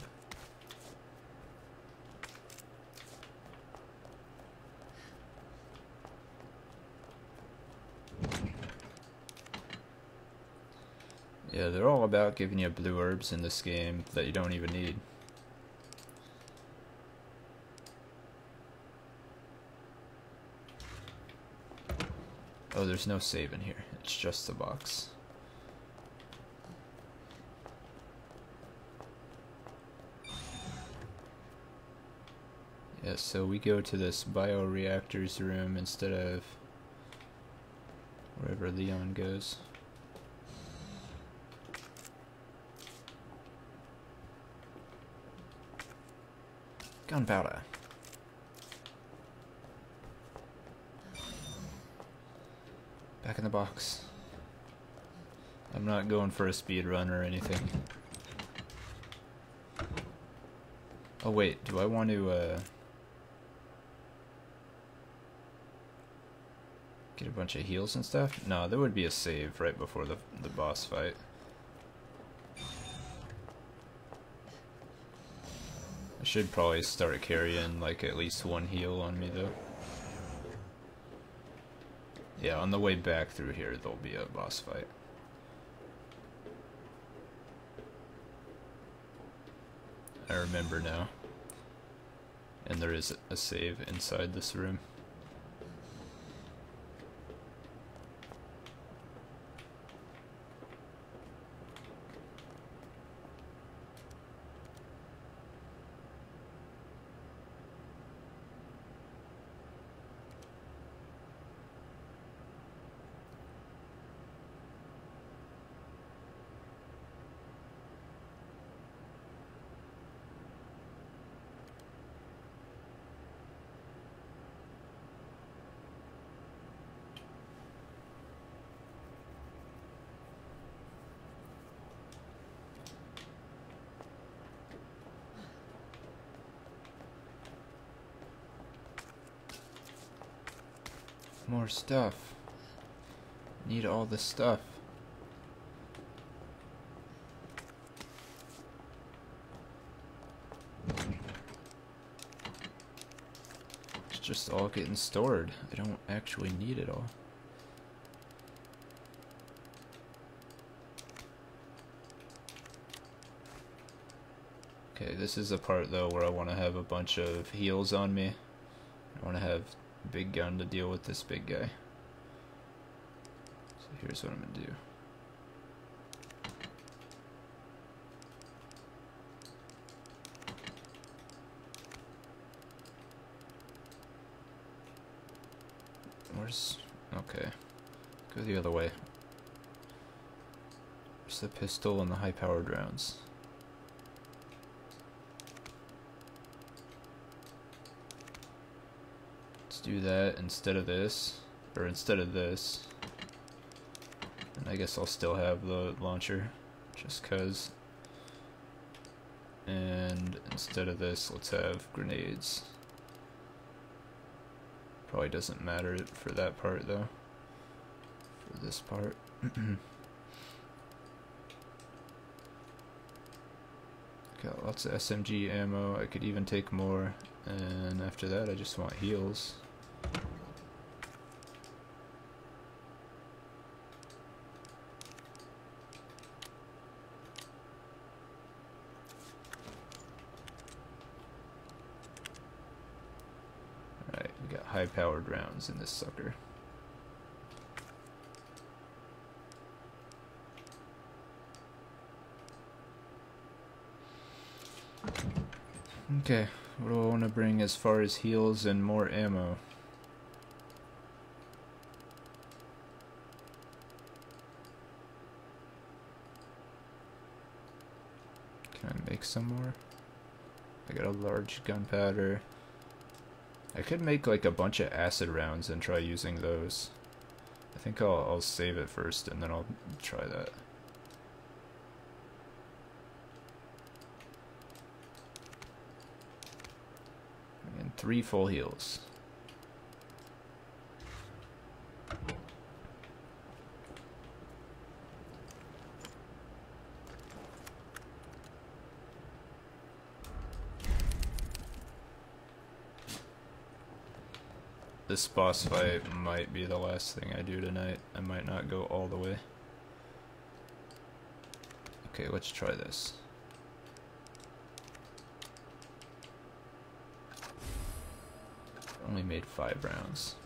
Yeah, they're all about giving you blue herbs in this game that you don't even need. Oh, there's no save in here. It's just the box. Yeah, so we go to this bioreactors room instead of wherever Leon goes. Gunpowder. Back in the box. I'm not going for a speed run or anything. Oh wait, do I want to uh Get a bunch of heals and stuff? No, there would be a save right before the, the boss fight. I should probably start carrying like at least one heal on me though. Yeah, on the way back through here there'll be a boss fight. I remember now. And there is a save inside this room. Stuff. Need all the stuff. It's just all getting stored. I don't actually need it all. Okay, this is the part though where I want to have a bunch of heals on me. I want to have big gun to deal with this big guy. So here's what I'm gonna do. Where's... okay. Go the other way. Where's the pistol and the high-powered rounds? Do that instead of this. Or instead of this. And I guess I'll still have the launcher. Just cuz. And instead of this, let's have grenades. Probably doesn't matter for that part though. For this part. Got lots of SMG ammo. I could even take more. And after that, I just want heals. Alright, we got high rounds in this sucker. Okay, what do I want to bring as far as heals and more ammo? Can I make some more? I got a large gunpowder. I could make like a bunch of acid rounds and try using those. I think I'll, I'll save it first and then I'll try that. And three full heals. This boss fight might be the last thing I do tonight. I might not go all the way. Okay, let's try this. Only made five rounds.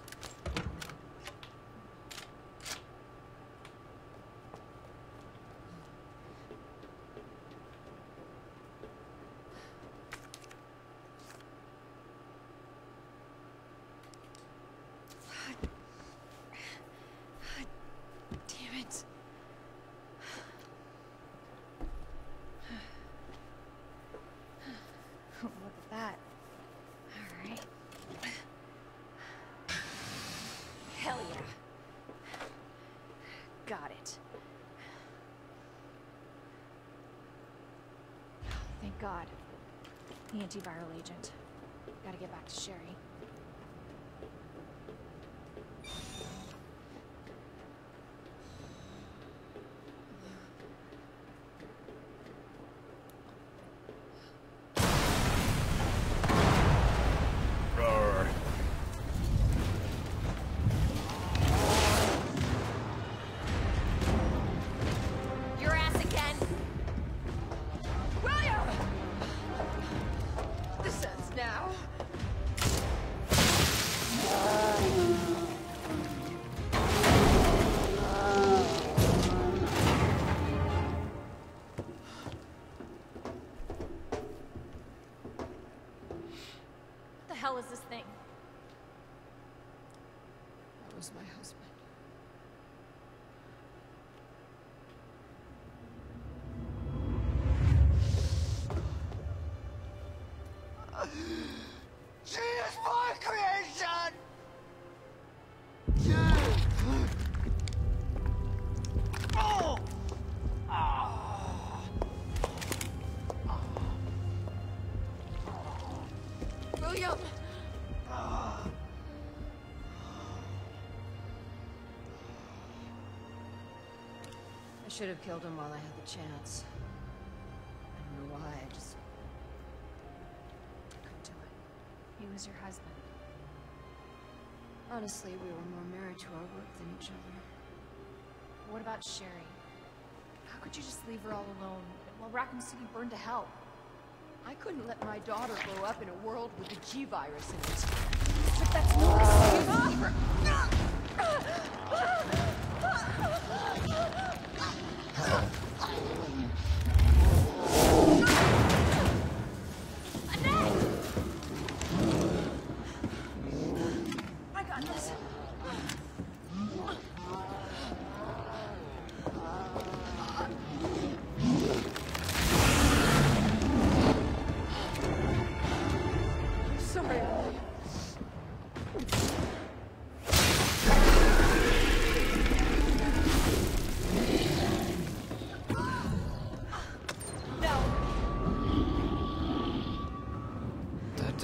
Damn it. Look at that. Alright. Hell yeah. Got it. Thank God. The antiviral agent. Gotta get back to Sherry. Should have killed him while I had the chance. I don't know why, I just... couldn't do it. He was your husband. Honestly, we were more married to our work than each other. What about Sherry? How could you just leave her all alone while Raccoon City burned to hell? I couldn't let my daughter grow up in a world with the G virus in it. But that's no excuse ah! Ah! Ah!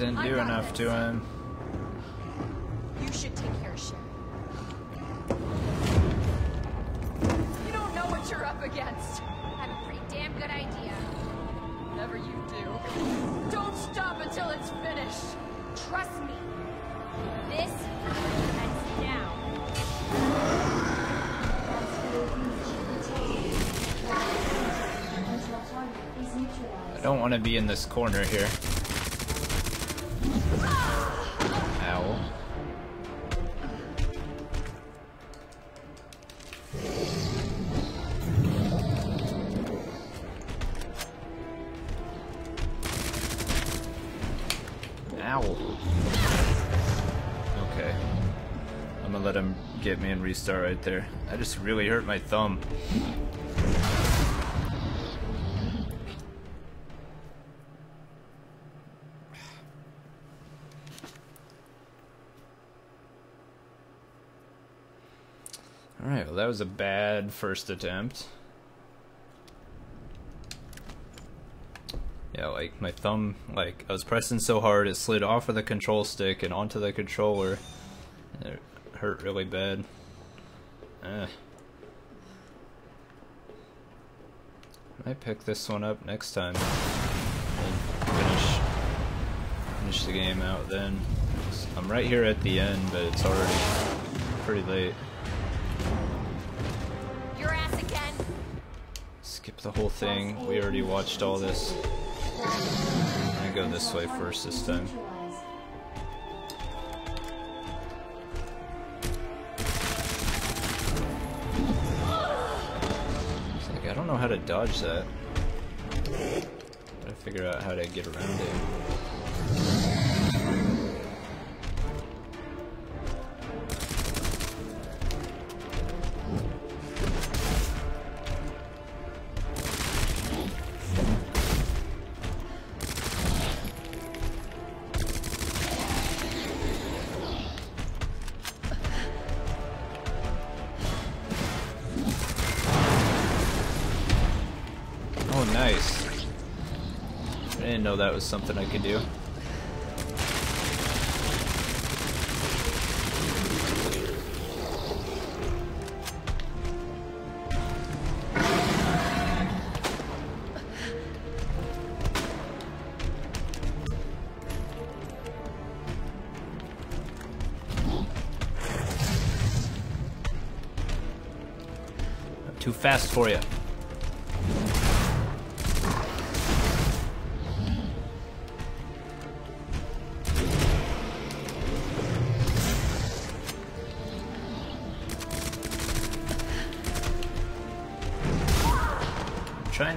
Didn't do got enough to him. You should take care of Sherry. You don't know what you're up against. I have a pretty damn good idea. Whatever you do, don't stop until it's finished. Trust me. This ends now. Until target is neutralized. I don't want to be in this corner here. And restart right there. I just really hurt my thumb. Alright, well that was a bad first attempt. Yeah, like my thumb, like I was pressing so hard it slid off of the control stick and onto the controller. It hurt really bad. Eh. Might pick this one up next time. And finish finish the game out then. I'm right here at the end, but it's already pretty late. Your ass again. Skip the whole thing. We already watched all this. I'm gonna go this way first this time. Dodge that. Gotta figure out how to get around it. That was something I could do. Too fast for you.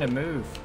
To move.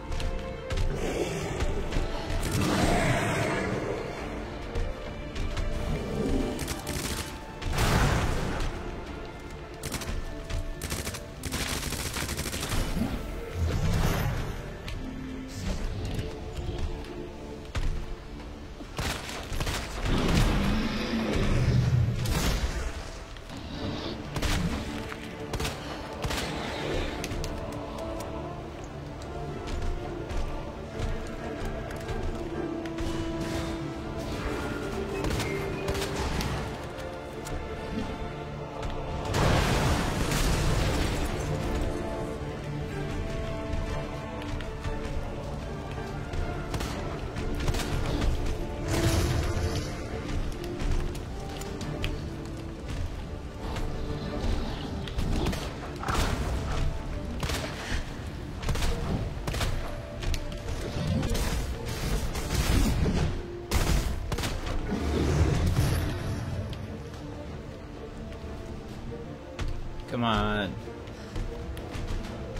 Come on.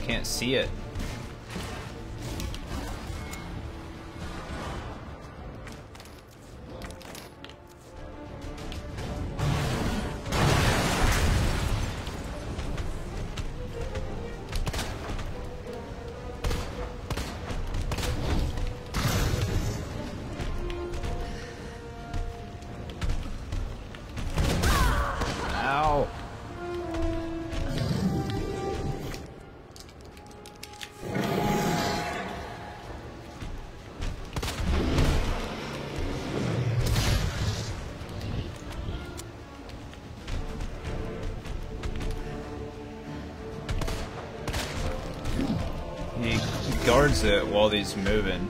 Can't see it. Guards it while he's moving.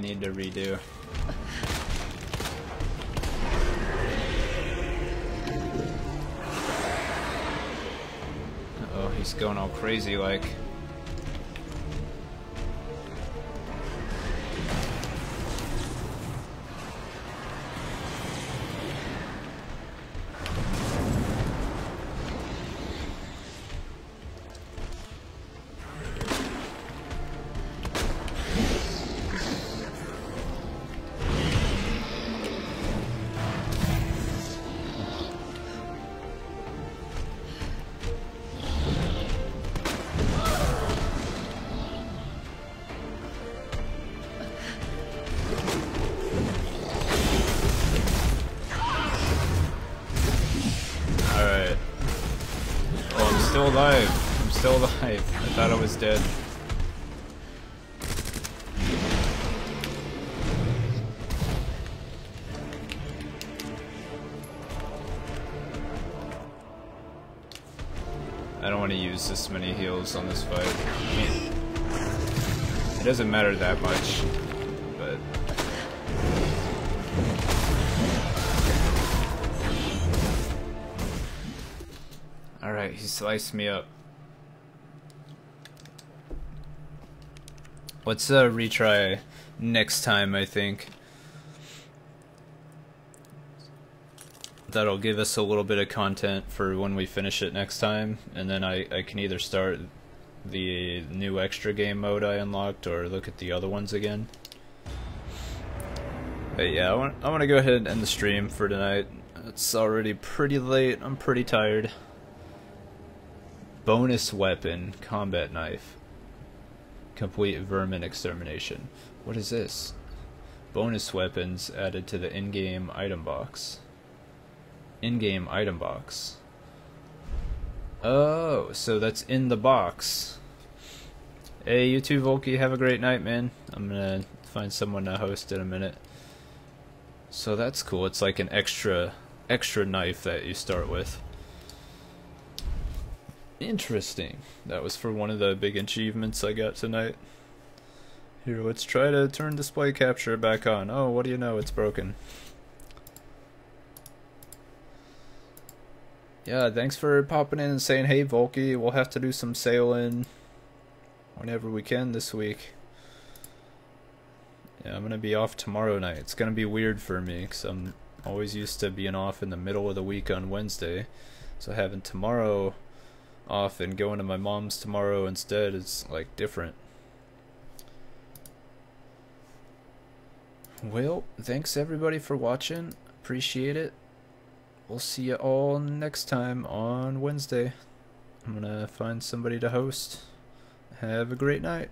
Need to redo. Uh oh, he's going all crazy like. Dead. I don't want to use this many heals on this fight. I mean, it doesn't matter that much, but Alright, he sliced me up. Let's uh, retry next time, I think. That'll give us a little bit of content for when we finish it next time, and then I, I can either start the new extra game mode I unlocked or look at the other ones again. But yeah, I want, I want to go ahead and end the stream for tonight. It's already pretty late, I'm pretty tired. Bonus weapon, combat knife. Complete vermin extermination. What is this? Bonus weapons added to the in-game item box. In-game item box. Oh, so that's in the box. Hey, you too, Volky. Have a great night, man. I'm gonna find someone to host in a minute. So that's cool. It's like an extra extra knife that you start with. Interesting. That was for one of the big achievements I got tonight. Here, let's try to turn display capture back on. Oh, what do you know? It's broken. Yeah, thanks for popping in and saying, hey, Volky, we'll have to do some sailing whenever we can this week. Yeah, I'm going to be off tomorrow night. It's going to be weird for me because I'm always used to being off in the middle of the week on Wednesday. So having tomorrow off and going to my mom's tomorrow instead is like different. Well, thanks everybody for watching. Appreciate it. We'll see you all next time on Wednesday. I'm gonna find somebody to host. Have a great night.